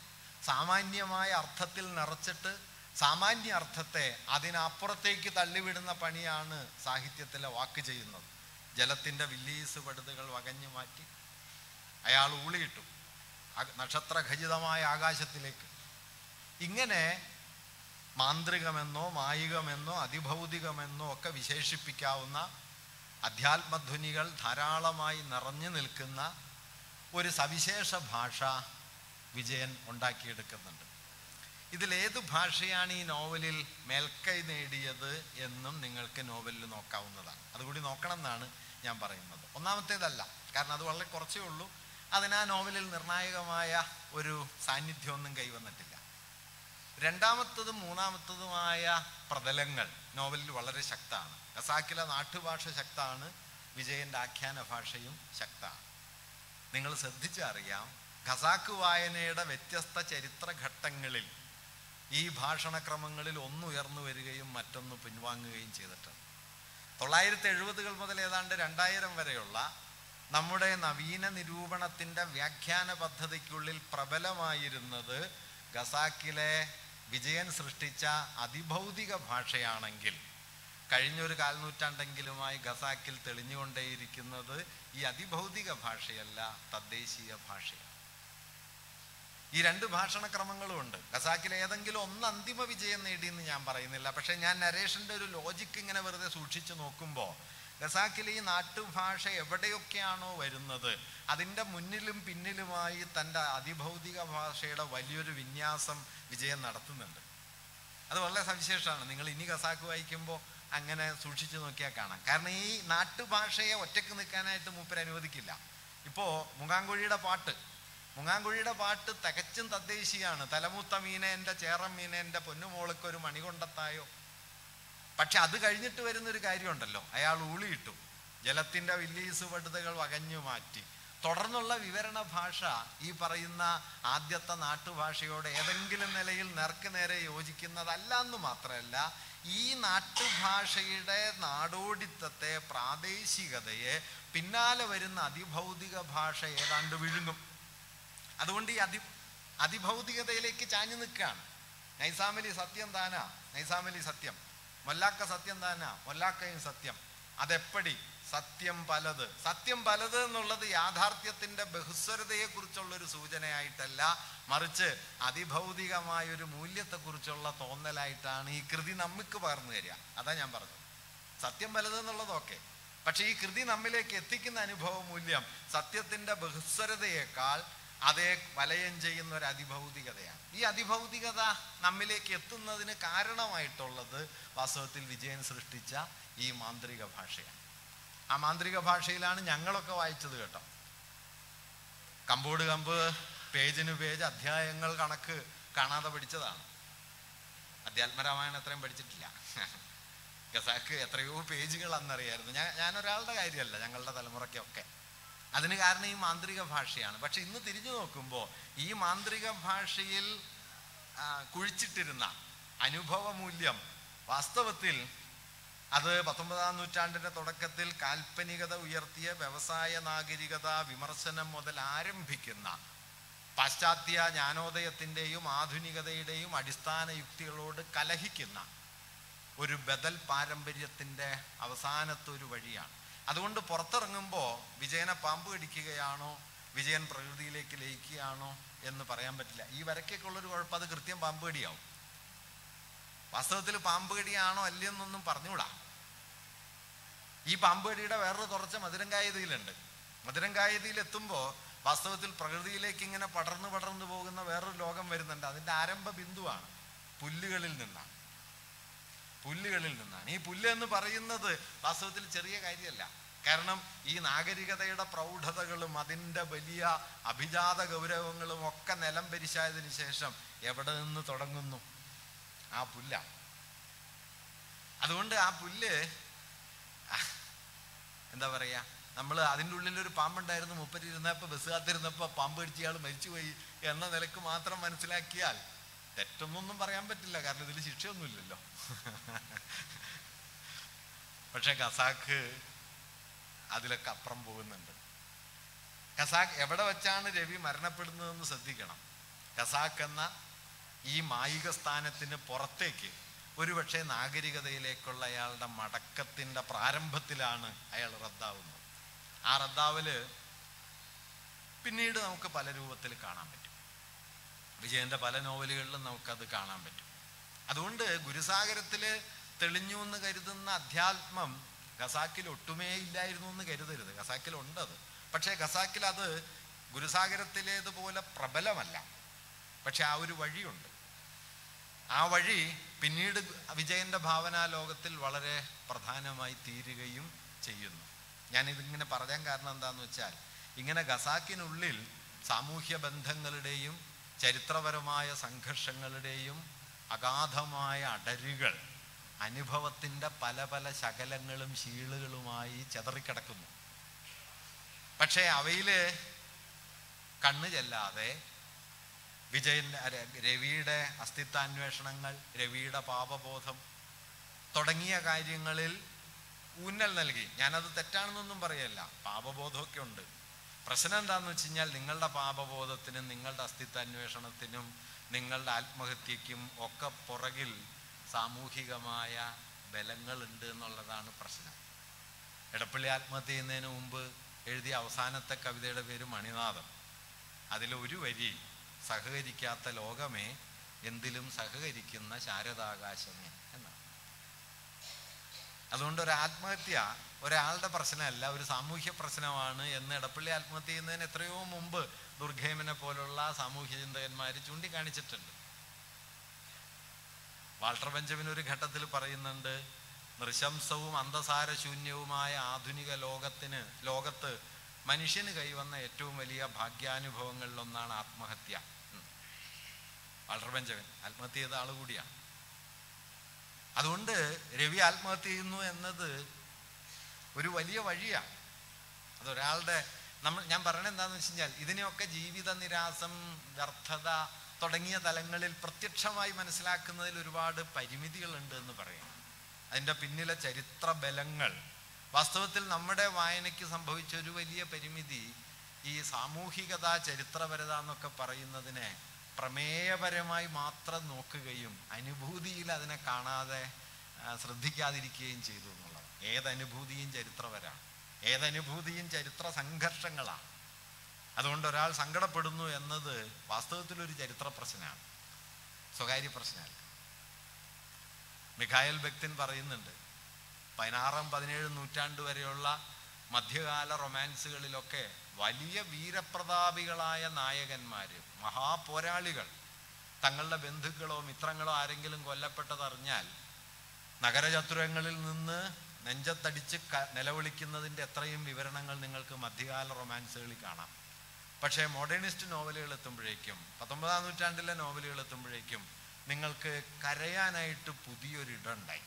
സാമാന്യമായ അർത്ഥത്തിൽ നിറച്ചിട്ട് സാമാന്യ അർത്ഥത്തെ അതിനപ്പുറത്തേക്ക് തള്ളിവിടുന്ന പണിയാണ് സാഹിത്യത്തിലെ വാക്ക് ചെയ്യുന്നത്. ജലത്തിന്റെ വില്ലീസ് പടുതുകൾ വകഞ്ഞു മാറ്റി അയാൾ ഊളിയിട്ടു. നക്ഷത്രഖചിതമായ ആകാശത്തിലേക്ക്. ഇങ്ങനെ മാന്ത്രികമെന്നോ മായികമെന്നോ അതിഭൗതികമെന്നോ ഒക്കെ വിശേഷിപ്പിക്കാവുന്ന അധ്യാത്മധ്വനികൾ ധാരാളമായി നിറഞ്ഞു നിൽക്കുന്ന ഒരു സവിശേഷ ഭാഷ വിജയൻ ഉണ്ടാക്കിയെടുക്കുന്നുണ്ട്. ഇതിലേത് ഭാഷയാണ് ഈ നോവലിൽ മേൽക്കൈ നേടിയത് എന്നും നിങ്ങൾക്ക് നോവലിൽ നോക്കാവുന്നതാണ്. അതുകൂടി നോക്കണം എന്നാണ് ഞാൻ പറയുന്നത്. ഒന്നാമത്തേതല്ല കാരണം അത് വളരെ കുറച്ചേ ഉള്ളൂ. അതിന് ആ നോവലിൽ നിർണായകമായ ഒരു സാന്നിധ്യമൊന്നും കൈവന്നിട്ടില്ല. രണ്ടാമത്തതും മൂന്നാമത്തതുമായ പ്രതലങ്ങൾ നോവലിൽ വളരെ ശക്തമാണ്. ഖസാക്കിലെ നാട്ടുഭാഷ ശക്തമാണ് വിജയന്റെ ആഖ്യാന ഭാഷയും ശക്തമാണ്. നിങ്ങൾ ശ്രദ്ധിച്ചറിയാം ഖസാക്ക് വായനയുടെ വ്യത്യസ്ത ചരിത്രഘട്ടങ്ങളിൽ ഈ ഭാഷണക്രമങ്ങളിൽ ഒന്ന് ഉയർന്നു വരികയും മറ്റൊന്ന് പിൻവാങ്ങുകയും ചെയ്തിട്ടുണ്ട്. തൊള്ളായിരത്തി എഴുപതുകൾ മുതൽ ഏതാണ്ട് രണ്ടായിരം വരെയുള്ള നമ്മുടെ നവീന നിരൂപണത്തിന്റെ വ്യാഖ്യാന പദ്ധതിക്കുള്ളിൽ പ്രബലമായിരുന്നത് ഖസാക്കിലെ വിജയൻ സൃഷ്ടിച്ച അതിഭൗതിക ഭാഷയാണെങ്കിൽ കഴിഞ്ഞൊരു കാൽനൂറ്റാണ്ടെങ്കിലുമായി ഖസാക്കിൽ തെളിഞ്ഞുകൊണ്ടേയിരിക്കുന്നത് ഈ അതിഭൗതിക ഭാഷയല്ല തദ്ദേശീയ ഭാഷയാണ്. ഈ രണ്ട് ഭാഷണക്രമങ്ങളും ഉണ്ട്. ഖസാക്കിൽ ഏതെങ്കിലും ഒന്ന് അന്തിമ വിജയം നേടിയെന്ന് ഞാൻ പറയുന്നില്ല. പക്ഷേ ഞാൻ നരേഷന്റെ ഒരു ലോജിക്ക് ഇങ്ങനെ വെറുതെ സൂക്ഷിച്ചു നോക്കുമ്പോൾ ഖസാക്കിൽ ഈ നാട്ടുഭാഷ എവിടെയൊക്കെയാണോ വരുന്നത് അതിന്റെ മുന്നിലും പിന്നിലുമായി തന്റെ അതിഭൗതിക ഭാഷയുടെ വലിയൊരു വിന്യാസം വിജയം നടത്തുന്നുണ്ട്. അത് വളരെ സവിശേഷമാണ്. നിങ്ങൾ ഇനി ഖസാക്ക് വായിക്കുമ്പോൾ അങ്ങനെ സൂക്ഷിച്ചു നോക്കിയാൽ കാണാം. കാരണം ഈ നാട്ടുഭാഷയെ ഒറ്റയ്ക്ക് നിൽക്കാനായിട്ട് മൂപ്പർ അനുവദിക്കില്ല. ഇപ്പോൾ മുങ്ങാങ്കുഴിയുടെ പാട്ട് മുങ്ങാങ്കുഴിയുടെ പാട്ട് തികച്ചും തദ്ദേശീയാണ് തലമൂത്ത മീനെ എന്റെ ചേറം മീനെ എന്റെ മണികൊണ്ടത്തായോ ഒരു മണി കൊണ്ടത്തായോ പക്ഷെ അത് കഴിഞ്ഞിട്ട് വരുന്നൊരു കാര്യമുണ്ടല്ലോ. അയാൾ ഊളിയിട്ടു. ജലത്തിന്റെ വില്ലീസ് പടുതകൾ വകഞ്ഞു മാറ്റി. തുടർന്നുള്ള വിവരണ ഭാഷ ഈ പറയുന്ന ആദ്യത്തെ നാട്ടുഭാഷയോട് ഏതെങ്കിലും നിലയിൽ നേർക്ക് നേരെ യോജിക്കുന്നതല്ല എന്ന് മാത്രമല്ല ഈ നാട്ടുഭാഷയുടെ നാടോടിത്തത്തെ പ്രാദേശികതയെ പിന്നാലെ വരുന്ന അതിഭൗതിക ഭാഷ ഏതാണ്ട് വിഴുങ്ങും. അതുകൊണ്ട് ഈ അതി അതിഭൗതികതയിലേക്ക് ചാഞ്ഞു നിൽക്കുകയാണ്. നൈസാമലി സത്യം താനാ. നൈസാമലി സത്യം. മൊല്ലാക്ക സത്യം തന്നെ മൊല്ലാക്കയും സത്യം. അതെപ്പടി? സത്യം പലത്. സത്യം പലത് എന്നുള്ളത് യാഥാർത്ഥ്യത്തിന്റെ ബഹുസ്വരതയെ കുറിച്ചുള്ള ഒരു സൂചനയായിട്ടല്ല. മറിച്ച് അതിഭൗതികമായ ഒരു മൂല്യത്തെക്കുറിച്ചുള്ള തോന്നലായിട്ടാണ് ഈ കൃതി നമുക്ക് പകർന്നു തരിക. അതാ ഞാൻ പറഞ്ഞത്. സത്യം പലത് എന്നുള്ളതൊക്കെ പക്ഷെ ഈ കൃതി നമ്മിലേക്ക് എത്തിക്കുന്ന അനുഭവ മൂല്യം സത്യത്തിന്റെ ബഹുസ്വരതയേക്കാൾ അതേ വലയം ചെയ്യുന്ന ഒരു അതിഭൗതികതയാണ്. ഈ അതിഭൗതികത നമ്മിലേക്ക് എത്തുന്നതിന് കാരണമായിട്ടുള്ളത് വാസ്തവത്തിൽ വിജയൻ സൃഷ്ടിച്ച ഈ മാന്ത്രിക ഭാഷയാണ്. ആ മാന്ത്രിക ഭാഷയിലാണ് ഞങ്ങളൊക്കെ വായിച്ചത് കേട്ടോ. കമ്പോട് കമ്പ് പേജിന് പേജ് അധ്യായങ്ങൾ കണക്ക് കാണാതെ പഠിച്ചതാണ്. അധ്യാത്മരാമായണം അത്രയും പഠിച്ചിട്ടില്ല. ഗസാക്ക് എത്രയോ പേജുകൾ അന്നറിയായിരുന്നു ഞാൻ ഞാനൊരാളുടെ കാര്യമല്ല ഞങ്ങളുടെ തലമുറയ്ക്കൊക്കെ. അതിന് കാരണം ഈ മാന്ത്രിക ഭാഷയാണ്. പക്ഷെ ഇന്ന് തിരിഞ്ഞു നോക്കുമ്പോൾ ഈ മാന്ത്രിക ഭാഷയിൽ കുഴിച്ചിട്ടിരുന്ന അനുഭവമൂല്യം വാസ്തവത്തിൽ അത് പത്തൊമ്പതാം നൂറ്റാണ്ടിന്റെ തുടക്കത്തിൽ കാൽപ്പനികത ഉയർത്തിയ വ്യവസായ നാഗരികത വിമർശനം മുതൽ ആരംഭിക്കുന്ന പാശ്ചാത്യ ജ്ഞാനോദയത്തിന്റെയും ആധുനികതയുടെയും അടിസ്ഥാന യുക്തികളോട് കലഹിക്കുന്ന ഒരു ബദൽ പാരമ്പര്യത്തിന്റെ അവസാനത്തൊരു വഴിയാണ്. അതുകൊണ്ട് പുറത്തിറങ്ങുമ്പോൾ വിജയനെ പാമ്പ് കടിക്കുകയാണോ വിജയൻ പ്രകൃതിയിലേക്ക് ലയിക്കുകയാണോ എന്ന് പറയാൻ പറ്റില്ല. ഈ വരയ്ക്കൊക്കെ ഉള്ളൊരു കുഴപ്പം അത് കൃത്യം പാമ്പ് കടിയാവും. വാസ്തവത്തിൽ പാമ്പ് കടിയാണോ അല്ലയെന്നൊന്നും പറഞ്ഞുകൂടാ. ഈ പാമ്പ് കടിയുടെ വേറൊരു തുറച്ച മധുരംകായതിയിലുണ്ട് മധുരങ്കായതിയിൽ എത്തുമ്പോൾ വാസ്തവത്തിൽ പ്രകൃതിയിലേക്ക് ഇങ്ങനെ പടർന്നു പടർന്നു പോകുന്ന വേറൊരു ലോകം വരുന്നുണ്ട്. അതിന്റെ ആരംഭ ബിന്ദുവാണ്. പുല്ലുകളിൽ നിന്നാണ്. പുല്ലുകളിൽ നിന്നാണ്. ഈ പുല്ല് എന്ന് പറയുന്നത് വാസ്തവത്തിൽ ചെറിയ കാര്യമല്ല. കാരണം ഈ നാഗരികതയുടെ പ്രൗഢതകളും അതിന്റെ വലിയ അഭിജാത ഗൗരവങ്ങളും ഒക്കെ നിലം പരിശായതിനു ശേഷം എവിടെ നിന്ന് തുടങ്ങുന്നു? ആ പുല്ല. അതുകൊണ്ട് ആ പുല്ല് എന്താ പറയുക നമ്മൾ അതിന്റെ ഉള്ളിൽ ഒരു പാമ്പുണ്ടായിരുന്നു മുപ്പത്തി ഇരുന്നപ്പോൾ ബസ് കാത്തിരുന്നപ്പോൾ പാമ്പ് കടിച്ച മരിച്ചുപോയി എന്ന നിലയ്ക്ക് മാത്രം മനസ്സിലാക്കിയാൽ തെറ്റൊന്നൊന്നും പറയാൻ പറ്റില്ല കാരണം ഇതിൽ ശിക്ഷയൊന്നുമില്ലല്ലോ. പക്ഷെ ഖസാക്ക് അതിലൊക്കെ അപ്പുറം പോകുന്നുണ്ട്. ഖസാക്ക് എവിടെ വെച്ചാണ് രവി മരണപ്പെടുന്നതെന്ന് ശ്രദ്ധിക്കണം. കസാക്ക് എന്ന ഈ മായിക സ്ഥാനത്തിന് പുറത്തേക്ക് ഒരുപക്ഷെ നാഗരികതയിലേക്കുള്ള അയാളുടെ മടക്കത്തിന്റെ പ്രാരംഭത്തിലാണ് അയാൾ റദ്ദാവുന്നത്. ആ റദ്ദാവൽ പിന്നീട് നമുക്ക് പല രൂപത്തിൽ കാണാൻ പറ്റും. വിജയന്റെ പല നോവലുകളിലും നമുക്കത് കാണാൻ പറ്റും. അതുകൊണ്ട് ഗുരുസാഗരത്തിൽ തെളിഞ്ഞു എന്ന് കരുതുന്ന അധ്യാത്മം ഖസാക്കിൽ ഒട്ടുമേ ഇല്ലായിരുന്നു എന്ന് കരുതരുത്. ഖസാക്കിൽ ഉണ്ടത് പക്ഷേ ഖസാക്കിൽ അത് ഗുരുസാഗരത്തിലേതുപോലെ പ്രബലമല്ല. പക്ഷെ ആ ഒരു വഴിയുണ്ട്. ആ വഴി പിന്നീട് വിജയന്റെ ഭാവനാ ലോകത്തിൽ വളരെ പ്രധാനമായി തീരുകയും ചെയ്യുന്നു. ഞാൻ ഇതിങ്ങനെ പറയാൻ കാരണം എന്താന്ന് വെച്ചാൽ ഇങ്ങനെ ഖസാക്കിനുള്ളിൽ സാമൂഹ്യ ബന്ധങ്ങളുടെയും ചരിത്രപരമായ സംഘർഷങ്ങളുടെയും അഗാധമായ അടരുകൾ അനുഭവത്തിന്റെ പല പല ശകലങ്ങളും ശീളുകളുമായി ചെതറിക്കിടക്കുന്നു. പക്ഷേ അവയിൽ കണ്ണു ചെല്ലാതെ വിജയൻ രവിയുടെ അസ്തിത്വാന്വേഷണങ്ങൾ രവിയുടെ പാപബോധം തുടങ്ങിയ കാര്യങ്ങളിൽ ഊന്നൽ നൽകി. ഞാനത് തെറ്റാണെന്നൊന്നും പറയല്ല. പാപബോധമൊക്കെ ഉണ്ട്. പ്രശ്നം എന്താന്ന് വെച്ച് കഴിഞ്ഞാൽ നിങ്ങളുടെ പാപബോധത്തിനും നിങ്ങളുടെ അസ്തിത്വാന്വേഷണത്തിനും നിങ്ങളുടെ ആത്മഹത്യക്കും ഒക്കെ പുറകിൽ സാമൂഹികമായ ബലങ്ങളുണ്ട് എന്നുള്ളതാണ് പ്രശ്നം. എടപ്പള്ളി ആത്മഹത്യ ചെയ്യുന്നതിന് മുമ്പ് എഴുതിയ അവസാനത്തെ കവിതയുടെ പേര് മണിനാഥം അതിലൊരു വരി സഹകരിക്കാത്ത ലോകമേ എന്തിലും സഹകരിക്കുന്ന ശാരദാകാശമേ എന്നാണ്. അതുകൊണ്ട് ഒരു ആത്മഹത്യ ഒരാളുടെ പ്രശ്നമല്ല ഒരു സാമൂഹ്യ പ്രശ്നമാണ് എന്ന് എടപ്പള്ളി ആത്മഹത്യ ചെയ്യുന്നതിന് എത്രയോ മുമ്പ് ദുർഗേമനെ പോലുള്ള സാമൂഹ്യ ചിന്തകന്മാർ ചൂണ്ടിക്കാണിച്ചിട്ടുണ്ട്. വാൾട്ടർ ബെഞ്ചമിൻ ഒരു ഘട്ടത്തിൽ പറയുന്നുണ്ട് നൃശംസവും അന്തസാരശൂന്യവുമായ ആധുനിക ലോകത്തിന് ലോകത്ത് മനുഷ്യന് കൈവന്ന ഏറ്റവും വലിയ ഭാഗ്യാനുഭവങ്ങളിലൊന്നാണ് ആത്മഹത്യ. വാൾട്ടർ ബെഞ്ചമിൻ ആത്മഹത്യ ചെയ്ത ആളുകൂടിയാണ് അതുകൊണ്ട് രവി ആത്മഹത്യ ചെയ്യുന്നു എന്നത് ഒരു വലിയ വഴിയാണ്. അതൊരാളുടെ നമ്മൾ ഞാൻ പറയണത് എന്താണെന്ന് വെച്ച് കഴിഞ്ഞാൽ ഇതിനെയൊക്കെ ജീവിത നിരാസം വ്യർത്ഥത തുടങ്ങിയ തലങ്ങളിൽ പ്രത്യക്ഷമായി മനസ്സിലാക്കുന്നതിൽ ഒരുപാട് പരിമിതികളുണ്ട് എന്ന് പറയാം. അതിന്റെ പിന്നിലെ ചരിത്ര ബലങ്ങൾ വാസ്തവത്തിൽ നമ്മുടെ വായനയ്ക്ക് സംഭവിച്ച ഒരു വലിയ പരിമിതി ഈ സാമൂഹികത ചരിത്രപരത എന്നൊക്കെ പറയുന്നതിനെ പ്രമേയപരമായി മാത്രം നോക്കുകയും അനുഭൂതിയിൽ അതിനെ കാണാതെ ശ്രദ്ധിക്കാതിരിക്കുകയും ചെയ്തു എന്നുള്ളത് ഏതനുഭൂതിയും ചരിത്രപരാണ് ഏതനുഭൂതിയും ചരിത്ര സംഘർഷങ്ങളാണ്. അതുകൊണ്ട് ഒരാൾ സങ്കടപ്പെടുന്നു എന്നത് വാസ്തവത്തിലൊരു ചരിത്ര പ്രശ്നമാണ് സ്വകാര്യ പ്രശ്നമല്ല. മിഖായൽ ഭക്തൻ പറയുന്നുണ്ട് പതിനാറാം പതിനേഴ് നൂറ്റാണ്ട് വരെയുള്ള മധ്യകാല റൊമാൻസുകളിലൊക്കെ വലിയ വീരപ്രതാപികളായ നായകന്മാർ മഹാപോരാളികൾ തങ്ങളുടെ ബന്ധുക്കളോ മിത്രങ്ങളോ ആരെങ്കിലും കൊല്ലപ്പെട്ടതറിഞ്ഞാൽ നഗരചതുരങ്ങളിൽ നിന്ന് നെഞ്ചത്തടിച്ച് നിലവിളിക്കുന്നതിന്റെ എത്രയും വിവരണങ്ങൾ നിങ്ങൾക്ക് മധ്യകാല റൊമാൻസുകളിൽ കാണാം. പക്ഷേ മോഡേണിസ്റ്റ് നോവലുകൾ എത്തുമ്പോഴേക്കും പത്തൊമ്പതാം നൂറ്റാണ്ടിലെ നോവലുകൾ എത്തുമ്പോഴേക്കും നിങ്ങൾക്ക് കരയാനായിട്ട് പുതിയൊരിടമുണ്ടായി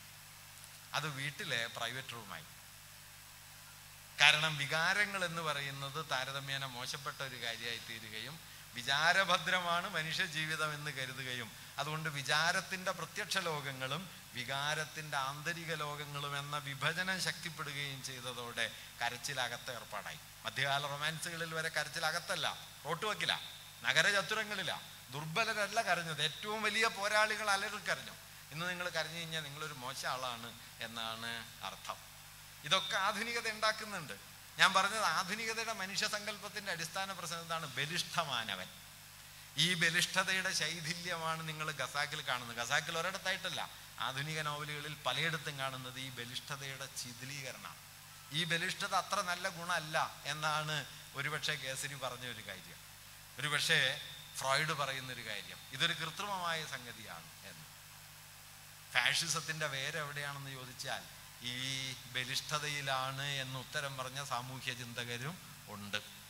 അത് വീട്ടിലെ പ്രൈവറ്റ് റൂമായി കാരണം വികാരങ്ങൾ എന്ന് പറയുന്നത് താരതമ്യേന മോശപ്പെട്ട ഒരു കാര്യമായി തീരുകയും വിചാരഭദ്രമാണ് മനുഷ്യ ജീവിതം എന്ന് കരുതുകയും അതുകൊണ്ട് വിചാരത്തിന്റെ പ്രത്യക്ഷ ലോകങ്ങളും വികാരത്തിന്റെ ആന്തരിക ലോകങ്ങളും എന്ന വിഭജനം ശക്തിപ്പെടുകയും ചെയ്തതോടെ കരച്ചിലകത്ത് ഏർപ്പാടായി. മധ്യകാല റൊമാൻസുകളിൽ വരെ കരച്ചിലകത്തല്ല റോട്ടുവക്കില നഗരചത്തുരങ്ങളില ദുർബലരല്ല കരഞ്ഞത് ഏറ്റവും വലിയ പോരാളികൾ അലറിൽ കരഞ്ഞു. ഇന്ന് നിങ്ങൾ കരഞ്ഞു കഴിഞ്ഞാൽ നിങ്ങളൊരു മോശ ആളാണ് എന്നാണ് അർത്ഥം. ഇതൊക്കെ ആധുനികത ഉണ്ടാക്കുന്നുണ്ട്. ഞാൻ പറഞ്ഞത് ആധുനികതയുടെ മനുഷ്യ സങ്കല്പത്തിന്റെ അടിസ്ഥാന പ്രശ്നം എന്താണ്? ബലിഷ്ഠമാനവൻ. ഈ ബലിഷ്ഠതയുടെ ശൈഥില്യമാണ് നിങ്ങൾ ഖസാക്കിൽ കാണുന്നത്. ഖസാക്കിൽ ഒരിടത്തായിട്ടല്ല ആധുനിക നോവലുകളിൽ പലയിടത്തും കാണുന്നത് ഈ ബലിഷ്ഠതയുടെ ശിഥിലീകരണമാണ്. ഈ ബലിഷ്ഠത അത്ര നല്ല ഗുണമല്ല എന്നാണ് ഒരുപക്ഷെ കേസരി പറഞ്ഞ ഒരു കാര്യം. ഒരുപക്ഷെ ഫ്രോയിഡ് പറയുന്ന ഒരു കാര്യം ഇതൊരു കൃത്രിമമായ സംഗതിയാണ് എന്ന്. ഫാഷിസത്തിന്റെ വേര് എവിടെയാണെന്ന് ചോദിച്ചാൽ ഈ ബലിഷ്ഠതയിലാണ് എന്ന് ഉത്തരം പറഞ്ഞ സാമൂഹ്യ ചിന്തകരും ഉണ്ട്.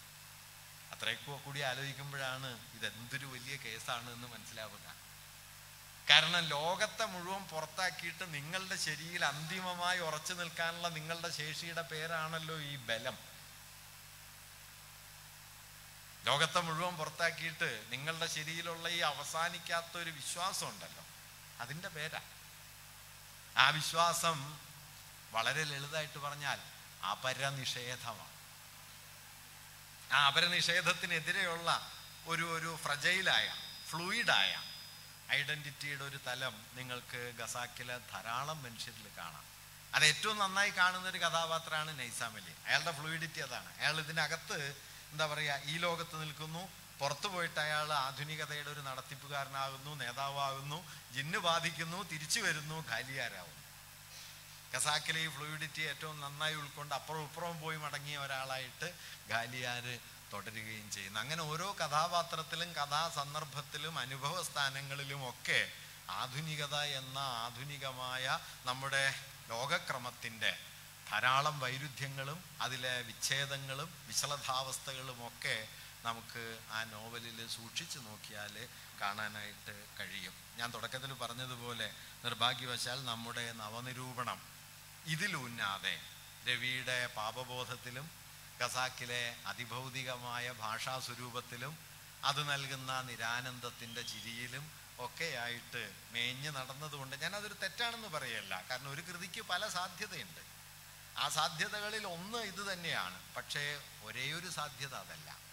അത്രയൊക്കെ കൂടി ആലോചിക്കുമ്പോഴാണ് ഇതെന്തൊരു വലിയ കേസാണ് എന്ന് മനസ്സിലാവുക. കാരണം ലോകത്തെ മുഴുവൻ പുറത്താക്കിയിട്ട് നിങ്ങളുടെ ശരിയിൽ അന്തിമമായി ഉറച്ചു നിൽക്കാനുള്ള നിങ്ങളുടെ ശേഷിയുടെ പേരാണല്ലോ ഈ ബലം. ലോകത്തെ മുഴുവൻ പുറത്താക്കിയിട്ട് നിങ്ങളുടെ ശരിയിലുള്ള ഈ അവസാനിക്കാത്ത ഒരു വിശ്വാസം ഉണ്ടല്ലോ അതിന്റെ പേരാ. ആ വിശ്വാസം വളരെ ലളിതമായിട്ട് പറഞ്ഞാൽ അപരനിഷേധമാണ്. ആ അപരനിഷേധത്തിനെതിരെയുള്ള ഒരു ഒരു ഫ്രജൈലായ ഫ്ലൂയിഡായ ഐഡന്റിറ്റിയുടെ ഒരു തലം നിങ്ങൾക്ക് ഗസാക്കിലെ ധാരാളം മനുഷ്യരിൽ കാണാം. അത് ഏറ്റവും നന്നായി കാണുന്ന ഒരു കഥാപാത്രമാണ് നൈസാമലി. അയാളുടെ ഫ്ലൂയിഡിറ്റി അതാണ്. അയാൾ ഇതിനകത്ത് എന്താ പറയുക ഈ ലോകത്ത് നിൽക്കുന്നു പുറത്തു പോയിട്ട് അയാൾ ആധുനികതയുടെ ഒരു നടത്തിപ്പുകാരനാകുന്നു നേതാവാകുന്നു ജിന്ന് ബാധിക്കുന്നു തിരിച്ചു വരുന്നു ഖാലിയാരാകുന്നു ഖസാക്കിലെ ഈ ഫ്ലൂയിഡിറ്റി ഏറ്റവും നന്നായി ഉൾക്കൊണ്ട് അപ്പുറം ഇപ്പുറവും പോയി മടങ്ങിയ ഒരാളായിട്ട് ഗാലിയാര് തുടരുകയും ചെയ്യുന്നു. അങ്ങനെ ഓരോ കഥാപാത്രത്തിലും കഥാസന്ദർഭത്തിലും അനുഭവ സ്ഥാനങ്ങളിലും ഒക്കെ ആധുനികത എന്ന ആധുനികമായ നമ്മുടെ ലോകക്രമത്തിന്റെ ധാരാളം വൈരുദ്ധ്യങ്ങളും അതിലെ വിച്ഛേദങ്ങളും വിശലതാവസ്ഥകളും ഒക്കെ നമുക്ക് ആ നോവലിൽ സൂക്ഷിച്ചു നോക്കിയാൽ കാണാനായിട്ട് കഴിയും. ഞാൻ തുടക്കത്തിൽ പറഞ്ഞതുപോലെ നിർഭാഗ്യവശാൽ നമ്മുടെ നവനിരൂപണം ഇതിലൂന്നാതെ രവിയുടെ പാപബോധത്തിലും ഖസാക്കിലെ അതിഭൗതികമായ ഭാഷാ സ്വരൂപത്തിലും അത് നൽകുന്ന നിരാനന്ദത്തിന്റെ ചിരിയിലും ഒക്കെയായിട്ട് മേഞ്ഞ് നടന്നതുകൊണ്ട് ഞാൻ അതൊരു തെറ്റാണെന്ന് പറയല്ല. കാരണം ഒരു കൃതിക്ക് പല സാധ്യതയുണ്ട്. ആ സാധ്യതകളിൽ ഒന്ന് ഇത് തന്നെയാണ്. പക്ഷേ ഒരേ ഒരു സാധ്യത അതല്ല.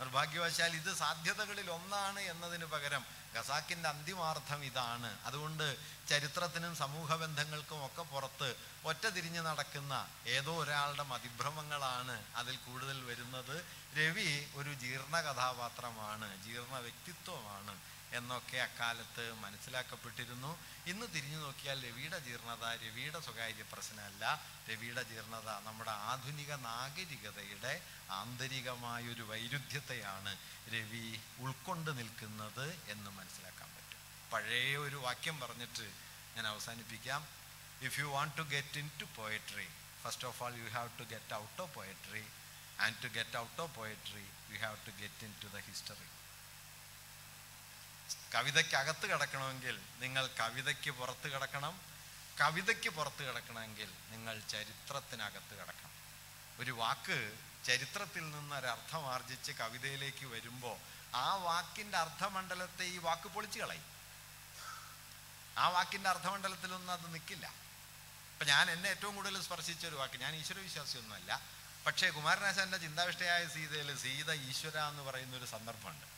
നിർഭാഗ്യവശാൽ ഇത് സാധ്യതകളിൽ ഒന്നാണ് എന്നതിന് പകരം ഖസാക്കിന്റെ അന്തിമാർത്ഥം ഇതാണ്. അതുകൊണ്ട് ചരിത്രത്തിനും സമൂഹ ബന്ധങ്ങൾക്കും ഒക്കെ പുറത്ത് ഒറ്റ തിരിഞ്ഞ് നടക്കുന്ന ഏതോ ഒരാളുടെ മതിഭ്രമങ്ങളാണ് അതിൽ കൂടുതൽ വരുന്നത്. രവി ഒരു ജീർണ കഥാപാത്രമാണ് ജീർണ വ്യക്തിത്വമാണ്. എന്നൊക്കെ അക്കാലത്ത് മനസ്സിലാക്കപ്പെട്ടിരുന്നു. ഇന്ന് തിരിഞ്ഞു നോക്കിയാൽ രവിയുടെ ജീർണത രവിയുടെ സ്വകാര്യ പ്രശ്നമല്ല. രവിയുടെ ജീർണത നമ്മുടെ ആധുനിക നാഗരികതയുടെ ആന്തരികമായൊരു വൈരുദ്ധ്യത്തെയാണ് രവി ഉൾക്കൊണ്ട് നിൽക്കുന്നത് എന്ന് മനസ്സിലാക്കാൻ പറ്റും. പഴയ ഒരു വാക്യം പറഞ്ഞിട്ട് ഞാൻ അവസാനിപ്പിക്കാം. If you want to get into poetry first of all you have to get out of poetry and to get out of poetry you have to get into the history കവിതയ്ക്കകത്ത് കിടക്കണമെങ്കിൽ നിങ്ങൾ കവിതയ്ക്ക് പുറത്ത് കിടക്കണം. കവിതയ്ക്ക് പുറത്ത് കിടക്കണമെങ്കിൽ നിങ്ങൾ ചരിത്രത്തിനകത്ത് കിടക്കണം. ഒരു വാക്ക് ചരിത്രത്തിൽ നിന്ന് നിന്നൊരർത്ഥം ആർജിച്ച് കവിതയിലേക്ക് വരുമ്പോൾ ആ വാക്കിന്റെ അർത്ഥമണ്ഡലത്തെ ഈ വാക്ക് പൊളിച്ചു കളയും. ആ വാക്കിന്റെ അർത്ഥമണ്ഡലത്തിലൊന്നും അത് നിൽക്കില്ല ഇപ്പം ഞാൻ എന്നെ ഏറ്റവും കൂടുതൽ സ്പർശിച്ച ഒരു വാക്ക് ഞാൻ ഈശ്വരവിശ്വാസിയൊന്നുമല്ല. പക്ഷേ കുമാരനാശാന്റെ ചിന്താവിഷ്ടയായ സീതയിൽ സീത ഈശ്വര എന്ന് പറയുന്ന ഒരു സന്ദർഭമുണ്ട്.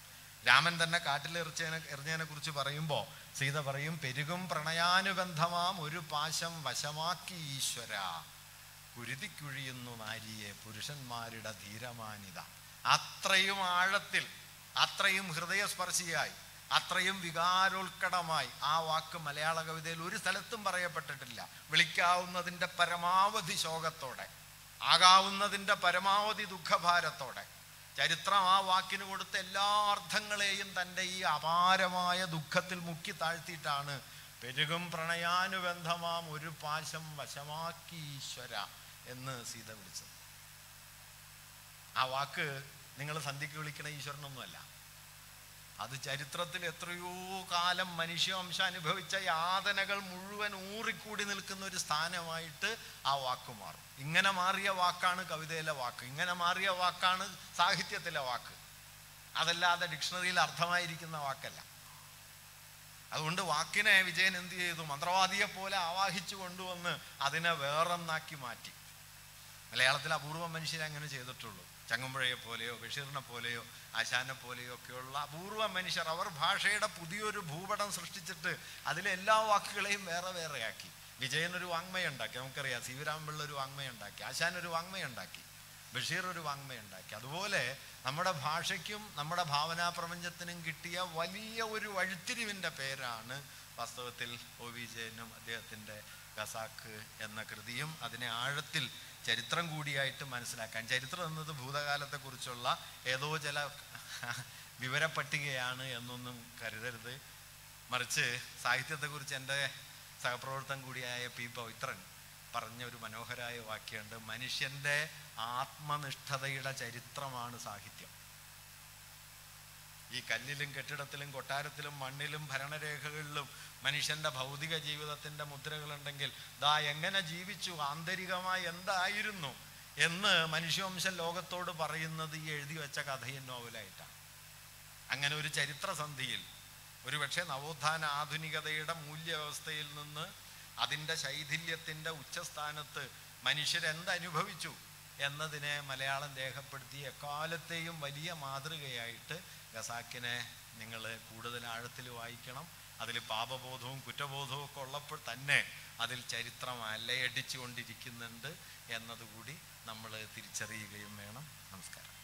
രാമൻ തന്നെ കാട്ടിൽ എറിച്ചതിനെ എറിഞ്ഞതിനെ കുറിച്ച് പറയുമ്പോൾ സീത പറയും പെരുകും പ്രണയാനുബന്ധമാം ഒരു പാശം വശമാക്കി ഈശ്വര. കുരുതിക്കുഴിയുന്നു നാരിയെ പുരുഷന്മാരുടെ ധീരമാനിത. അത്രയും ആഴത്തിൽ അത്രയും ഹൃദയസ്പർശിയായി അത്രയും വികാരോത്കടമായി ആ വാക്ക് മലയാള കവിതയിൽ ഒരു സ്ഥലത്തും പറയപ്പെട്ടിട്ടില്ല. വിളിക്കാവുന്നതിന്റെ പരമാവധി ശോകത്തോടെ ആകാവുന്നതിന്റെ പരമാവധി ദുഃഖഭാരത്തോടെ ചരിത്രം ആ വാക്കിന് കൊടുത്ത എല്ലാ അർത്ഥങ്ങളെയും തന്റെ ഈ അപാരമായ ദുഃഖത്തിൽ മുക്കി താഴ്ത്തിയിട്ടാണ്. പെരുകും പ്രണയാനുബന്ധമാം ഒരു പാശം വശമാക്കി ഈശ്വര എന്ന് സീത വിളിച്ചത്. ആ വാക്ക് നിങ്ങൾ സന്ധിക്ക് വിളിക്കണ ഈശ്വരനൊന്നുമല്ല. അത് ചരിത്രത്തിൽ എത്രയോ കാലം മനുഷ്യവംശം അനുഭവിച്ച യാതനകൾ മുഴുവൻ ഊറിക്കൂടി നിൽക്കുന്ന ഒരു സ്ഥാനമായിട്ട് ആ വാക്ക് മാറും. ഇങ്ങനെ മാറിയ വാക്കാണ് കവിതയിലെ വാക്ക്. ഇങ്ങനെ മാറിയ വാക്കാണ് സാഹിത്യത്തിലെ വാക്ക്. അതല്ലാതെ ഡിക്ഷണറിയിൽ അർത്ഥമായിരിക്കുന്ന വാക്കല്ല. അതുകൊണ്ട് വാക്കിനെ വിജയൻ എന്ത് ചെയ്തു? മന്ത്രവാദിയെ പോലെ ആവാഹിച്ചു കൊണ്ടുവന്ന് അതിനെ വേറൊന്നാക്കി മാറ്റി. മലയാളത്തിൽ അപൂർവ മനുഷ്യരെ അങ്ങനെ ചെയ്തിട്ടുള്ളൂ. ചങ്ങമ്പുഴയെ പോലെയോ ബഷീറിനെ പോലെയോ ആശാനെ പോലെയൊക്കെയുള്ള അപൂർവ മനുഷ്യർ അവർ ഭാഷയുടെ പുതിയൊരു ഭൂപടം സൃഷ്ടിച്ചിട്ട് അതിലെ എല്ലാ വാക്കുകളെയും വേറെ വേറെയാക്കി. വിജയൻ ഒരു വാങ്മയുണ്ടാക്കി. നമുക്കറിയാം സി വി രാമപിള്ള ഒരു വാങ്മയുണ്ടാക്കി ആശാൻ ഒരു വാങ്മയുണ്ടാക്കി ബഷീർ ഒരു വാങ്മയുണ്ടാക്കി. അതുപോലെ നമ്മുടെ ഭാഷയ്ക്കും നമ്മുടെ ഭാവനാ പ്രപഞ്ചത്തിനും കിട്ടിയ വലിയ ഒരു വഴിത്തിരിവിന്റെ പേരാണ് വാസ്തവത്തിൽ ഒ വി ജയനും അദ്ദേഹത്തിന്റെ ഖസാക്ക് എന്ന കൃതിയും. അതിനെ ആഴത്തിൽ ചരിത്രം കൂടിയായിട്ട് മനസ്സിലാക്കാൻ. ചരിത്രം എന്നത് ഭൂതകാലത്തെക്കുറിച്ചുള്ള ഏതോ ചില വിവരപ്പട്ടികയാണ് എന്നൊന്നും കരുതരുത്. മറിച്ച് സാഹിത്യത്തെക്കുറിച്ച് എന്റെ സഹപ്രവർത്തനം കൂടിയായ പി പവിത്രൻ പറഞ്ഞ ഒരു മനോഹരായ വാക്യമുണ്ട്. മനുഷ്യന്റെ ആത്മനിഷ്ഠതയുടെ ചരിത്രമാണ് സാഹിത്യം. ഈ കല്ലിലും കെട്ടിടത്തിലും കൊട്ടാരത്തിലും മണ്ണിലും ഭരണരേഖകളിലും മനുഷ്യന്റെ ഭൗതിക ജീവിതത്തിന്റെ മുദ്രകളുണ്ടെങ്കിൽ ദാ എങ്ങനെ ജീവിച്ചു? ആന്തരികമായി എന്തായിരുന്നു? എന്ന് മനുഷ്യവംശം ലോകത്തോട് പറയുന്നത് ഈ എഴുതി വെച്ച കഥയും നോവലായിട്ടാണ്. അങ്ങനെ ഒരു ചരിത്രസന്ധിയിൽ ഒരുപക്ഷെ നവോത്ഥാന ആധുനികതയുടെ മൂല്യവ്യവസ്ഥയിൽ നിന്ന് അതിന്റെ ശൈഥില്യത്തിന്റെ ഉച്ചസ്ഥാനത്ത് മനുഷ്യരെന്തനുഭവിച്ചു എന്നതിനെ മലയാളം രേഖപ്പെടുത്തി എക്കാലത്തെയും വലിയ മാതൃകയായിട്ട് ഖസാക്കിനെ നിങ്ങൾ കൂടുതൽ ആഴത്തിൽ വായിക്കണം. അതിൽ പാപബോധവും കുറ്റബോധവും ഒക്കെ ഉള്ളപ്പോൾ തന്നെ അതിൽ ചരിത്രം അലയടിച്ചുകൊണ്ടിരിക്കുന്നുണ്ട് എന്നതുകൂടി നമ്മൾ തിരിച്ചറിയുകയും വേണം. നമസ്കാരം.